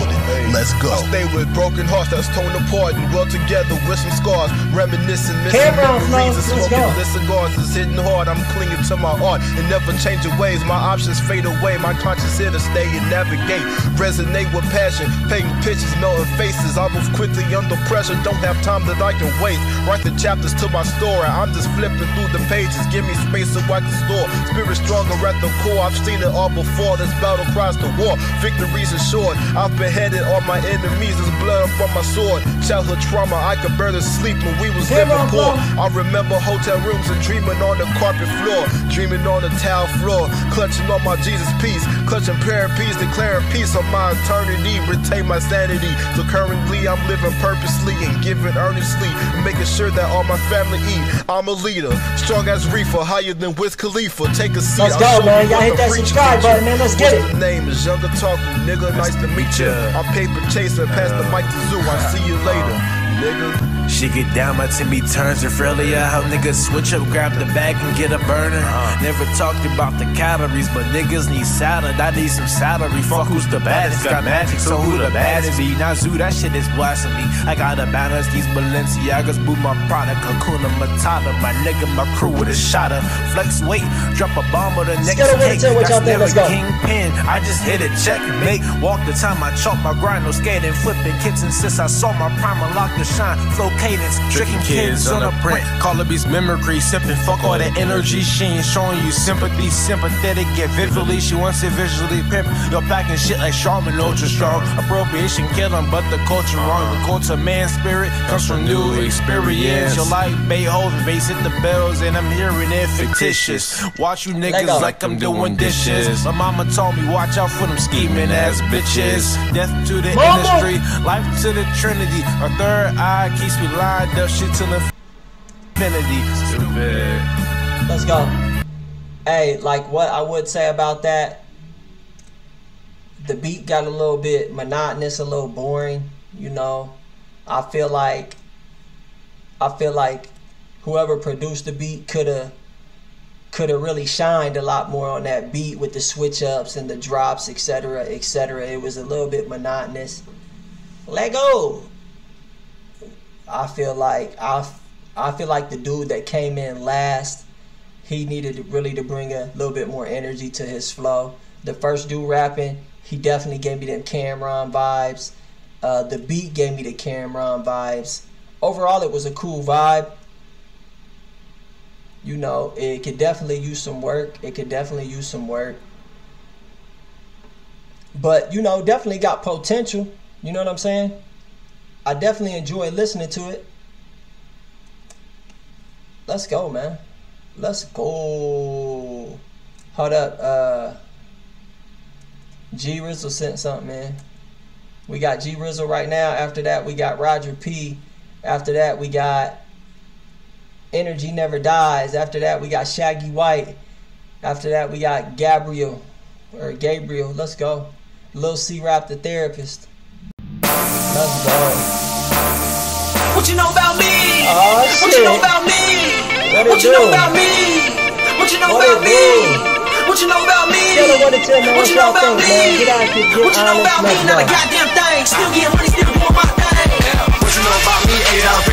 Let's go.
I stay with broken hearts that's torn apart and well together with some scars. Reminiscing, missing
Camera on,
memories and smoking
go.
lit cigars is hitting hard. I'm clinging to my art and never changing ways. My options fade away. My conscience here to stay and navigate. Resonate with passion. Painting pictures, melting faces. I move quickly under pressure. Don't have time that I can waste. Write the chapters to my story. I'm just flipping through the pages. Give me space so I can store. Spirit stronger at the core. I've seen it all before. This battle cries the war. Victories assured. I've beheaded all my enemies. There's blood up on my sword. Childhood trauma. I could barely sleep when we was
Come
living poor. I remember hotel rooms and dreaming on the carpet floor. Dreaming on the tile floor. Clutching on my Jesus peace. Clutching prayer peace. Declaring peace on my eternity. Retain my sanity. So currently I'm living purposely and giving earnestly. Making sure that all my family eat. I'm a leader. Strong as reefer. Higher than Wiz Khalifa. Take a seat.
Let's
I'll
go, man.
you
Y'all hit that subscribe button, man. Let's get it.
Name is Younger Talku. Nigga, nice to meet ya. I'm paper chaser. Pass the mic to Zoo. I see you later. Nigga.
She get down, my Timmy turns her friendly. How niggas switch up, grab the bag and get a burner. Uh. Never talked about the calories, but niggas need salad. I need some salary. Fuck who's the baddest? Got magic, so who the baddest be? Now zoo, that shit is blasphemy. I gotta balance these Balenciagas, boot my product, Hakuna Matata. My nigga, my crew with a shotter. Flex weight, drop a bomb or the next
get over
cake.
to what y'all
That's
think,
never
let's go.
kingpin. I just hit a check, make walk the time. I chalk my grind, no skating, flipping kitchen since I saw my prime unlock the shine. Flow cadence, tricking kids on a print. Call a beast mimicry, sipping. Fuck all the energy. She ain't showing you sympathy, sympathetic, get vividly. She wants it visually pimp. You're packing shit like Charmin, ultra strong. Appropriation killing, but the culture wrong. The culture man spirit comes from new experience. Your life, Beethoven, bass hit the bells, and I'm hearing it fictitious. Watch you niggas like I'm doing dishes. My mama told me, watch out for them scheming ass bitches. Death to the
Mama.
industry, life to the Trinity. A third eye keeps me shit till infinity. Stupid.
Let's go. Hey, like what I would say about that, the beat got a little bit monotonous, a little boring, you know. I feel like I feel like whoever produced the beat could have could have really shined a lot more on that beat with the switch ups and the drops, etc., etc. It was a little bit monotonous. Let go. I feel like I I feel like the dude that came in last, he needed to really to bring a little bit more energy to his flow. The first dude rapping, he definitely gave me them Cameron vibes. Uh, the beat gave me the Cameron vibes. Overall, it was a cool vibe. You know, it could definitely use some work. It could definitely use some work. But, you know, definitely got potential. You know what I'm saying? I definitely enjoy listening to it. Let's go, man. Let's go. Hold up. Uh, G Rizzle sent something, man. We got G Rizzle right now. After that, we got Roger P. After that, we got Energy Never Dies. After that, we got Shaggy White. After that, we got Gabriel or Gabriel. Let's go. Lil C Rap the therapist. Let's go.
What you know about me?
Oh,
What you
shit.
know about me?
What
What you know about me? What you know
What
about me?
do?
What you know about me?
Tell her what it tell me,
What you know about me?
Get out here,
What you know about me? Not a
go.
goddamn thing. Still getting money, still doing my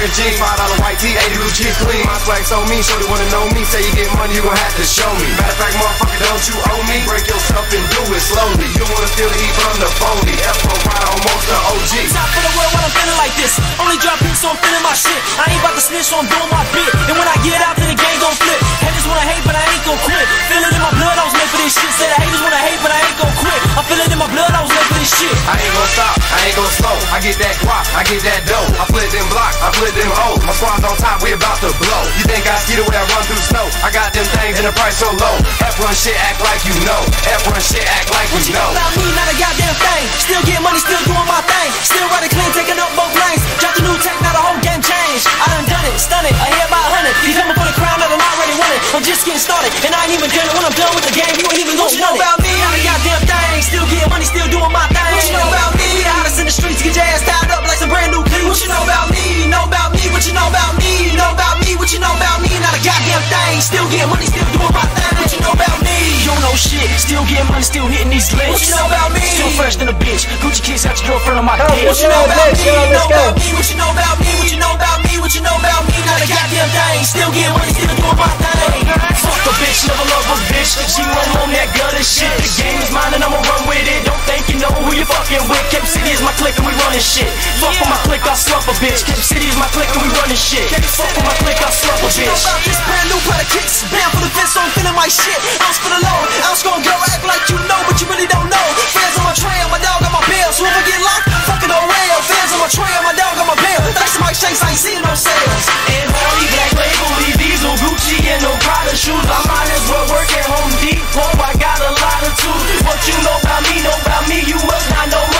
of jeans, five dollar white tee, eighty blue cheese clean. My
flex on me, shorty wanna know me. Say you get money, you gon' have to show me. Matter of fact, motherfucker, don't you owe me? Break yourself and do it slowly. You wanna steal the heat from the phony. F ride almost the OG.
Top for the world when I'm feeling like this. Only drop hits, so I'm feeling my shit. I ain't about to snitch, so I'm doing my bit. And when I get out, then the game gon' flip. Haters wanna hate, but I ain't gon' quit. Feel it in my blood, I was made for this shit. Say the haters wanna hate, but I ain't gon' quit. I feel it in my blood, I was made for this shit.
I ain't gon' stop, I ain't gon' slow. I get that guap, I get that dough. I flip them blocks, I flip them hoes. My squad's on top, we about to blow. You think I ski the way I run through snow? I got them things and the price so low. F1 shit act like you know. F1 shit act like you
know about me? Not a goddamn thing. Still get money, still doing my thing. Still riding clean, taking up both lanes. Drop the new tech, now the whole game changed. I done done it, stun it, ahead by a hundred. You coming for the crown that I'm already winning. I'm just getting started, and I ain't even done it. When I'm done with the game, you ain't even gonna know about me. Not a goddamn thing. Still getting money, still doing my thing. What you know about me? Hottest in the streets, get your ass tied up like some brand new cleats. What you know about me? Know about me? What you know about me? Know about me? What you know about me? Not a goddamn thing. Still getting money, still doing my thing. What you know about me? You don't know shit. Still getting money, still hitting these licks. What you know about me? Still fresh than a bitch. Gucci kiss out your girlfriend on my dick.
what you know about me? Know about
me? What you know about me? What you know about me? What you know about me? Not a goddamn thing. Still getting money, still doing my thing. Fuck a bitch, never love a bitch. She run on that gutter shit. The game is mine and I'ma run with it. Don't think you know who you fucking with. Cap City is my clique and we running shit. Fuck with my clique, I'll slump a bitch. Cap City is my clique and we running shit. Fuck with my clique, I'll slump a What you know bitch. about this brand new of kicks? Bound for the fence, so I'm feeling my shit. Ounce for the low, ounce gon' go act like you know, but you really don't know. Fans on my trail, my dog on my bill. So if I get locked, fucking no rail. Fans on my trail, my dog on my bill. Thanks to Mike Shanks, I ain't seeing no sales. And Harley Black Label, Lee Diesel, Gucci, and no Prada shoes. I might as well work at Home Depot. I got a lot of tools. What you know about me, know about me. You must not know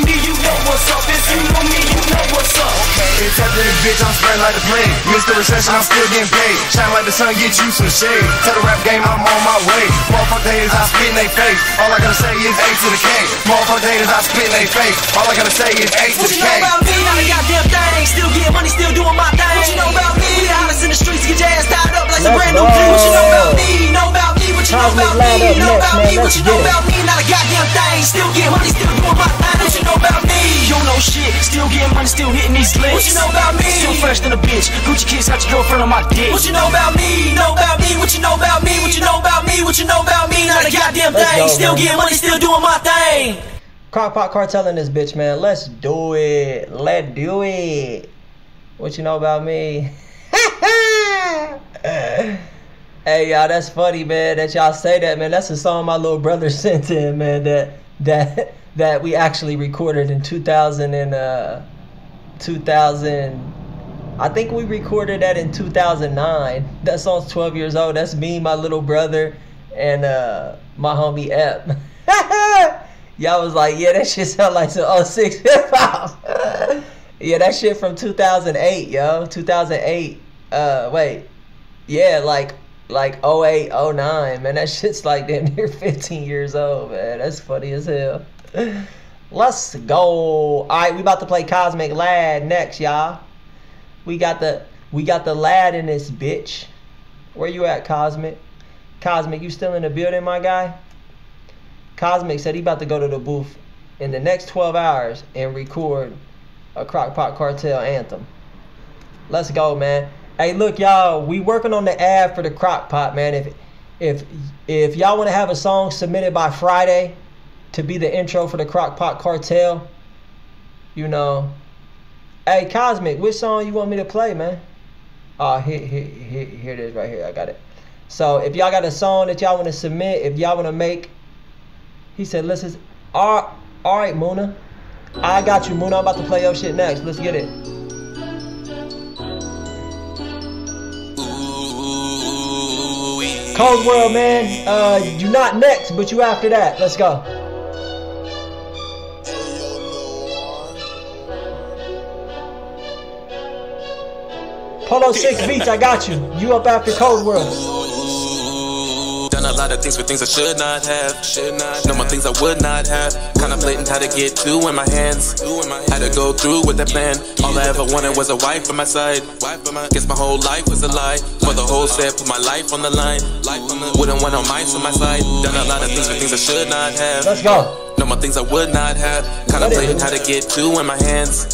much. If you knew me, you know what's up. If you knew me, you know what's up.
It's after this bitch, I'm spreading like the plague. Missed the recession, I'm still getting paid. Shine like the sun, get you some shade. Tell the rap game, I'm on my way. Motherfucker haters, I spit in they face. All I gotta say is A to the K. Motherfucker haters, I spit in they face. All I gotta say is A to
What
the
you
K.
know about me? Not a goddamn thing. Still getting money, still doing my thing. What you know about me? We the hottest in the streets, get your ass tied up like some
Let's
brand new
go.
What you know about me? Know
Cosmic
about
Lad
me?
up
Know
next,
about
man.
me? What
Let's
you know
get it.
about me? Not a goddamn thing. Still getting money, still doing my thing. What you know about me? You know shit. Still getting money, still hitting these licks. What you know about me? Still fresh than a bitch. Gucci kiss out your girlfriend on my dick. What you know about me? Know about me? What you know about me? What you know about me? What you know about me? Not a goddamn thing. Still
man.
getting money, still doing my thing.
Crockpot cartel in this bitch, man. Let's do it. Let's do it. What you know about me? hey y'all, that's funny, man. That y'all say that, man. That's a song my little brother sent in, man. That that that we actually recorded in 2000 and uh 2000. I think we recorded that in 2009. That song's 12 years old. That's me, my little brother, and uh my homie Ep. Y'all was like, yeah, that shit sound like some 06 hip hop. yeah, that shit from 2008, yo. 2008. Uh, wait. Yeah, like like 08, 09, man. That shit's like damn near 15 years old, man. That's funny as hell. Let's go. All right, we about to play Cosmic Lad next, y'all. We got the we got the lad in this bitch. Where you at, Cosmic? Cosmic, you still in the building, my guy? Cosmic said he about to go to the booth in the next 12 hours and record a Crockpot Cartel anthem. Let's go, man. Hey, look, y'all, we working on the ad for the crock pot, man. If if if y'all want to have a song submitted by Friday to be the intro for the Crockpot Cartel, you know. Hey, Cosmic, which song you want me to play, man? Oh, here, here, here, here it is right here. I got it. So if y'all got a song that y'all want to submit, if y'all want to make he said, listen, all, all right, Muna. I got you, Muna. I'm about to play your shit next. Let's get it. Cold World, man. Uh, you not next, but you after that. Let's go. Polo 6 beats, I got you. You up after Cold World.
Lot of things for things I should not have. Should not. Know my things I would not have. Contemplating how to get through in my hands. Had to go through with that plan. All I ever wanted was a wife by my side. Guess my whole life was a lie. For the whole set, put my life on the line. Wouldn't want no mice on my side. Done a lot of things for things I should not have.
Let's go.
Know my things I would not have. Contemplating how to get two in my hands.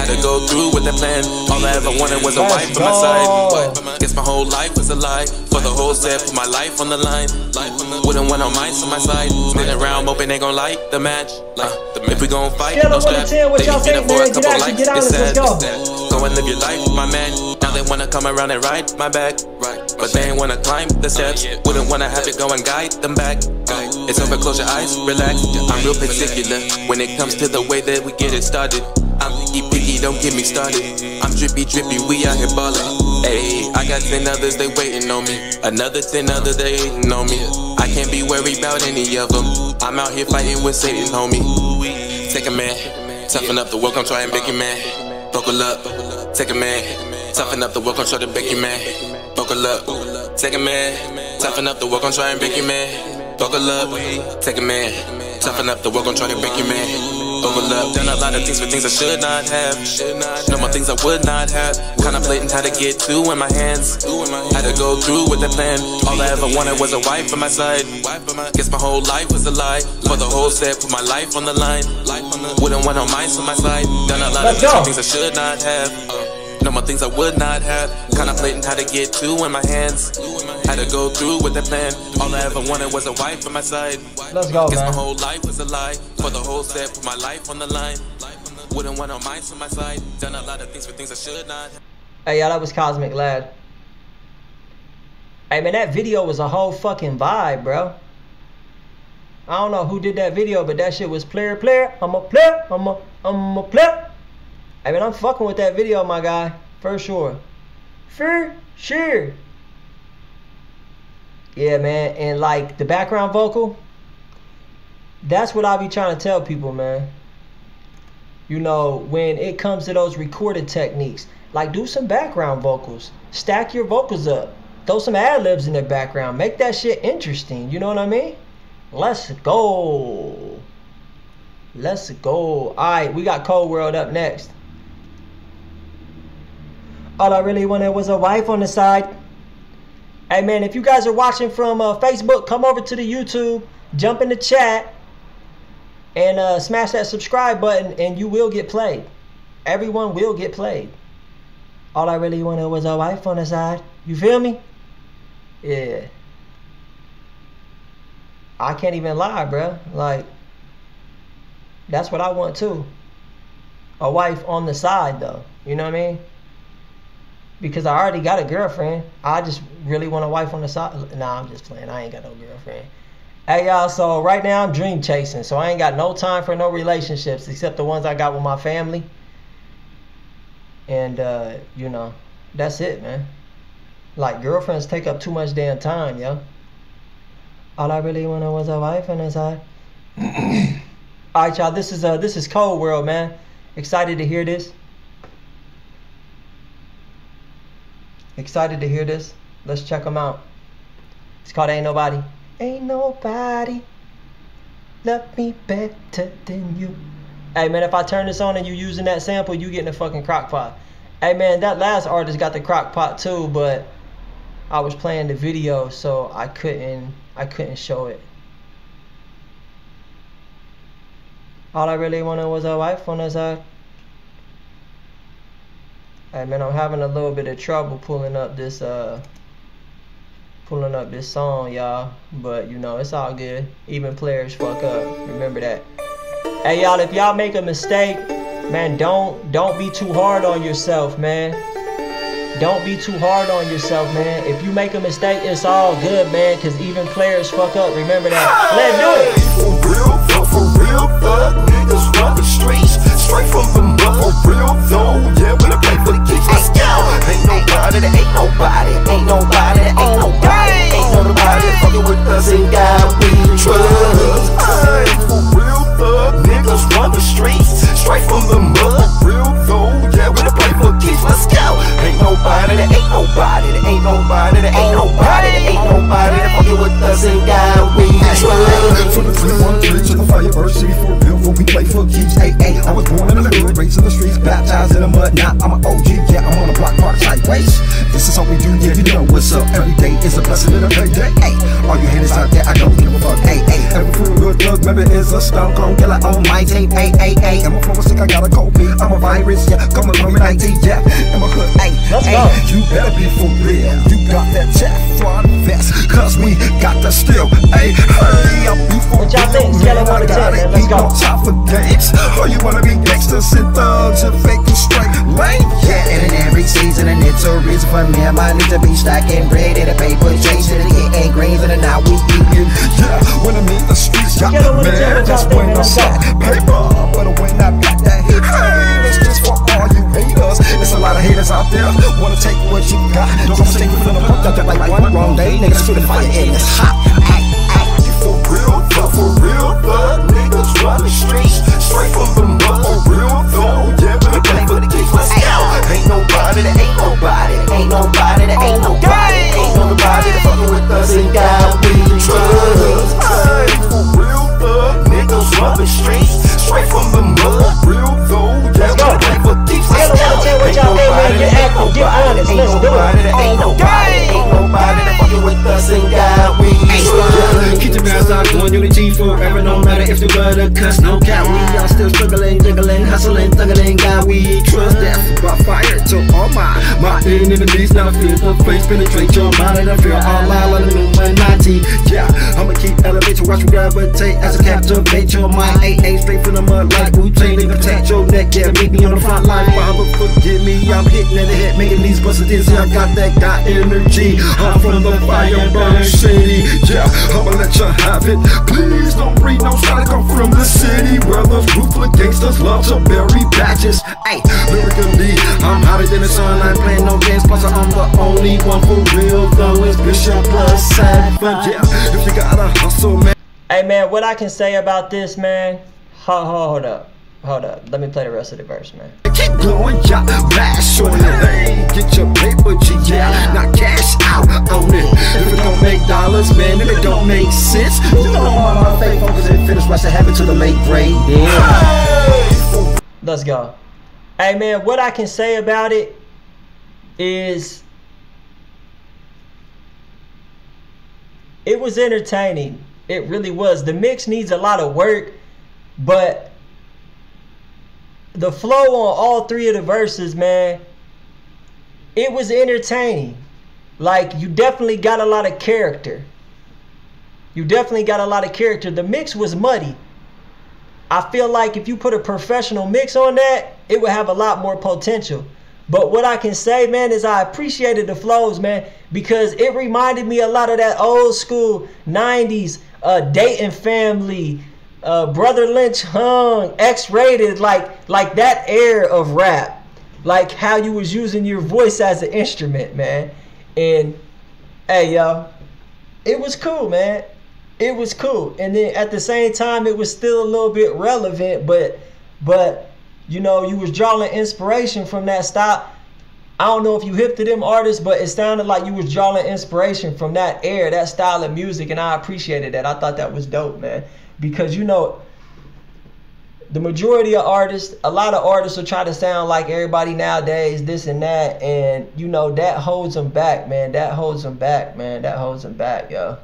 Had to go through with the plan. All I ever wanted was a
Let's
wife by my side. Guess my whole life was a lie. For the whole set, put my life on the line. Wouldn't want no mice on my side. Spinning around, hoping they gon' like the match. Uh, if we gon' fight,
Scale
no strap.
10, what
They
y'all
get
think,
for a? Couple likes, it's sad.
go.
Go and live your life, my man. Now they wanna come around and ride my back. But they ain't wanna climb the steps. Wouldn't wanna have it go and guide them back. It's over, close your eyes, relax. I'm real particular when it comes to the way that we get it started. I'm picky, picky, don't get me started. I'm drippy, drippy, we out here ballin'. Hey, I got 10 others, they waiting on me. Another 10 others, they hating on me. I can't be worried about any of them. I'm out here fighting with Satan, homie. Take a man, toughen up the work, I'm trying to make you man. Buckle up, take a man, toughen up the work, I'm trying to make you man. Buckle up, take a man, toughen up the work, I'm trying to break you man. Buckle up, take a man, toughen up the work, I'm trying to break you man. Up, done a lot of things for things I should not have. No more things I would not have. Kinda Contemplating how to get two in my hands. Had to go through with the plan. All I ever wanted was a wife by my side. Guess my whole life was a lie. For the whole set, put my life on the line. Wouldn't want no mice on my side. Done a lot of things I should not have. No more things I would not have. Contemplating how to get two in my hands. Had to go through with the plan. All I ever wanted was a wife by my side.
Let's go,
Guess
man.
my whole life was a lie. For the whole set, put my life on the line. Wouldn't want no mice on my side. Done a lot of things for things I should not.
Hey, y'all, that was Cosmic Lad. Hey, man, that video was a whole fucking vibe, bro. I don't know who did that video, but that shit was player, player. I'm a player. I'm a, I'm a player. Hey, mean, I'm fucking with that video, my guy. For sure. For sure. Yeah, man. And like the background vocal, that's what I be trying to tell people, man. You know, when it comes to those recorded techniques, like do some background vocals. Stack your vocals up. Throw some ad libs in the background. Make that shit interesting. You know what I mean? Let's go. Let's go. All right, we got Cold World up next. All I really wanted was a wife on the side. Hey man, if you guys are watching from uh, Facebook, come over to the YouTube, jump in the chat, and uh, smash that subscribe button, and you will get played. Everyone will get played. All I really wanted was a wife on the side. You feel me? Yeah. I can't even lie, bruh. Like, that's what I want too. A wife on the side, though. You know what I mean? Because I already got a girlfriend. I just really want a wife on the side. Nah, I'm just playing. I ain't got no girlfriend. Hey y'all, so right now I'm dream chasing, so I ain't got no time for no relationships except the ones I got with my family. And uh, you know, that's it, man. Like girlfriends take up too much damn time, yo. All I really wanted was a wife on the side. All right, y'all. This is uh, this is Cold World, man. Excited to hear this. Excited to hear this. Let's check them out. It's called Ain't Nobody. Ain't nobody love me better than you. Hey man, if I turn this on and you using that sample, you getting a fucking crock pot. Hey man, that last artist got the crock pot too, but I was playing the video, so I couldn't I couldn't show it. All I really wanted was a wife on the side. Hey man, I'm having a little bit of trouble pulling up this uh pulling up this song, y'all. But you know, it's all good. Even players fuck up. Remember that. Hey y'all, if y'all make a mistake, man, don't don't be too hard on yourself, man. Don't be too hard on yourself, man. If you make a mistake, it's all good, man. Cause even players fuck up. Remember that. Let's do it.
For real, for real, niggas run the streets. Straight from the for real though. Yeah, when I play for the kicks, let's. Ain't nobody, ain't nobody, ain't nobody, ain't nobody, ain't nobody fucking with us and got we trust. Hey, for real thug niggas run the streets. Straight from the mud, real though. Yeah, when I for kicks, let's go. Ain't nobody, there ain't nobody, there ain't nobody, there ain't nobody, there ain't nobody that fucking with us and got we trust.
From the 313 to the Firebird City for real, for we play for keeps. Hey, hey, I was born in the hood, raised in the streets, baptized in the mud. Now I'm an OG, yeah, I'm on the block, park sideways. you know what's up. Every day is a blessing and a payday. Hey, all you haters out there, I don't give a fuck. Hey, hey, every fool good look, maybe it's a stone cold killer on my tape. Hey, hey, hey, am I flow sick? I got a cold beat. I'm a virus, yeah. Come on, come 19, yeah. Am I hood? Hey,
Let's
hey,
go.
you better be for real. You got that Teflon vest, cause we got the steel. Hey, hey, I'll be for
What y'all think? Scale one to ten, man. Let's go.
for games. Oh, you wanna be gangsters and thugs and fake and straight lane?
Yeah, and in every season, and it's a reason for me and my need to be stacking bread in a paper chasing it, getting grains, and now we.
Yeah, when in the streets, man, that's when I'm paper. But when I got that hit, hey, There's a lot of haters out there, wanna take what you got. Don't mistake me for the pump, that like one wrong day. Niggas feeling fire and it's hot. Ay, you for real, for real, thug. Niggas run the streets, straight from the mud. For real, though, yeah, for the kicks, let's go. Ain't nobody, there ain't nobody, ain't nobody, there ain't nobody, ain't nobody that fucking with us and God we trust. Hey, for real, thug. Niggas run the streets, straight from the mud. Real, though, yeah,
go.
better play for keeps, let's
Scale of one to ten, what y'all think, man?
nobody,
Get
there
active,
ain't
get
nobody,
honest,
ain't
let's do it.
ain't nobody, ain't nobody fucking with us and God we trust.
Keep the grass out, doing unity forever, no matter if the weather cuts, no cap. We are still struggling, juggling, hustling, thuggling, God we trust. That's about fire to all my, my enemies. Now feel the face penetrate your mind and I feel all loud like a Illuminati. Yeah, I'ma keep elevating, watch me gravitate as I captivate your mind. AA straight from the mud like Wu Tang, they protect your neck. Yeah, meet me on the front line, forgive me. I'm hitting at the head, making these busters dizzy. I got that God energy. I'm from the fire, burning city. Yeah, I'ma let you have it. Please don't breathe, no. I come from the city where those ruthless gangsters love to bury badges. Hey, lyrically, I'm hotter than the sun. I ain't playing no games, plus I'm the only one for real. Though it's Bishop plus seven. Yeah, if you gotta hustle, man.
Hey man, what I can say about this, man? Hold, hold up. Hold up. Let me play the rest of the verse, man.
Keep going, yeah, bash on it. Get your paper, G, yeah. Not cash out on it. If it don't make dollars, man, if it don't make sense, you know my fake focus and finish what's happened to the late grade. Yeah.
Let's go. Hey man, what I can say about it is it was entertaining. It really was. The mix needs a lot of work, but the flow on all three of the verses, man, it was entertaining. Like you definitely got a lot of character. You definitely got a lot of character. The mix was muddy. I feel like if you put a professional mix on that, it would have a lot more potential. But what I can say, man, is I appreciated the flows, man, because it reminded me a lot of that old school 90s uh, Dayton family, uh, Brotha Lynch Hung, X-rated, like like that air of rap, like how you was using your voice as an instrument, man. And hey, yo, it was cool, man. It was cool, and then at the same time, it was still a little bit relevant, but but you know, you was drawing inspiration from that style. I don't know if you hip to them artists, but it sounded like you was drawing inspiration from that air, that style of music, and I appreciated that. I thought that was dope, man. Because you know, the majority of artists, a lot of artists will try to sound like everybody nowadays, this and that, and you know that holds them back, man. That holds them back, man. That holds them back, yo.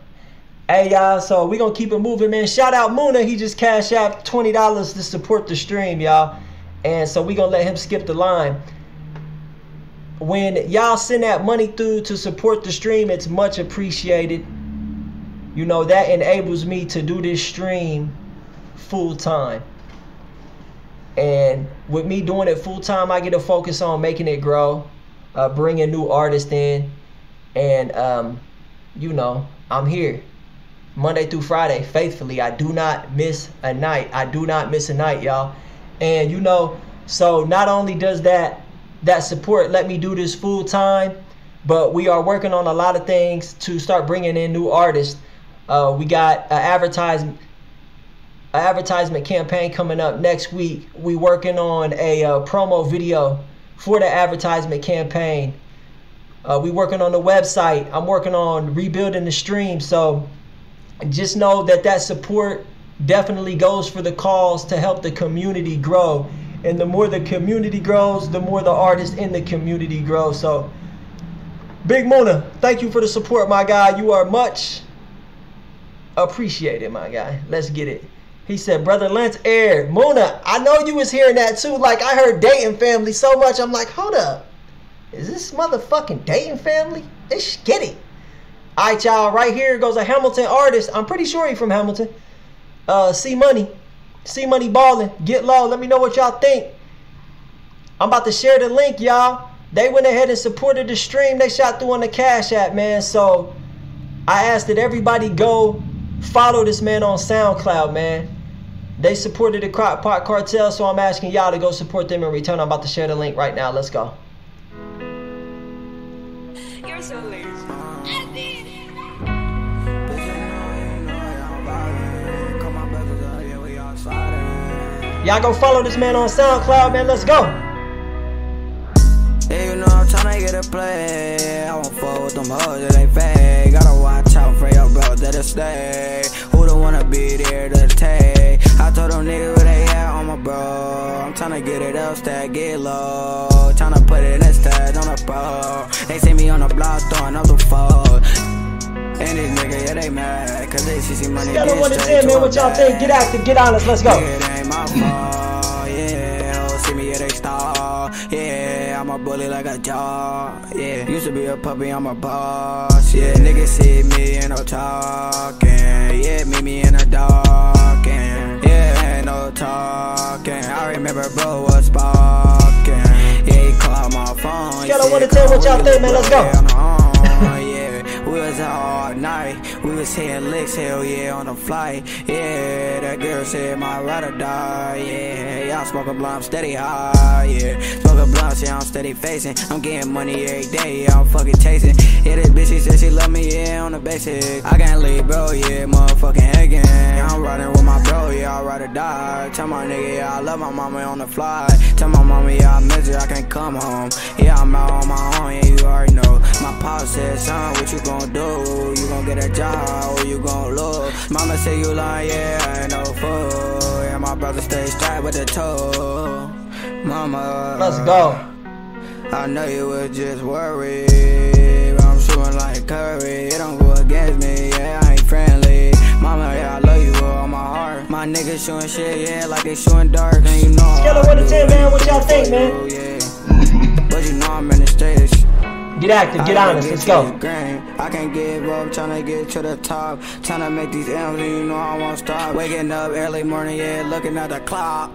Hey y'all, so we gonna keep it moving, man. Shout out Muna, he just cashed out twenty dollars to support the stream, y'all. And so we gonna let him skip the line. When y'all send that money through to support the stream, it's much appreciated. You know that enables me to do this stream full time. And with me doing it full time, I get to focus on making it grow, uh, bringing new artists in, and um, you know I'm here Monday through Friday, faithfully. I do not miss a night. I do not miss a night, y'all. And you know, so not only does that that support let me do this full time, but we are working on a lot of things to start bringing in new artists. Uh, we got an advertisement advertisement campaign coming up next week. We working on a uh, promo video for the advertisement campaign. Uh, we working on the website. I'm working on rebuilding the stream. So just know that that support definitely goes for the cause to help the community grow. And the more the community grows, the more the artists in the community grow. So Big Mona, thank you for the support, my guy. You are much appreciated, my guy. Let's get it. He said, Brother Lance Air. Mona, I know you was hearing that too. Like, I heard Dayton family so much. I'm like, hold up. Is this motherfucking Dayton family? Let's get. All right, y'all. Right here goes a Hamilton artist. I'm pretty sure he from Hamilton. Uh, C Money. C Money balling. Get low. Let me know what y'all think. I'm about to share the link, y'all. They went ahead and supported the stream. They shot through on the Cash App, man. So I asked that everybody go follow this man on SoundCloud, man. They supported the Crockpot Cartel, so I'm asking y'all to go support them in return. I'm about to share the link right now. Let's go.
You're so lazy.
Y'all go follow this man on SoundCloud, man. Let's go.
Yeah, you know I'm tryna get a play. I won't fuck with them hoes that they fake. Gotta watch out for your bro that'll stay. Who don't wanna be there to take? I told them niggas where they at on my bro. I'm tryna get it up, stack, get low. Tryna put it in stats on the bro. They see me on the block throwing up the phone. And these niggas, yeah, they mad. Cause they see money.
Of 1 to
straight
10, man. What y'all think? Get active, get honest. Let's go.
A bully like a jaw. Yeah, used to be a puppy, I'm a boss. Yeah, niggas see me and no talking. Yeah, meet me in the dark. And yeah, ain't no talking. I remember bro was sparking. Yeah, he called my phone.
Scale of 1 to 10, what y'all think, man? Let's go.
We was out all night. We was hitting licks, hell yeah, on the flight. Yeah, that girl said my ride or die. Yeah, y'all smoking blunt, I'm steady high. Yeah, smoking blunt, yeah, I'm steady facing. I'm getting money every day, yeah, I'm fucking chasing. Yeah, this bitch, she said she love me, yeah, on the basic. I can't leave, bro, yeah, motherfucking again. Yeah, I'm riding with my bro, yeah, I ride or die. Tell my nigga, yeah, I love my mama on the fly. Tell my mama, yeah, I miss her, I can't come home. Yeah, I'm out on my own, yeah, you already know. My pop said, son, what you gon' do? You gon' get a job or you gon' lose? Mama say you lying, yeah, I ain't no fool. Yeah, my brother stay strapped with the toe. Mama.
Let's go.
I know you was just worried. But I'm shooting like Curry. It don't go against me, yeah, I ain't friendly. Mama, yeah, I love you with all my heart. My niggas shooting shit, yeah, like they shooting dark. And you know
of 1 to 10, man. What y'all think, man?
Oh, yeah. But you know I'm in the straightest.
Get active, get honest. Let's go.
I can't give up, tryna get to the top. Tryna make these M's, and you know I won't stop. Waking up early morning, yeah, looking at the clock.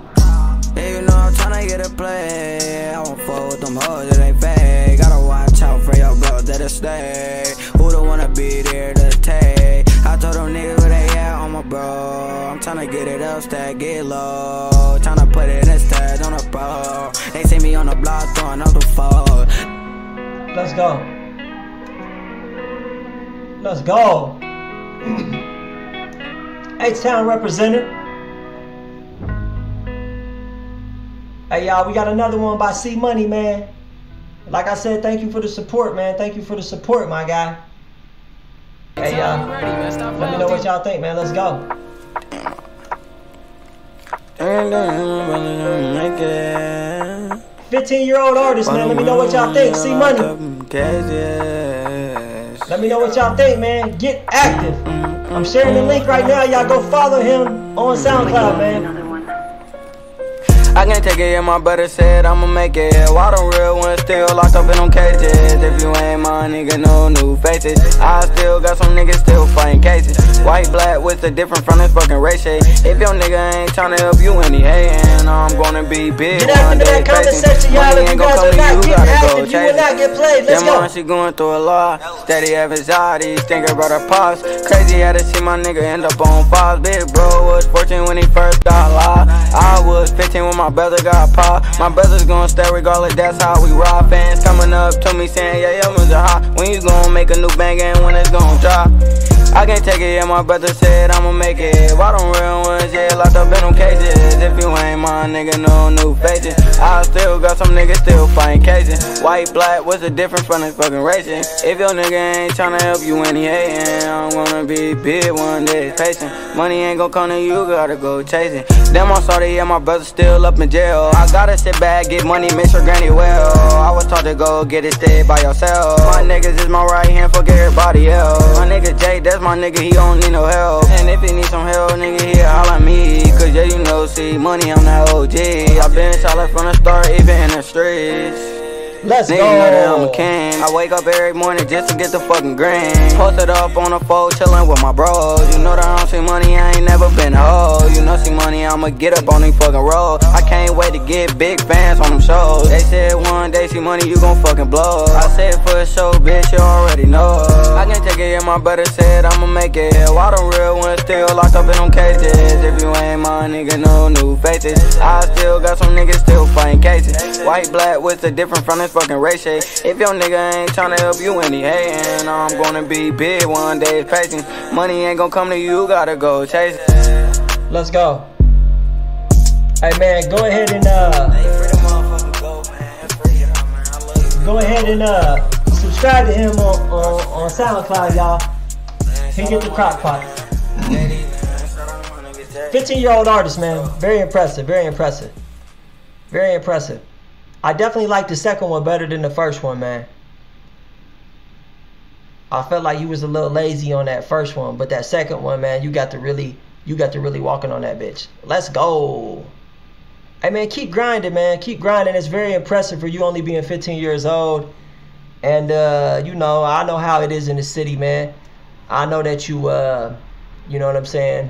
Yeah, you know I'm tryna get a play. I won't fuck with them hoes that ain't fake. Gotta watch out for your bro that'll stay. Who don't wanna be there to take? I told them niggas where they at on my bro. I'm tryna get it up, stack, get low. Tryna put it in stats on the bro. They see me on the block throwing up the phone.
Let's go. Let's go. H-Town represented. Hey y'all, we got another one by C Money, man. Like I said, thank you for the support, man. Thank you for the support, my guy. Hey y'all, let me know what y'all think, man. Let's go. 15 year old artist, man. Let me know what y'all think. See Money. Let me know what y'all think, man. Get active. I'm sharing the link right now. Y'all go follow him on SoundCloud, man.
I can't take it, yeah, my brother said I'ma make it. Why them real ones still locked up in them cages? If you ain't my nigga, no new faces. I still got some niggas still fighting cases. White, black, what's the difference from this fucking race shade? If your nigga ain't tryna help you any hating, I'm gonna be big
Get
one
active in that comment section, y'all. If you guys are not getting active, you will not get played. Let's go.
she going through a lot. Steady have anxiety, thinking about her pops. Crazy had to see my nigga end up on five. Big bro was 14 when he first got locked. I was 15 when my brother got popped. My brothers gonna stay regardless, that's how we rob. Fans coming up to me saying, yeah, yeah, was hot. When you gonna make a new bang and when it's gonna drop? I can't take it, yeah, my brother said I'ma make it. Why them real ones, yeah, locked up in them cages. If you ain't my nigga, no new faces. I still got some niggas still fighting cases. White, black, what's the difference from this fucking racing? If your nigga ain't tryna help you when he hating, I'm gonna be big one day, patient. Money ain't gon' come to you, gotta go chasing. Damn, I'm sorry, yeah, my brother still up in jail. I gotta sit back, get money, make sure granny well. I was taught to go get it, stay by yourself. My niggas is my right hand, fuck everybody else. My nigga Jay, that's my nigga, he don't need no help. And if he need some help, nigga, he holla at me. Cause yeah, you know, see, money, I'm that OG. i been solid from the start, even in the streets.
Let's
Nigga
go.
know that I'm a king. I wake up every morning just to get the fucking green. Posted up on the phone, chillin' with my bros. You know that I don't see money, I ain't never been a hoe. You know, see money, I'ma get up on these fucking roads. I can't wait to get big fans on them shows. They said one day see money, you gon' fucking blow. I said for a show, bitch, you already know. I can take it, yeah, my brother said I'ma make it. Why them real ones still locked up in them cages? If you ain't my nigga, no new faces. I still got some niggas still fighting cases. White, black, what's the difference from this fucking race shade? If your nigga ain't tryna help you and he hating, I'm gonna be big one day pacing. Money ain't gonna come to you, gotta go chase it.
Let's go. Hey man, go ahead and uh Go ahead and uh subscribe to him on, on, on SoundCloud, y'all. He get the crock pot. 15 year old artist, man. Very impressive, very impressive. Very impressive. I definitely like the second one better than the first one, man. I felt like you was a little lazy on that first one, but that second one, man, you got to really, you got to really walking on that bitch. Let's go. Hey man, keep grinding, man. Keep grinding. It's very impressive for you only being 15 years old. And uh, you know, I know how it is in the city, man. I know that you uh, you know what I'm saying,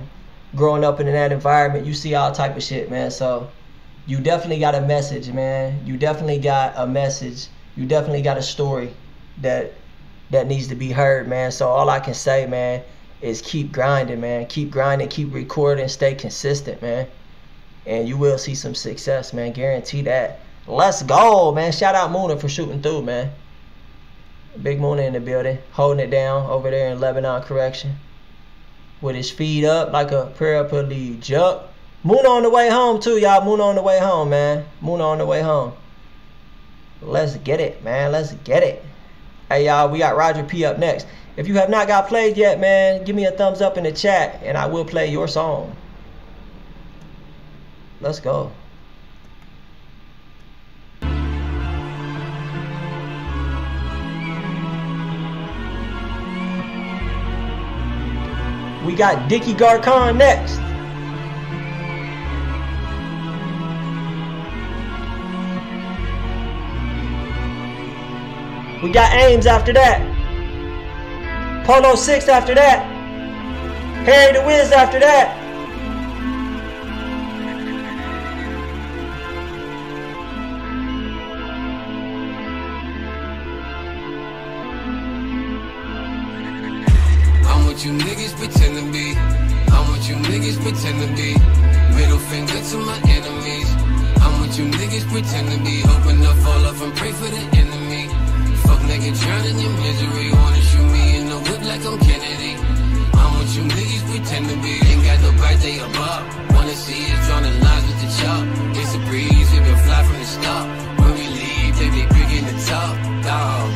growing up in that environment, you see all type of shit, man. So you definitely got a message, man. You definitely got a message. You definitely got a story that that needs to be heard, man. So all I can say, man, is keep grinding, man. Keep grinding, keep recording, stay consistent, man. And you will see some success, man. Guarantee that. Let's go, man. Shout out Moona for shooting through, man. Big Moona in the building, holding it down over there in Lebanon Correction. With his feet up like a paraplegic. Moon on the way home too, y'all. Moon on the way home, man. Moon on the way home. Let's get it, man. Let's get it. Hey, y'all, we got Roger P up next. If you have not got played yet, man, give me a thumbs up in the chat and I will play your song. Let's go. We got Dickie Garcon next. We got Ames after that. Polo 6 after that. Harry the Wiz after that.
I'm what you niggas pretend to be. I'm what you niggas pretend to be. Middle finger to my enemies. I'm what you niggas pretend to be. Hoping to fall off and pray for the enemy. Fuck nigga drowning in misery. Wanna shoot me in the whip like I'm Kennedy. I'm what you niggas pretend to be. Ain't got no birthday bob. Wanna see us drawing the lines with the chalk. It's a breeze, we been fly from the start. When we leave, they be big the top. Dog.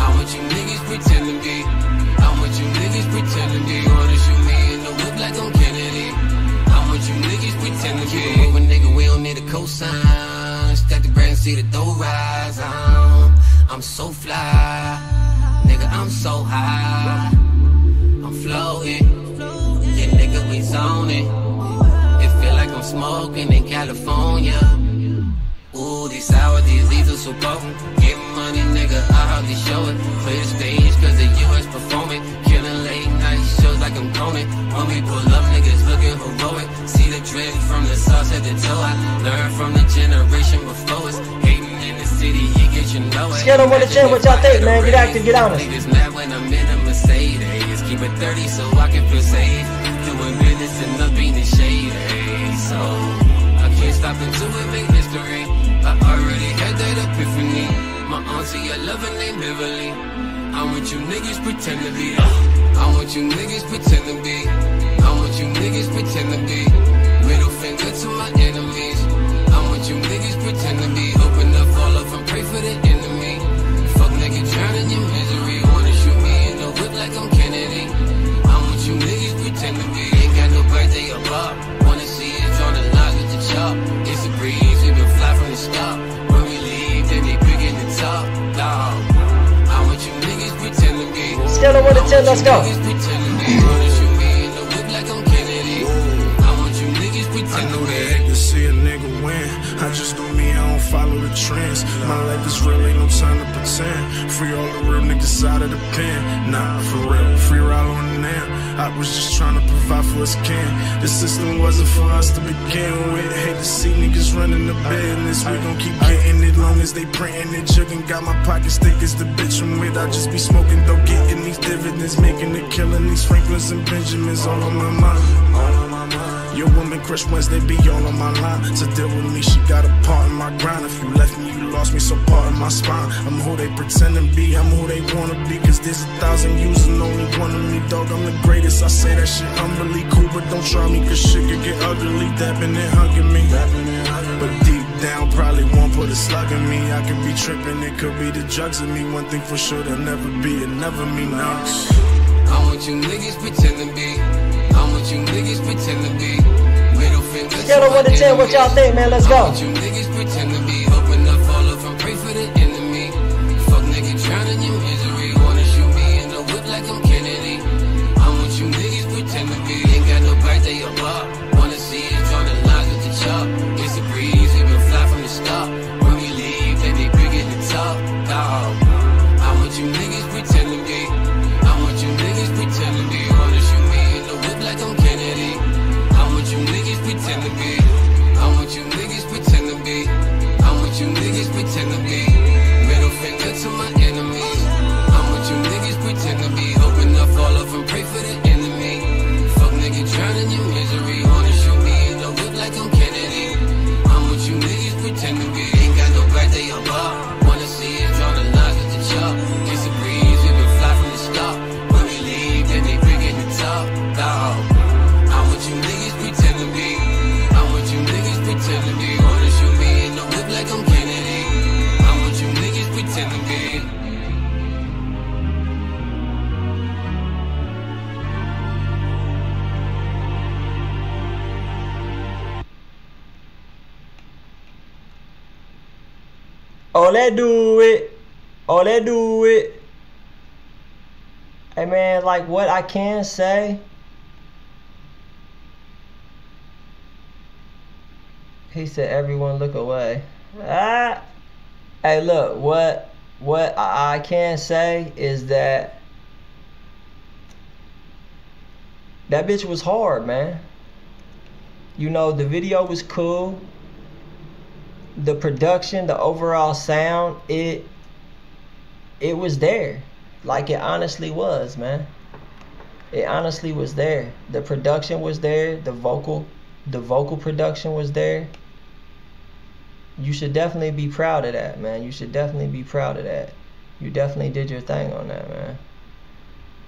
I'm what you niggas pretend to be. I'm what you niggas pretend to be. Wanna shoot me in the whip like I'm Kennedy. I'm what you niggas pretend to be. With a nigga, we don't need a cosign. Stack the brand, see the dough rise. I'm, I'm so fly. Nigga, I'm so high. I'm floating. Yeah, nigga, we zoning. It feel like I'm smoking in California. Ooh, these sour, these are so potent. Getting money, nigga, I hardly show it. Clear the stage, cause the US performing. Shows like I'm Conan. When we pull up, niggas looking heroic. See the drip from the sauce at the toe. I learned from the generation before us. Hating in the city, you get you know it.
Scared on the chin, what y'all think, man? Get active, get honest.
Niggas mad when I'm in a Mercedes. Keep it 30 so I can feel safe. Doing business and up in the shade. So I can't stop until we make history. I already had that epiphany. My auntie, I love her name Beverly. I'm what you niggas pretend to be. I'm what you niggas pretend to be. I'm what you niggas pretend to be. Middle finger to my enemies. I'm what you niggas pretend to be. Hoping to fall off and pray for the enemy. Fuck nigga, drown in your misery. Wanna shoot me in the whip like I'm
Scale of one to ten, let's go.
I know they hate to see a nigga win. I just don't follow the trends. My life is real, ain't no time to pretend. Free all the real niggas out of the pen. Nah, for real, free ride on the now. I was just trying to provide for us can. The system wasn't for us to begin with. Hate to see niggas running the business. We gon' keep getting it long as they printing it. Jugging got my pockets thick as the bitch I'm with. I just be smoking, though, getting these dividends. Making it, killing these Franklins and Benjamins all on my mind. All on my mind. Your woman crush Wednesday be all on my line. To deal with me, she got a part in my grind. If you left me, you lost me, so part of my spine. I'm who they pretend to be, I'm who they wanna be. Cause there's a thousand yous and only one of me, dog. I'm the greatest. I say that shit, I'm really cool, but don't try me, cause shit could get ugly. Dapping and hugging me. But deep down, probably won't put a slug in me. I could be tripping, it could be the drugs in me. One thing for sure, there'll never be, another me next.
I want you niggas pretend to be. I'm what you niggas pretend to be. Middle finger to
Scale of one to
my
ten, what y'all think, man? Let's go. Oh, do it. Oh, let do it. Hey man, like what I can say. He said, "Everyone look away." Ah. Hey, look. What what I can say is that that bitch was hard, man. You know, the video was cool the production, the overall sound, it it was there. Like it honestly was, man. It honestly was there. The production was there, the vocal the vocal production was there. You should definitely be proud of that, man. You should definitely be proud of that. You definitely did your thing on that, man.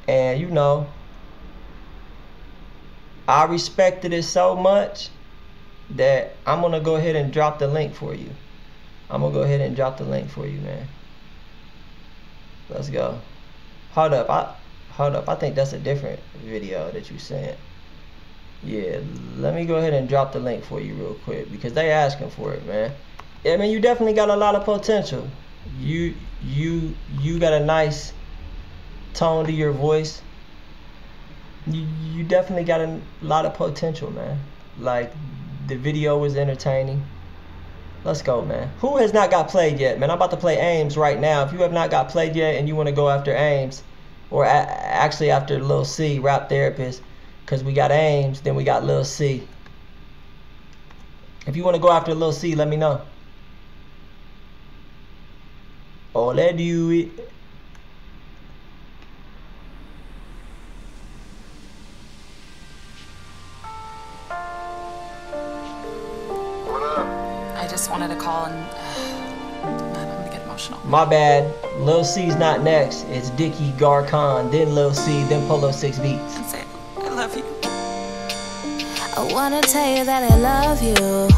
And you know, I respected it so much that I'm gonna go ahead and drop the link for you. I'm gonna go ahead and drop the link for you, man. Let's go. Hold up, I hold up. I think that's a different video that you sent. Yeah, let me go ahead and drop the link for you real quick because they asking for it, man. Yeah, man, you definitely got a lot of potential. You you you got a nice tone to your voice. You you definitely got a lot of potential, man. Like the video was entertaining. Let's go, man. Who has not got played yet, man? I'm about to play Ames right now. If you have not got played yet and you want to go after Ames, or actually after Lil C, Rap Therapist, because we got Ames, then we got Lil C. If you want to go after Lil C, let me know. Oh, let it.
Wanted to call and I'm gonna get emotional.
emotional.
My bad. Lil C's not next. It's Dickie Garcon, then Lil C, then Polo Six Beats.
That's it. I love you.
I wanna tell you that I love you.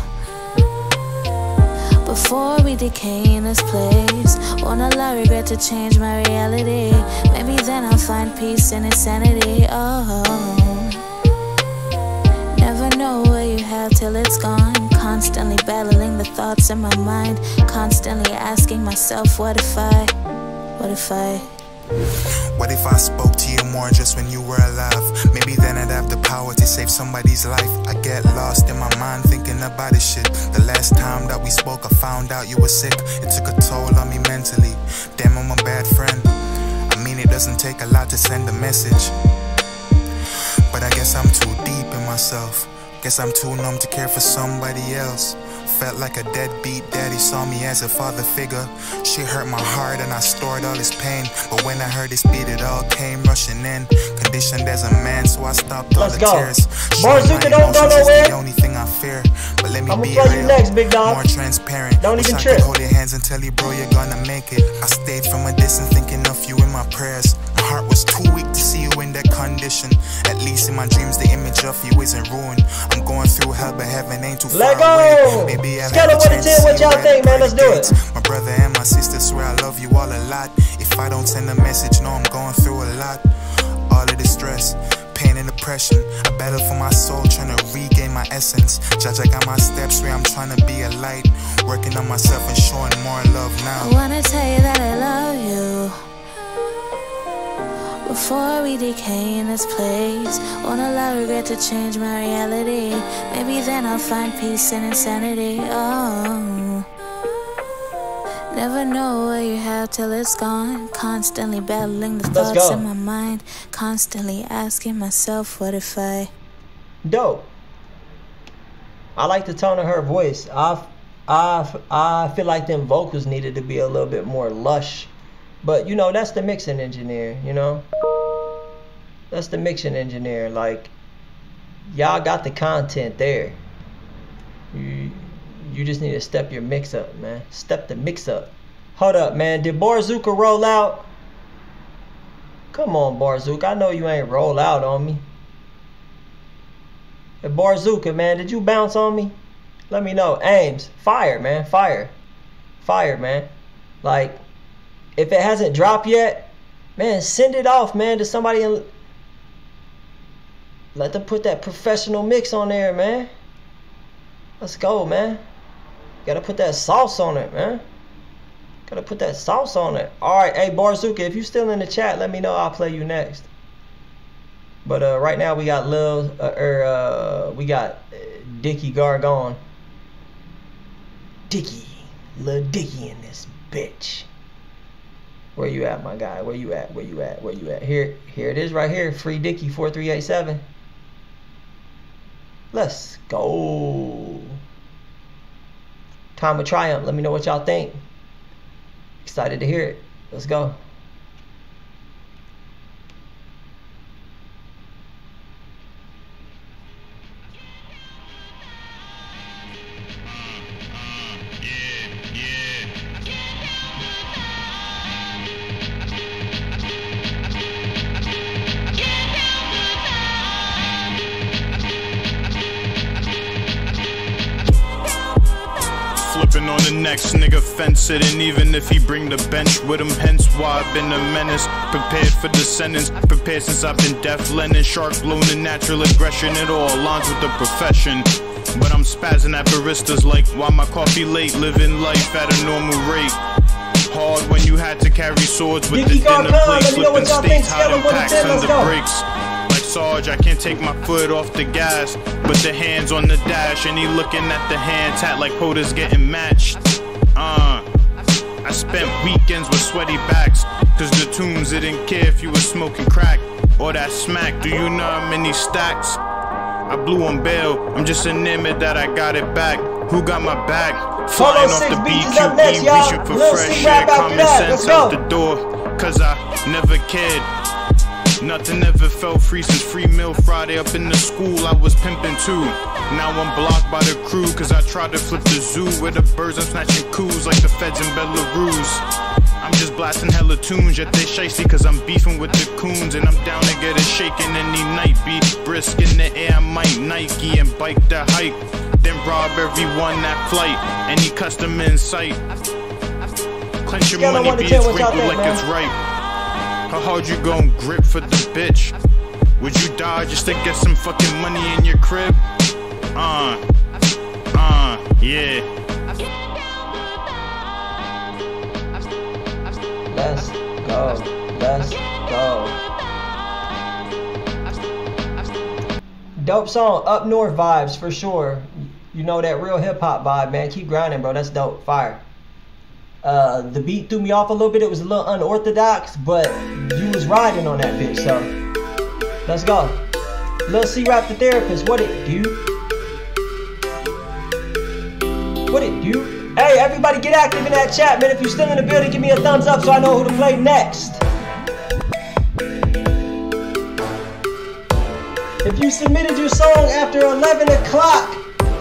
Before we decay in this place, won't allow regret to change my reality. Maybe then I'll find peace in insanity. Oh, never know where you have till it's gone. Constantly battling the thoughts in my mind. Constantly asking myself, what if I, what if I.
What if I spoke to you more just when you were alive? Maybe then I'd have the power to save somebody's life. I get lost in my mind thinking about this shit. The last time that we spoke, I found out you were sick. It took a toll on me mentally. Damn, I'm a bad friend. I mean, it doesn't take a lot to send a message. But I guess I'm too deep in myself. Guess I'm too numb to care for somebody else. Felt like a deadbeat daddy saw me as a father figure. Shit hurt my heart and I stored all this pain. But when I heard this beat, it all came rushing in. Conditioned as a man, so I stopped all
Let's
the
go.
tears. My
don't go nowhere.
the only thing I fear. But let me
I'ma
be real,
next, big dog.
more transparent.
Don't
Wish
even
I
trip.
could hold your hands and tell you, bro, you're gonna make it. I stayed from a distance thinking of you in my prayers. My heart was too weak to in that condition. At least in my dreams, the image of you isn't ruined. I'm going through hell, but heaven ain't too
Let
far away.
go.
Maybe I'll
Scale
have
of
a
one to 10, what y'all
you
think, man? Let's do it.
My brother and my sister swear I love you all a lot. If I don't send a message, know I'm going through a lot. All of the stress, pain and depression. I battle for my soul, trying to regain my essence. Judge, I got my steps where I'm trying to be a light. Working on myself and showing more love now.
I wanna tell you that I love you. Before we decay in this place, won't allow regret to change my reality. Maybe then I'll find peace in insanity. Oh. Never know what you have till it's gone. Constantly battling the
Let's
thoughts
go.
in my mind. Constantly asking myself, what if I.
Dope. I like the tone of her voice. I, I, I feel like them vocals needed to be a little bit more lush. But, you know, that's the mixing engineer, you know? That's the mixing engineer. Like, y'all got the content there. You, you just need to step your mix up, man. Step the mix up. Hold up, man. Did Barzuka roll out? Come on, Barzuka. I know you ain't roll out on me. Hey, Barzuka, man, did you bounce on me? Let me know. Ames, fire, man, fire. Fire, man. Like, if it hasn't dropped yet, man, send it off, man, to somebody and let them put that professional mix on there, man. Let's go, man. Gotta put that sauce on it, man. Gotta put that sauce on it. All right, hey Barzuka, if you're still in the chat, let me know. I'll play you next. But uh, right now we got Lil, uh, er, uh, we got Dicky Gargon. Dicky, Lil Dicky in this bitch. Where you at, my guy? Where you at? Where you at? Where you at? Here, here it is, right here. Free Dicky four three eight seven. Let's go. Time of triumph. Let me know what y'all think. Excited to hear it. Let's go.
It, and even if he bring the bench with him, hence why I've been a menace. Prepared for descendants, prepared since I've been deaf, lending shark blown and natural aggression. It all aligns with the profession. But I'm spazzing at baristas like, why my coffee late? Living life at a normal rate. Hard when you had to carry swords with
Dickie
the dinner plate,
let me know what
flipping states, hiding
of one to
packs
10, let's
under brakes. Like Sarge, I can't take my foot off the gas, but the hands on the dash, and he looking at the hand tat like getting matched. Uh, I spent weekends with sweaty backs, cause the tunes didn't care if you was smoking crack or that smack. Do you know how many stacks? I blew on bail, I'm just enamored that I got it back. Who got my back? Flying off the
up next,
reaching for fresh air,
after
common sense out the door, cause I never cared. Nothing ever felt free since free meal Friday up in the school. I was pimping too. Now I'm blocked by the crew, cause I tried to flip the zoo with the birds. I'm snatching coups like the feds in Belarus. I'm just blasting hella tunes, yet they shicey cause I'm beefing with the coons And I'm down to get it shaking any night Be brisk in the air, I might Nike and bike the hike Then rob everyone that flight, any customer in sight Clench your money, be
10,
it
what's out
like it's
man?
How hard you gon' grip for the bitch? Would you die just to get some fucking money in your crib? Uh, uh, yeah
Let's go. Let's go. Dope song, up north vibes for sure. You know that real hip hop vibe, man. Keep grinding, bro. That's dope. Fire. Uh, the beat threw me off a little bit. It was a little unorthodox, but you was riding on that bitch. So let's go. Lil C Rap the therapist. What it do? What it do? Hey, everybody get active in that chat, man. If you're still in the building, give me a thumbs up so I know who to play next. If you submitted your song after 11 o'clock,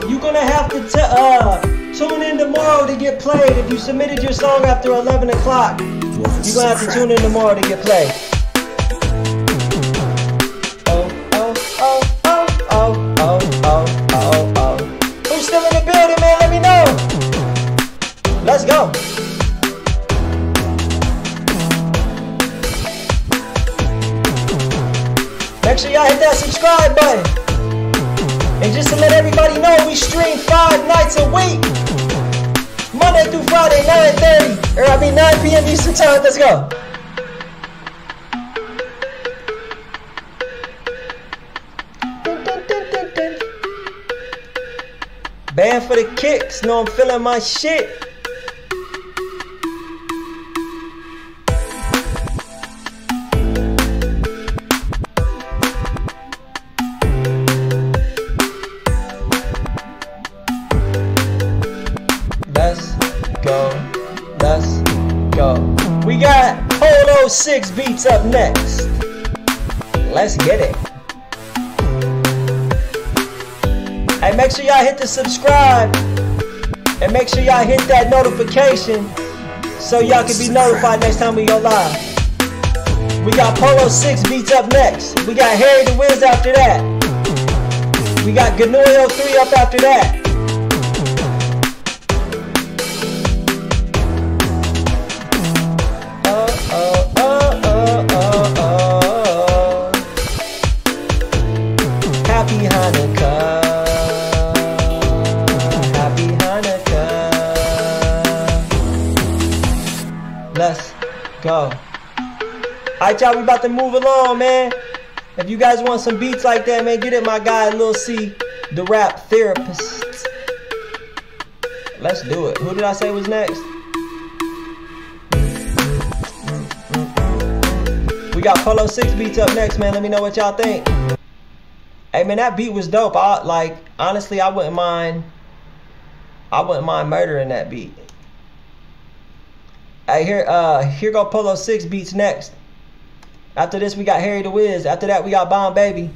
you're gonna have to uh, tune in tomorrow to get played. If you submitted your song after 11 o'clock, you're gonna have to tune in tomorrow to get played. Oh, oh, oh, oh, oh, oh, oh, oh, oh. Who's still in the building, man? Let me know. Let's go. Make sure y'all hit that subscribe button. And just to let everybody know, we stream five nights a week. Monday through Friday, 9.30. Or I mean 9 p.m. Eastern time. Let's go. Band for the kicks. Know I'm feeling my shit. Beats up next. Let's get it. Hey, make sure y'all hit the subscribe. And make sure y'all hit that notification so y'all can be notified next time we go live. We got Polo 6 beats up next. We got Harry the Wiz after that. We got Ganoyo 3 up after that. Go. Alright, y'all, we about to move along, man. If you guys want some beats like that, man, get it, my guy, Lil C, the rap therapist. Let's do it. Who did I say was next? We got Polo 6 beats up next, man. Let me know what y'all think. Hey, man, that beat was dope. I, like, honestly, I wouldn't mind. I wouldn't mind murdering that beat. Hey, here, uh, here go Polo 6 beats next. After this, we got Harry the Wiz. After that, we got Bomb Baby.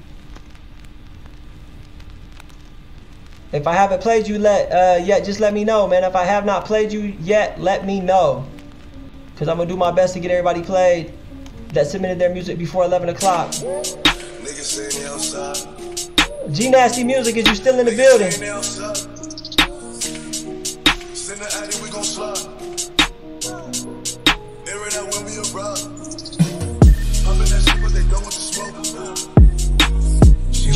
If I haven't played you let uh, yet, just let me know, man. If I have not played you yet, let me know. Because I'm going to do my best to get everybody played that submitted their music before 11 o'clock. G Nasty Music, is you still in the building?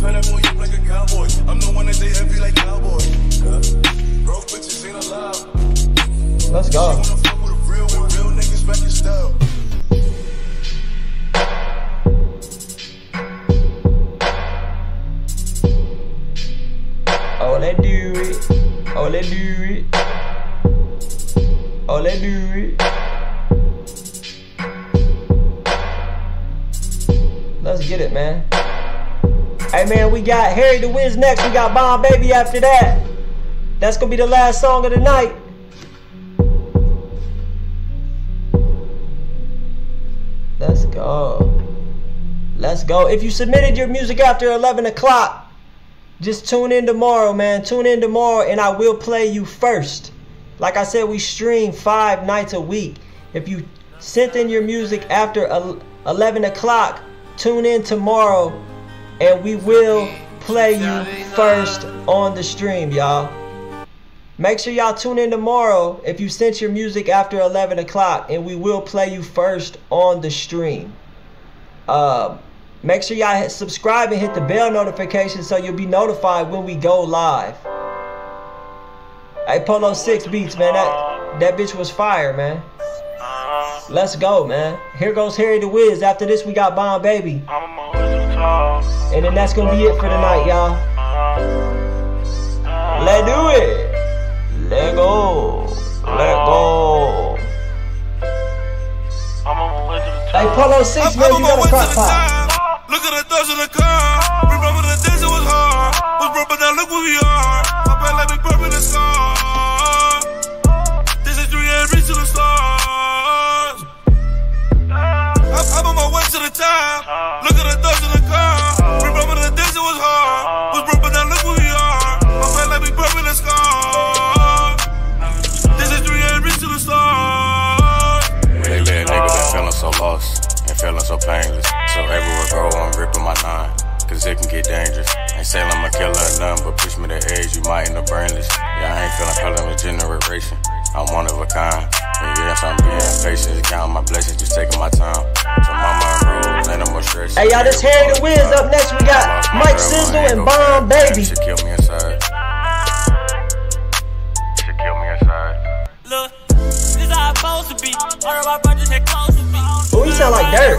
That boy up like a cowboy.
I'm the one that they envy like cowboy. Huh? Broke bitches ain't allowed.
Let's go.
She wanna fuck with a real. Real niggas back in style.
Oh, let do it. Oh, let do it. Oh, let do it. Let's get it, man. Hey, man, we got Harry the Wiz next. We got Bomb Baby after that. That's gonna be the last song of the night. Let's go. Let's go. If you submitted your music after 11 o'clock, just tune in tomorrow, man. Tune in tomorrow and I will play you first. Like I said, we stream five nights a week. If you sent in your music after 11 o'clock, tune in tomorrow and we will play you first on the stream, y'all. Make sure y'all tune in tomorrow if you sent your music after 11 o'clock and we will play you first on the stream. Uh, make sure y'all subscribe and hit the bell notification so you'll be notified when we go live. Hey, Polo 6 beats, man. That, that bitch was fire, man. Let's go, man. Here goes Harry the Wiz. After this, we got Bomb Baby. And then that's gonna be it for tonight, y'all. Let's do it. Let go. Let go. Hey, Polo 6, man, you got a crock pot.
Look at the thugs in the car. Remember the days it was hard. Was broke, but now look where we are. My bad like me purple and scar. This is three and reach the stars. I'm, on my way to the top. Look at the thugs in the car. Remember the days it was hard. Was broke, but now look where we are. My bad like me purple and scar. This is three and reach to the stars.
Lately, a nigga been feeling so lost and feeling so painless. So everywhere go, I'm gripping my nine. Cause it can get dangerous. Ain't saying I'm a killer or nothing, but push me to edge, you might end up brainless. Yeah, I ain't feeling color of generation. I'm one of a kind. And yes, I'm being patient, counting my blessings, just taking my time. So mama and rules, ain't no more stress.
Hey, y'all, this Harry the Wiz up next. We got Mike Sizzle and Bomb Baby.
Should kill me inside. Should kill me inside.
Look, this how I'm supposed to be. All of my brothers had close to me.
Oh, he sound like dirt.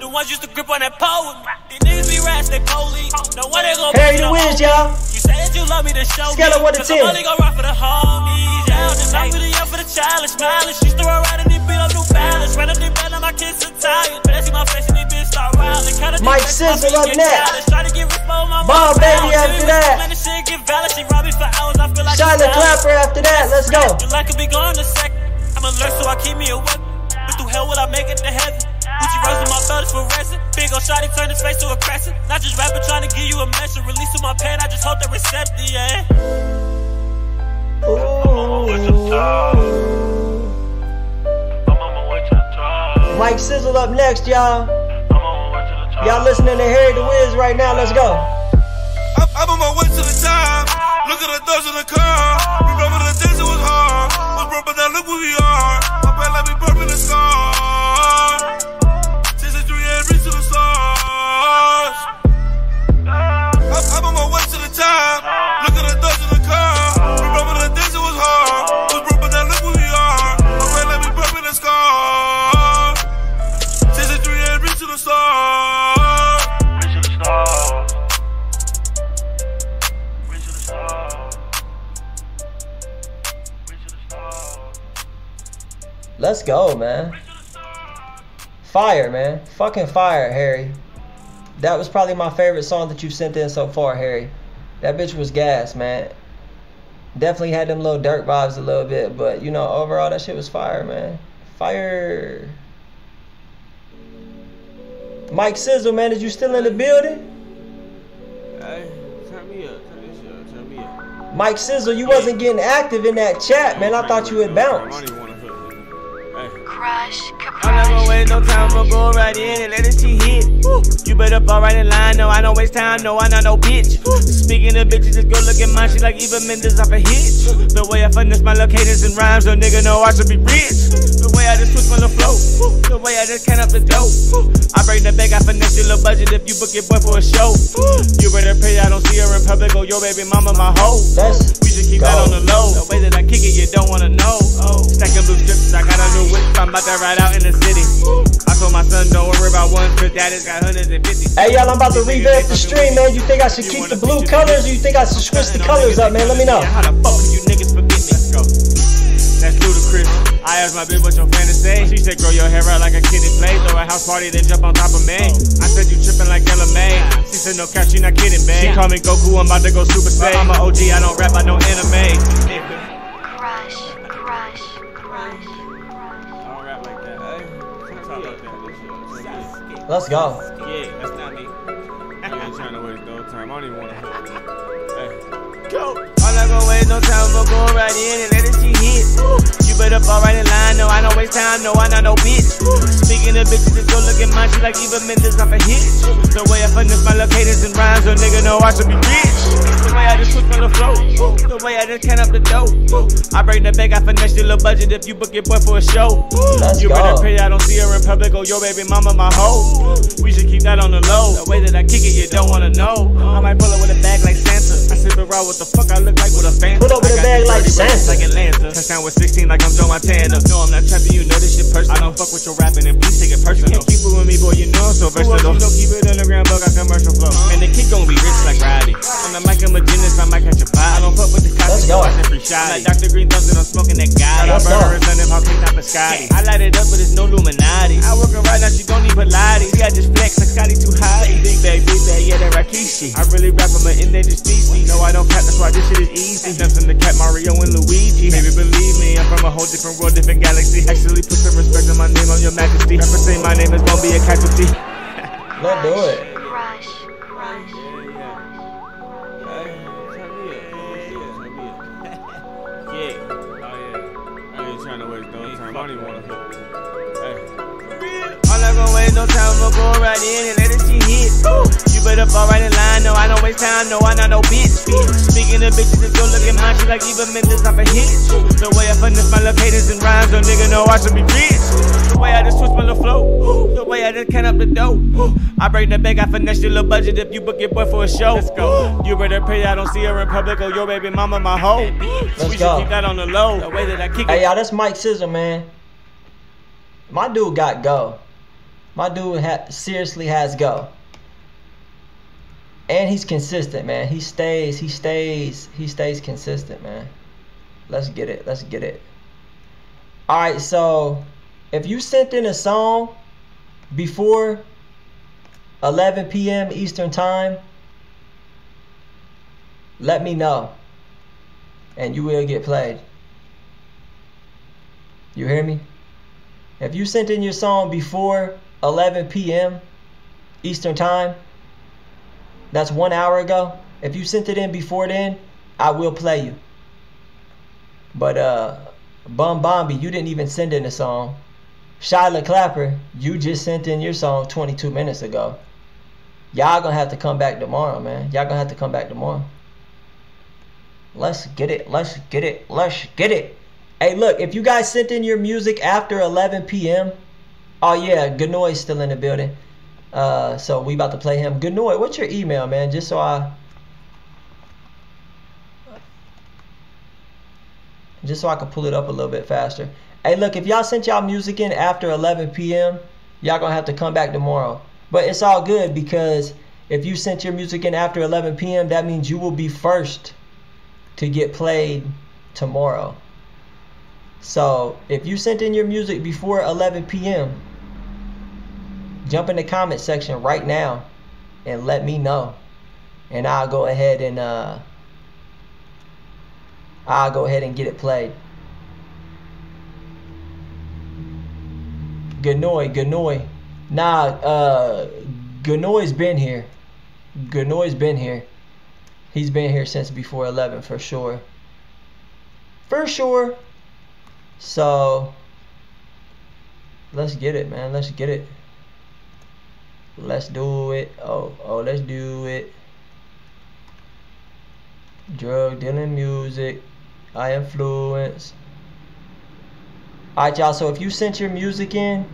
The ones used to grip on that pole with me. These niggas be rats, they police. No way they gon'
Harry the Wiz, y'all.
You say that you love me to show
Scale
me.
of one to
Cause I'm
10.
only gon' rock for the homies. Yeah, I'm really up for the challenge. Smiling, she throw around and they beat up new balance. Ran up the bed, now my kids are tired. But I see my face and they bitch start wildin'. Kinda
Mike Sizzle up next.
Try to get rich, but my
Bomb Baby after that.
Man, this shit get valid. She robbed me for hours. I feel like
Shine the clapper after that. Let's go.
Your could be gone in a sec. I'm alert, so I keep me a weapon. But through hell will I make it to heaven? Gucci rose in my belt is for resin. Big ol' shotty turn his face to a crescent. Not just rapping, trying to give you a message. Releasing my pain, I just hope they accept it, yeah.
Mike Sizzle up next, y'all. Y'all listening to Harry the Wiz right now. Let's go.
I'm, I'm on my way to the top. Look at the thugs in the car. Remember the days it was hard. Was broke, but now look where we are. My bad like me purple and scar. Since the three and reach to the stars.
Let's go, man. Fire, man. Fucking fire, Harry. That was probably my favorite song that you've sent in so far, Harry. That bitch was gas, man. Definitely had them little dirt vibes a little bit, but you know, overall that shit was fire, man. Fire. Mike Sizzle, man, is you still in the building?
Hey, turn me up, turn this up, turn me up.
Mike Sizzle, you wasn't getting active in that chat, man. I thought you had bounced.
Crush, I'm not gonna waste no time, I'ma go right in and let this shit hit. Woo. You better fall right in line, no, I don't waste time, no, I'm not no bitch. Woo. Speaking of bitches, just go look at mine, she like Eva Mendes off a hitch. The way I finesse my locations and rhymes, so nigga know I should be rich. The way I just twist on the flow, the way I just can up the dope. Woo. I bring the bag, I finesse your little budget if you book your boy for a show. Woo. You better pay, I don't don't see her in public. Oh, your baby mama, my hoe. we should keep that on the low. The way that I kick it, you don't wanna know. Oh, stacking blue strips, I got a new whip. I'm about to ride out in the city. I told my son, don't worry about one, cause daddy's got hundreds and fifty.
Hey y'all, I'm about to revamp the stream, man. You think I should keep the blue colors or you think I should switch the colors up, man? Let me know.
How the fuck you niggas forget me? Let's go. That's ludicrous. I asked my bitch what your fantasy. She said, grow your hair out like a Kid 'n Play. Throw a house party, then jump on top of me. I said, you tripping like Ella May. She said, no cap, she not kidding, babe. She call me Goku, I'm about to go Super Saiyan. I'm a OG, I don't rap, I know anime.
Let's go.
Yeah, that's not me. I ain't trying to waste no time. I don't even want to. Hey, go. I'm not gonna waste no time, but go right in and let it see hit. You better fall right in line. No, I don't waste time. No, I not no bitch. Speaking of bitches, just go look at mine. She like Eva Mendes off a hit. The way I finesse my locators and rhymes, so nigga know I should be rich. The way I just switch on the flow. The way I just can up the dough. I bring the bag, I finesse your little budget if you book your boy for a show.
Let's
you
go.
better pay, I don't see her in public. Oh, your baby mama, my hoe. We should keep that on the low. The way that I kick it, you don't wanna know. I might pull up with a bag like Santa. I sip it raw, what the fuck I look like with a fan.
Pull up with a bag like Santa.
Like Atlanta. Touchdown with 16 like I'm Joe Montana. No, I'm not trapping, you know this shit personal. I don't fuck with your rapping and please take it personal. Can't keep it with me, boy, you know I'm so versatile. You know, keep it underground, bug, I commercial flow. And the kid gon' be rich like Roddy. On the mic, I'm a genius, I might catch a body. I don't fuck with the cops,
Let's go.
I free shot. Like Dr. Green Thumbs and I'm smoking that guy. I
Let's go.
burn her son if I'm kicked out of Scotty. I light it up, but it's no Illuminati. I work her right now, she don't need Pilates. See, I just flex like Scotty too high. Big bag, big bag, yeah, that Rakishi. I really rap, I'm an endangered species. No, I don't cap, that's why this shit is easy. Nothing to cap Mario and Luigi. Baby, believe me, I'm from a whole different world, different galaxy. Actually, put some respect on my name, on your majesty. Rapper say my name is gonna be a casualty.
Let's do it.
Crush, crush.
Yeah. Oh yeah. I ain't trying to waste no time. I don't even wanna Hey. I'm not gonna waste no time, but go right in and let it see hit. You better fall right in line. No, I don't waste time. No, I not no bitch. Speaking of bitches, just go look at mine. She like Eva Mendes off a hit. The way I finesse my locators and rhymes, so nigga know I should be rich. The way I just switch my little flow. The way I just can up the dough. I break the bag, I finesse your little budget if you book your boy for a show. Let's go. You better pay, I don't see her in public. Oh, your baby mama, my hoe.
Let's
we should
go.
keep that on the low. The way that I kick
Hey
it.
y'all, that's Mike Scissor, man. My dude got go. My dude ha- seriously has go. And he's consistent, man. He stays, he stays, he stays consistent, man. Let's get it. Let's get it. All right, so if you sent in a song before 11 p.m. Eastern Time, let me know. And you will get played. You hear me? If you sent in your song before 11 p.m. Eastern Time, that's one hour ago. If you sent it in before then, I will play you. But uh, Bum Bombi, you didn't even send in a song. Shyla Clapper, you just sent in your song 22 minutes ago. Y'all gonna have to come back tomorrow, man. Y'all gonna have to come back tomorrow. Let's get it. Let's get it. Let's get it. Hey, look, if you guys sent in your music after 11 p.m., oh yeah, Ganoy's still in the building. Uh, so we about to play him. Ganoy, what's your email, man? Just so I, just so I can pull it up a little bit faster. Hey, look, if y'all sent y'all music in after 11 p.m., y'all gonna have to come back tomorrow. But it's all good because if you sent your music in after 11 p.m., that means you will be first to get played tomorrow. So if you sent in your music before 11 p.m., jump in the comment section right now and let me know. And I'll go ahead and uh I'll go ahead and get it played. Ganoy, Ganoy. Nah, uh Ganoy's been here. Ganoy's been here. He's been here since before 11 for sure. For sure. So let's get it, man. Let's get it. Let's do it. Oh, oh, let's do it. Drug dealing music. I influence. Alright, y'all. So if you sent your music in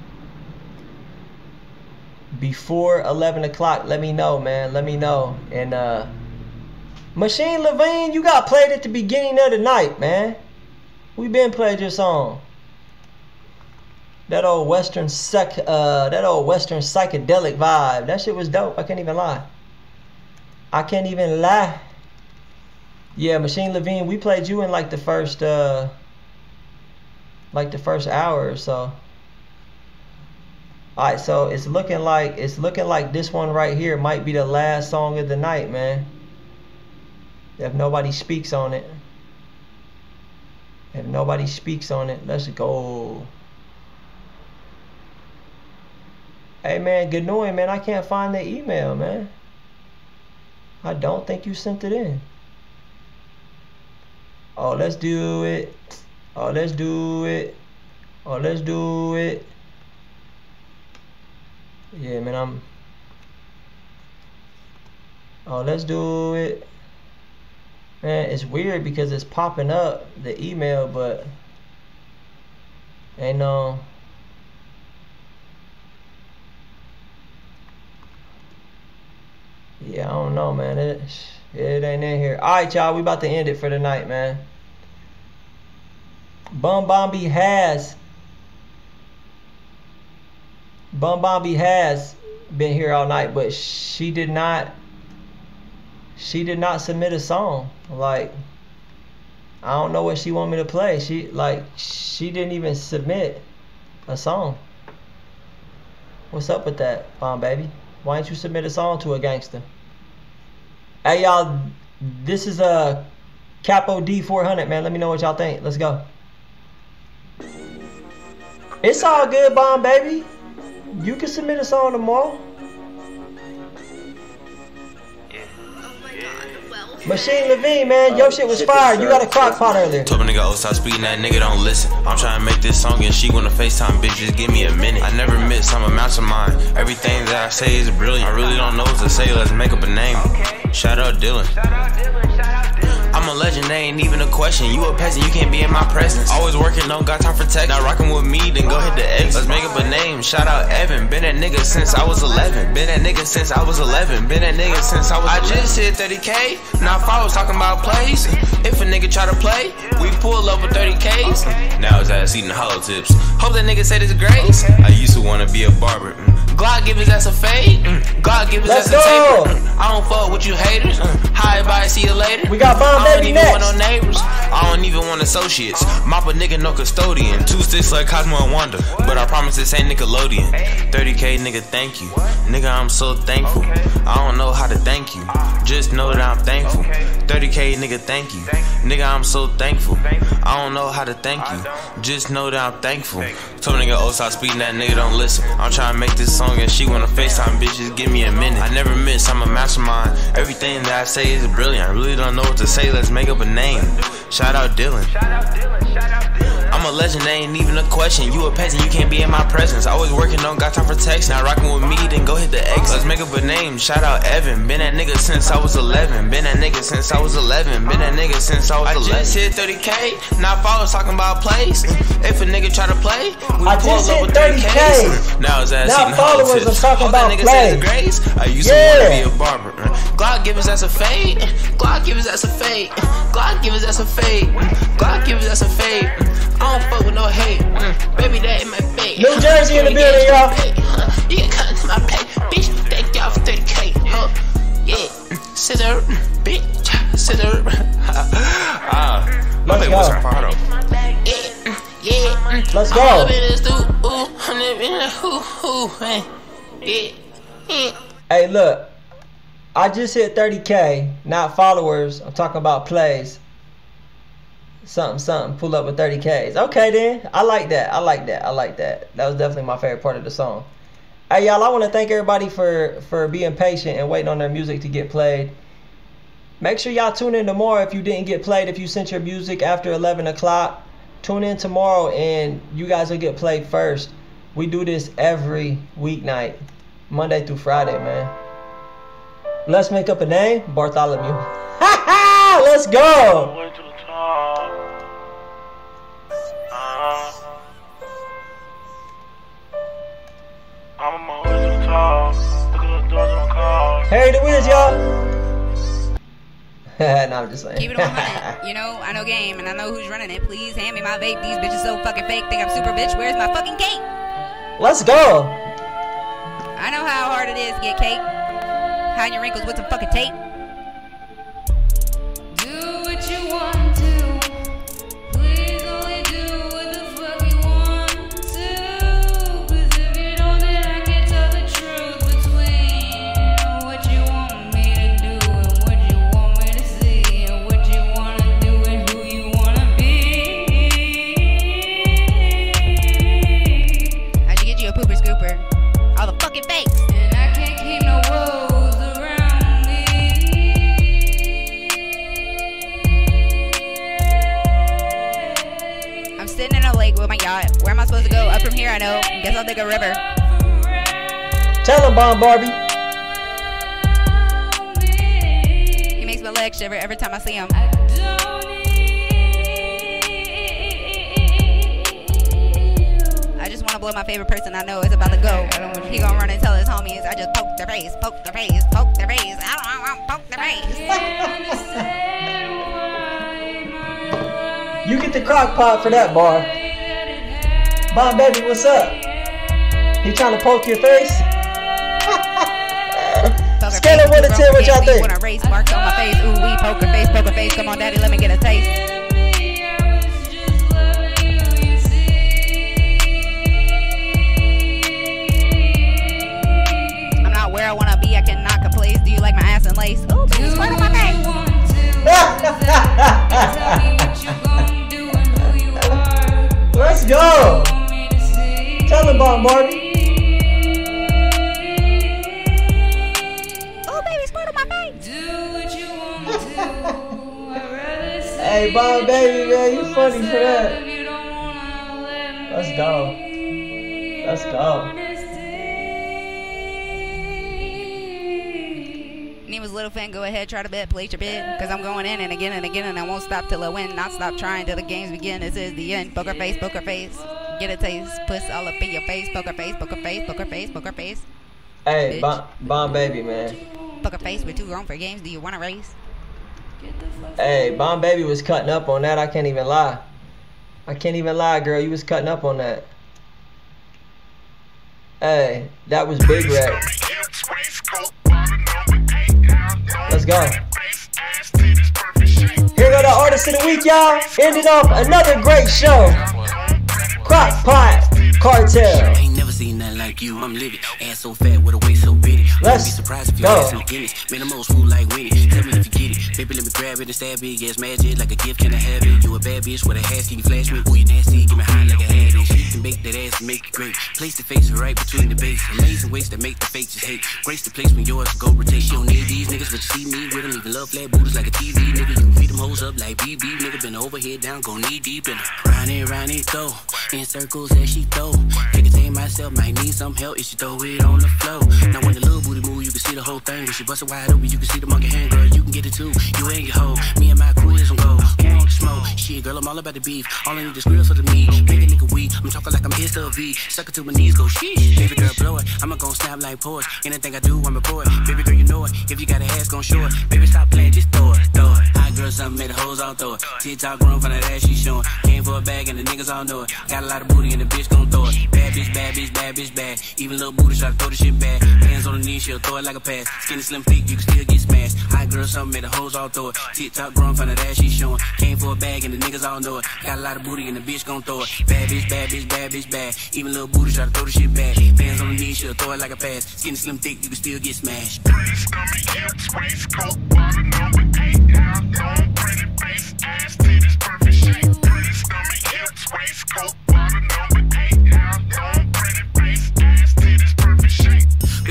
before 11 o'clock, let me know, man. Let me know. And uh, Machine Levine, you got played at the beginning of the night, man. We been played your song. That old western psych, uh, that old western psychedelic vibe. That shit was dope. I can't even lie. I can't even lie. Yeah, Machine Levine, we played you in like the first, uh, like the first hour or so. All right, so it's looking like it's looking like this one right here might be the last song of the night, man. If nobody speaks on it. If nobody speaks on it, let's go. Hey man, good knowing man. I can't find the email, man. I don't think you sent it in. Oh, let's do it. Oh, let's do it. Oh, let's do it. Yeah, man, I'm. Oh, let's do it. Man, it's weird because it's popping up the email, but ain't no. Yeah, I don't know, man. It it ain't in here. All right, y'all. We about to end it for the night, man. Bum Bombi has Bum Bombi has been here all night, but she did not she did not submit a song. Like I don't know what she want me to play. She like she didn't even submit a song. What's up with that, Bomb Baby? Why didn't you submit a song to a gangster? Hey y'all, this is a Capo D400, man. Let me know what y'all think. Let's go. It's all good, Bomb Baby. You can submit a song tomorrow. Machine Levine, man, your shit was fire. You got a crock pot earlier.
Told a nigga, oh, stop speaking, that nigga don't listen. I'm trying to make this song and she wanna FaceTime, bitch, just give me a minute. I never miss, I'm a mastermind. Everything that I say is brilliant. I really don't know what to say, let's make up a name. Shout out Dylan. I'm a legend, they ain't even a question. You a peasant, you can't be in my presence. Always working, don't got time for tech. Not rocking with me, then go hit the X. Let's make up a name. Shout out Evan. Been that nigga since I was 11. Been that nigga since I was 11. Been that nigga since I was. I just hit 30k. Now followers talking about plays. If a nigga try to play, we pull up with 30k's. Now his ass eating hollow tips. Hope that nigga said his grace. I used to wanna be a barber. Mm. God give his ass a fade. Mm. God give his
Let's
ass a
go.
taper. Mm. I don't fuck with you haters. Hi, bye, see you later.
We got Bomb
I don't
Baby
even want no neighbors. I don't even want associates. Mop a nigga, no custodian. Two sticks like Cosmo and Wanda. But I promise this ain't Nickelodeon. 30k, nigga, thank you. Nigga, I'm so thankful. I don't know how to thank you. Just know that I'm thankful. 30k, nigga, thank you. Nigga, I'm so thankful. I don't know how to thank you. Just know that I'm thankful. Told nigga, oh, stop speaking, that nigga don't listen. I'm trying to make this song and she wanna FaceTime, bitch, just give me a minute. I never miss, I'm a mastermind. Everything that I say is brilliant. I really don't know what to say, let's make up a name. Shout out Dylan. Shout out Dylan, shout out Dylan. I'm a legend, they ain't even a question. You a peasant, you can't be in my presence. Always working, don't got time for text. Not rocking with me, then go hit the X. Let's make up a name. Shout out Evan. Been that nigga since I was 11. Been that nigga since I was 11. Been that nigga since I was 11. I just hit 30k. Now followers talking about plays. If a nigga try to play, we
I
pull
just
up
hit
with
30K.
Now his ass
Now followers are talking
All
about
nigga
plays.
grace. I used
Yeah.
to wanna be a barber. God give his ass a fade. God give his ass a fade. God give his ass a fade. God give his ass a fade. I don't fuck with no hate. Mm, Baby, that ain't my fate.
New Jersey in the building, y'all.
You can cut into my plate. Bitch, thank y'all for 30k. Huh? Yeah. Scissor, bitch. Scissor. Ah. My
Let's
baby was
go.
Fardo. Yeah.
Let's
I'm
go.
this dude. Ooh, I'm up in ooh, ooh, hey. Yeah. Yeah.
Hey, look. I just hit 30k, not followers. I'm talking about plays. Something, something. Pull up with 30ks. Okay, then. I like that. I like that. I like that. That was definitely my favorite part of the song. Hey, y'all. I want to thank everybody for for being patient and waiting on their music to get played. Make sure y'all tune in tomorrow if you didn't get played. If you sent your music after 11 o'clock, tune in tomorrow and you guys will get played first. We do this every weeknight, Monday through Friday, man. Let's make up a name, Bartholomew. Let's go. Harry the Wiz, y'all. no, I'm just saying.
Keep it 100. you know, I know game and I know who's running it. Please hand me my vape. These bitches so fucking fake. Think I'm super bitch. Where's my fucking cake?
Let's go.
I know how hard it is to get cake. Hide your wrinkles with some fucking tape.
I
supposed to go? Up from here, I know. Guess I'll dig a river.
Tell him, Bomb Barbie.
He makes my legs shiver every time I see him. I just want to blow my favorite person I know is about to go. He gonna run and tell his homies I just poked their face, poked their face, poked their face. I don't want to poke the face.
You get the crock pot for that bar. Bomb baby, what's up? He trying to poke your face? Scale of one to ten, what y'all think?
When I race marks on my face, ooh wee, poker face, poker face. Come on, daddy, let me get a taste. I'm not where I wanna be. I cannot complain. Do you like my ass and lace? Ooh, baby, squirt on my face.
Let's go. Tell him, Bomb Barbie.
Oh, baby, squirt my face.
Hey, Bomb Baby, man, you funny for that. Let's go. Let's go.
Neva's little fan, go ahead, try to bet, place your bid. Cause I'm going in and again and again, and I won't stop till I win. Not stop trying till the games begin. This is the end. Poker face, poker face. Get a taste, puss all up in your face. Poker face, poker face, poker face, poker face.
Hey, Bomb, Bomb Baby, man.
Poker face, we're too grown for games. Do you wanna race?
Hey, Bomb Baby was cutting up on that. I can't even lie. I can't even lie, girl. You was cutting up on that. Hey, that was Big Red. Let's go. Here go the artist of the week, y'all. Ending off another great show. Crock Pot Cartel.
Ain't never seen nothing like you, I'm living. Ass so fat with a waist so bitty.
Let's
be surprised if you
go.
ass the Guinness. Man, I'm old school like Winnie. Tell me if you get it. Baby, let me grab it and stab it. Yes, magic like a gift, can I have it? You a bad bitch with a hat, can you flash me? Ooh, you nasty, give me high like a it. Can make that ass make it great. Place the face right between the base. Amazing ways that make the faces hate. Grace the place when yours go rotate. She don't need these niggas, but you see me with them. Even love flat booties like a TV, nigga. You beat them hoes up like BB, nigga. Been over here down, go knee deep in her. Round and round and go. In circles as she throw. Can't contain myself, might need some help if she throw it on the floor. Now when the little booty move, you can see the whole thing. When she bust it wide open, you can see the monkey hand, girl. You can get it too. You ain't your hoe. Me and my crew is on go. Who want to smoke? Shit, girl, I'm all about the beef. All I need is grills for the meat. Make a nigga weak. I'm talking like I'm his a V. Suck it to my knees, go sheesh. Baby girl, blow it. I'ma gon' snap like pours. Anything I do, I'ma pour it. Baby girl, you know it. If you got a ass, gon' show it. Baby, stop playing, just throw it, throw it. Girl, something made the hoes all throw it. TikTok room from that ass she showing. Came for a bag and the niggas all know it. Got a lot of booty and the bitch gon' throw it. Bad bitch, bad bitch, bad bitch, bad. Even little booty try to throw the shit back. Hands on the knees, she'll throw it like a pass. Skinny, slim, thick, you can still get smashed. Hot girl, something made the hoes all throw it. TikTok grown from that ass she showing. Came for a bag and the niggas all know it. Got a lot of booty and the bitch gon' throw it. Bad bitch, bad bitch, bad bitch, bad. Even little booty try to throw the shit back. Hands on the knees, she'll throw it like a pass. Skinny, slim, thick, you can still get smashed.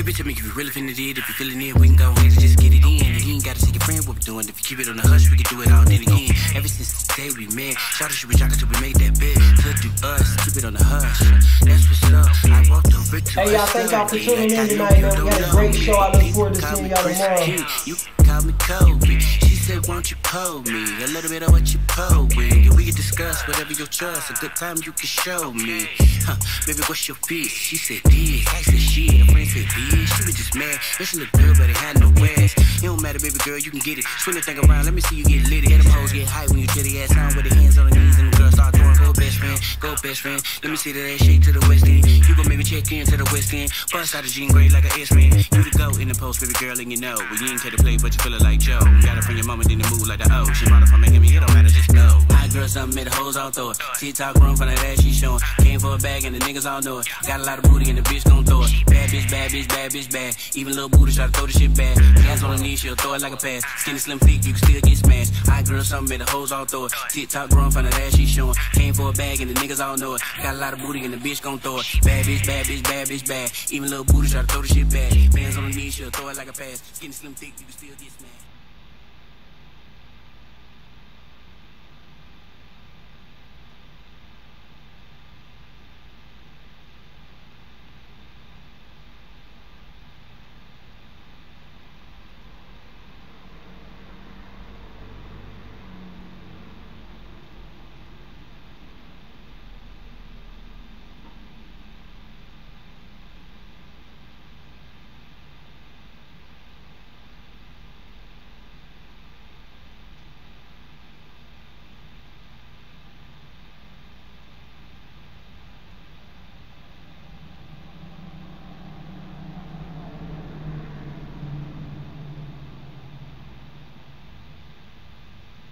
Baby, tell me if you really finna did. If you feeling it, we can go ahead and just get it in. And ain't gotta see your friend what we doing. If you keep it on the hush, we can do it all then again. Ever since the day we met, shout out, she was jocking till we made that bet. To do us, keep it on the hush. That's what's up. I walked over to
Hey, y'all, thank y'all for tuning in tonight, man. We got a great show. I look forward to seeing y'all tomorrow.
You call me Kobe. Said, won't you call me? A little bit of what you pull with. And we can discuss whatever your trust. A good time you can show me. Huh, baby, what's your bitch? She said, this. I said, shit. Her friend said, bitch. She was just mad. Yeah, she look good, but it had no ass. It don't matter, baby girl, you can get it. Swing the thing around, let me see you get lit. Let them hoes get high when you tell the ass down with the hands on the knees. And the go best friend. Let me see that ass shake to the west end. You gon' make me check in to the west end. Bust out the jean gray like a S-man. You the go in the post, baby girl, and you know. Well, you ain't care to play, but you feel it like Joe. Got it from your mama, then the move like the O. She bought it from Miami, it don't matter, just go. Hot girl, something made the hoes all throw it. TikTok run from that ass she showing. Came for a bag and the niggas all know it. Got a lot of booty and the bitch gon' throw it. Bad bitch, bad bitch, bad bitch, bad. Even little booty try to throw the shit back. Hands on the knees, she'll throw it like a pass. Skinny, slim, thick, you can still get smashed. Hot girl, something made the hoes all throw it. TikTok run from that ass she showing. Came for a bag and the niggas all know it. Got a lot of booty and the bitch gon' throw it. Bad bitch, bad bitch, bad bitch, bad. Even little booty try to throw the shit back. Hands on the knees, she'll throw it like a pass. Skinny, slim, thick, you can still get smashed.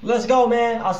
Let's go, man. I'll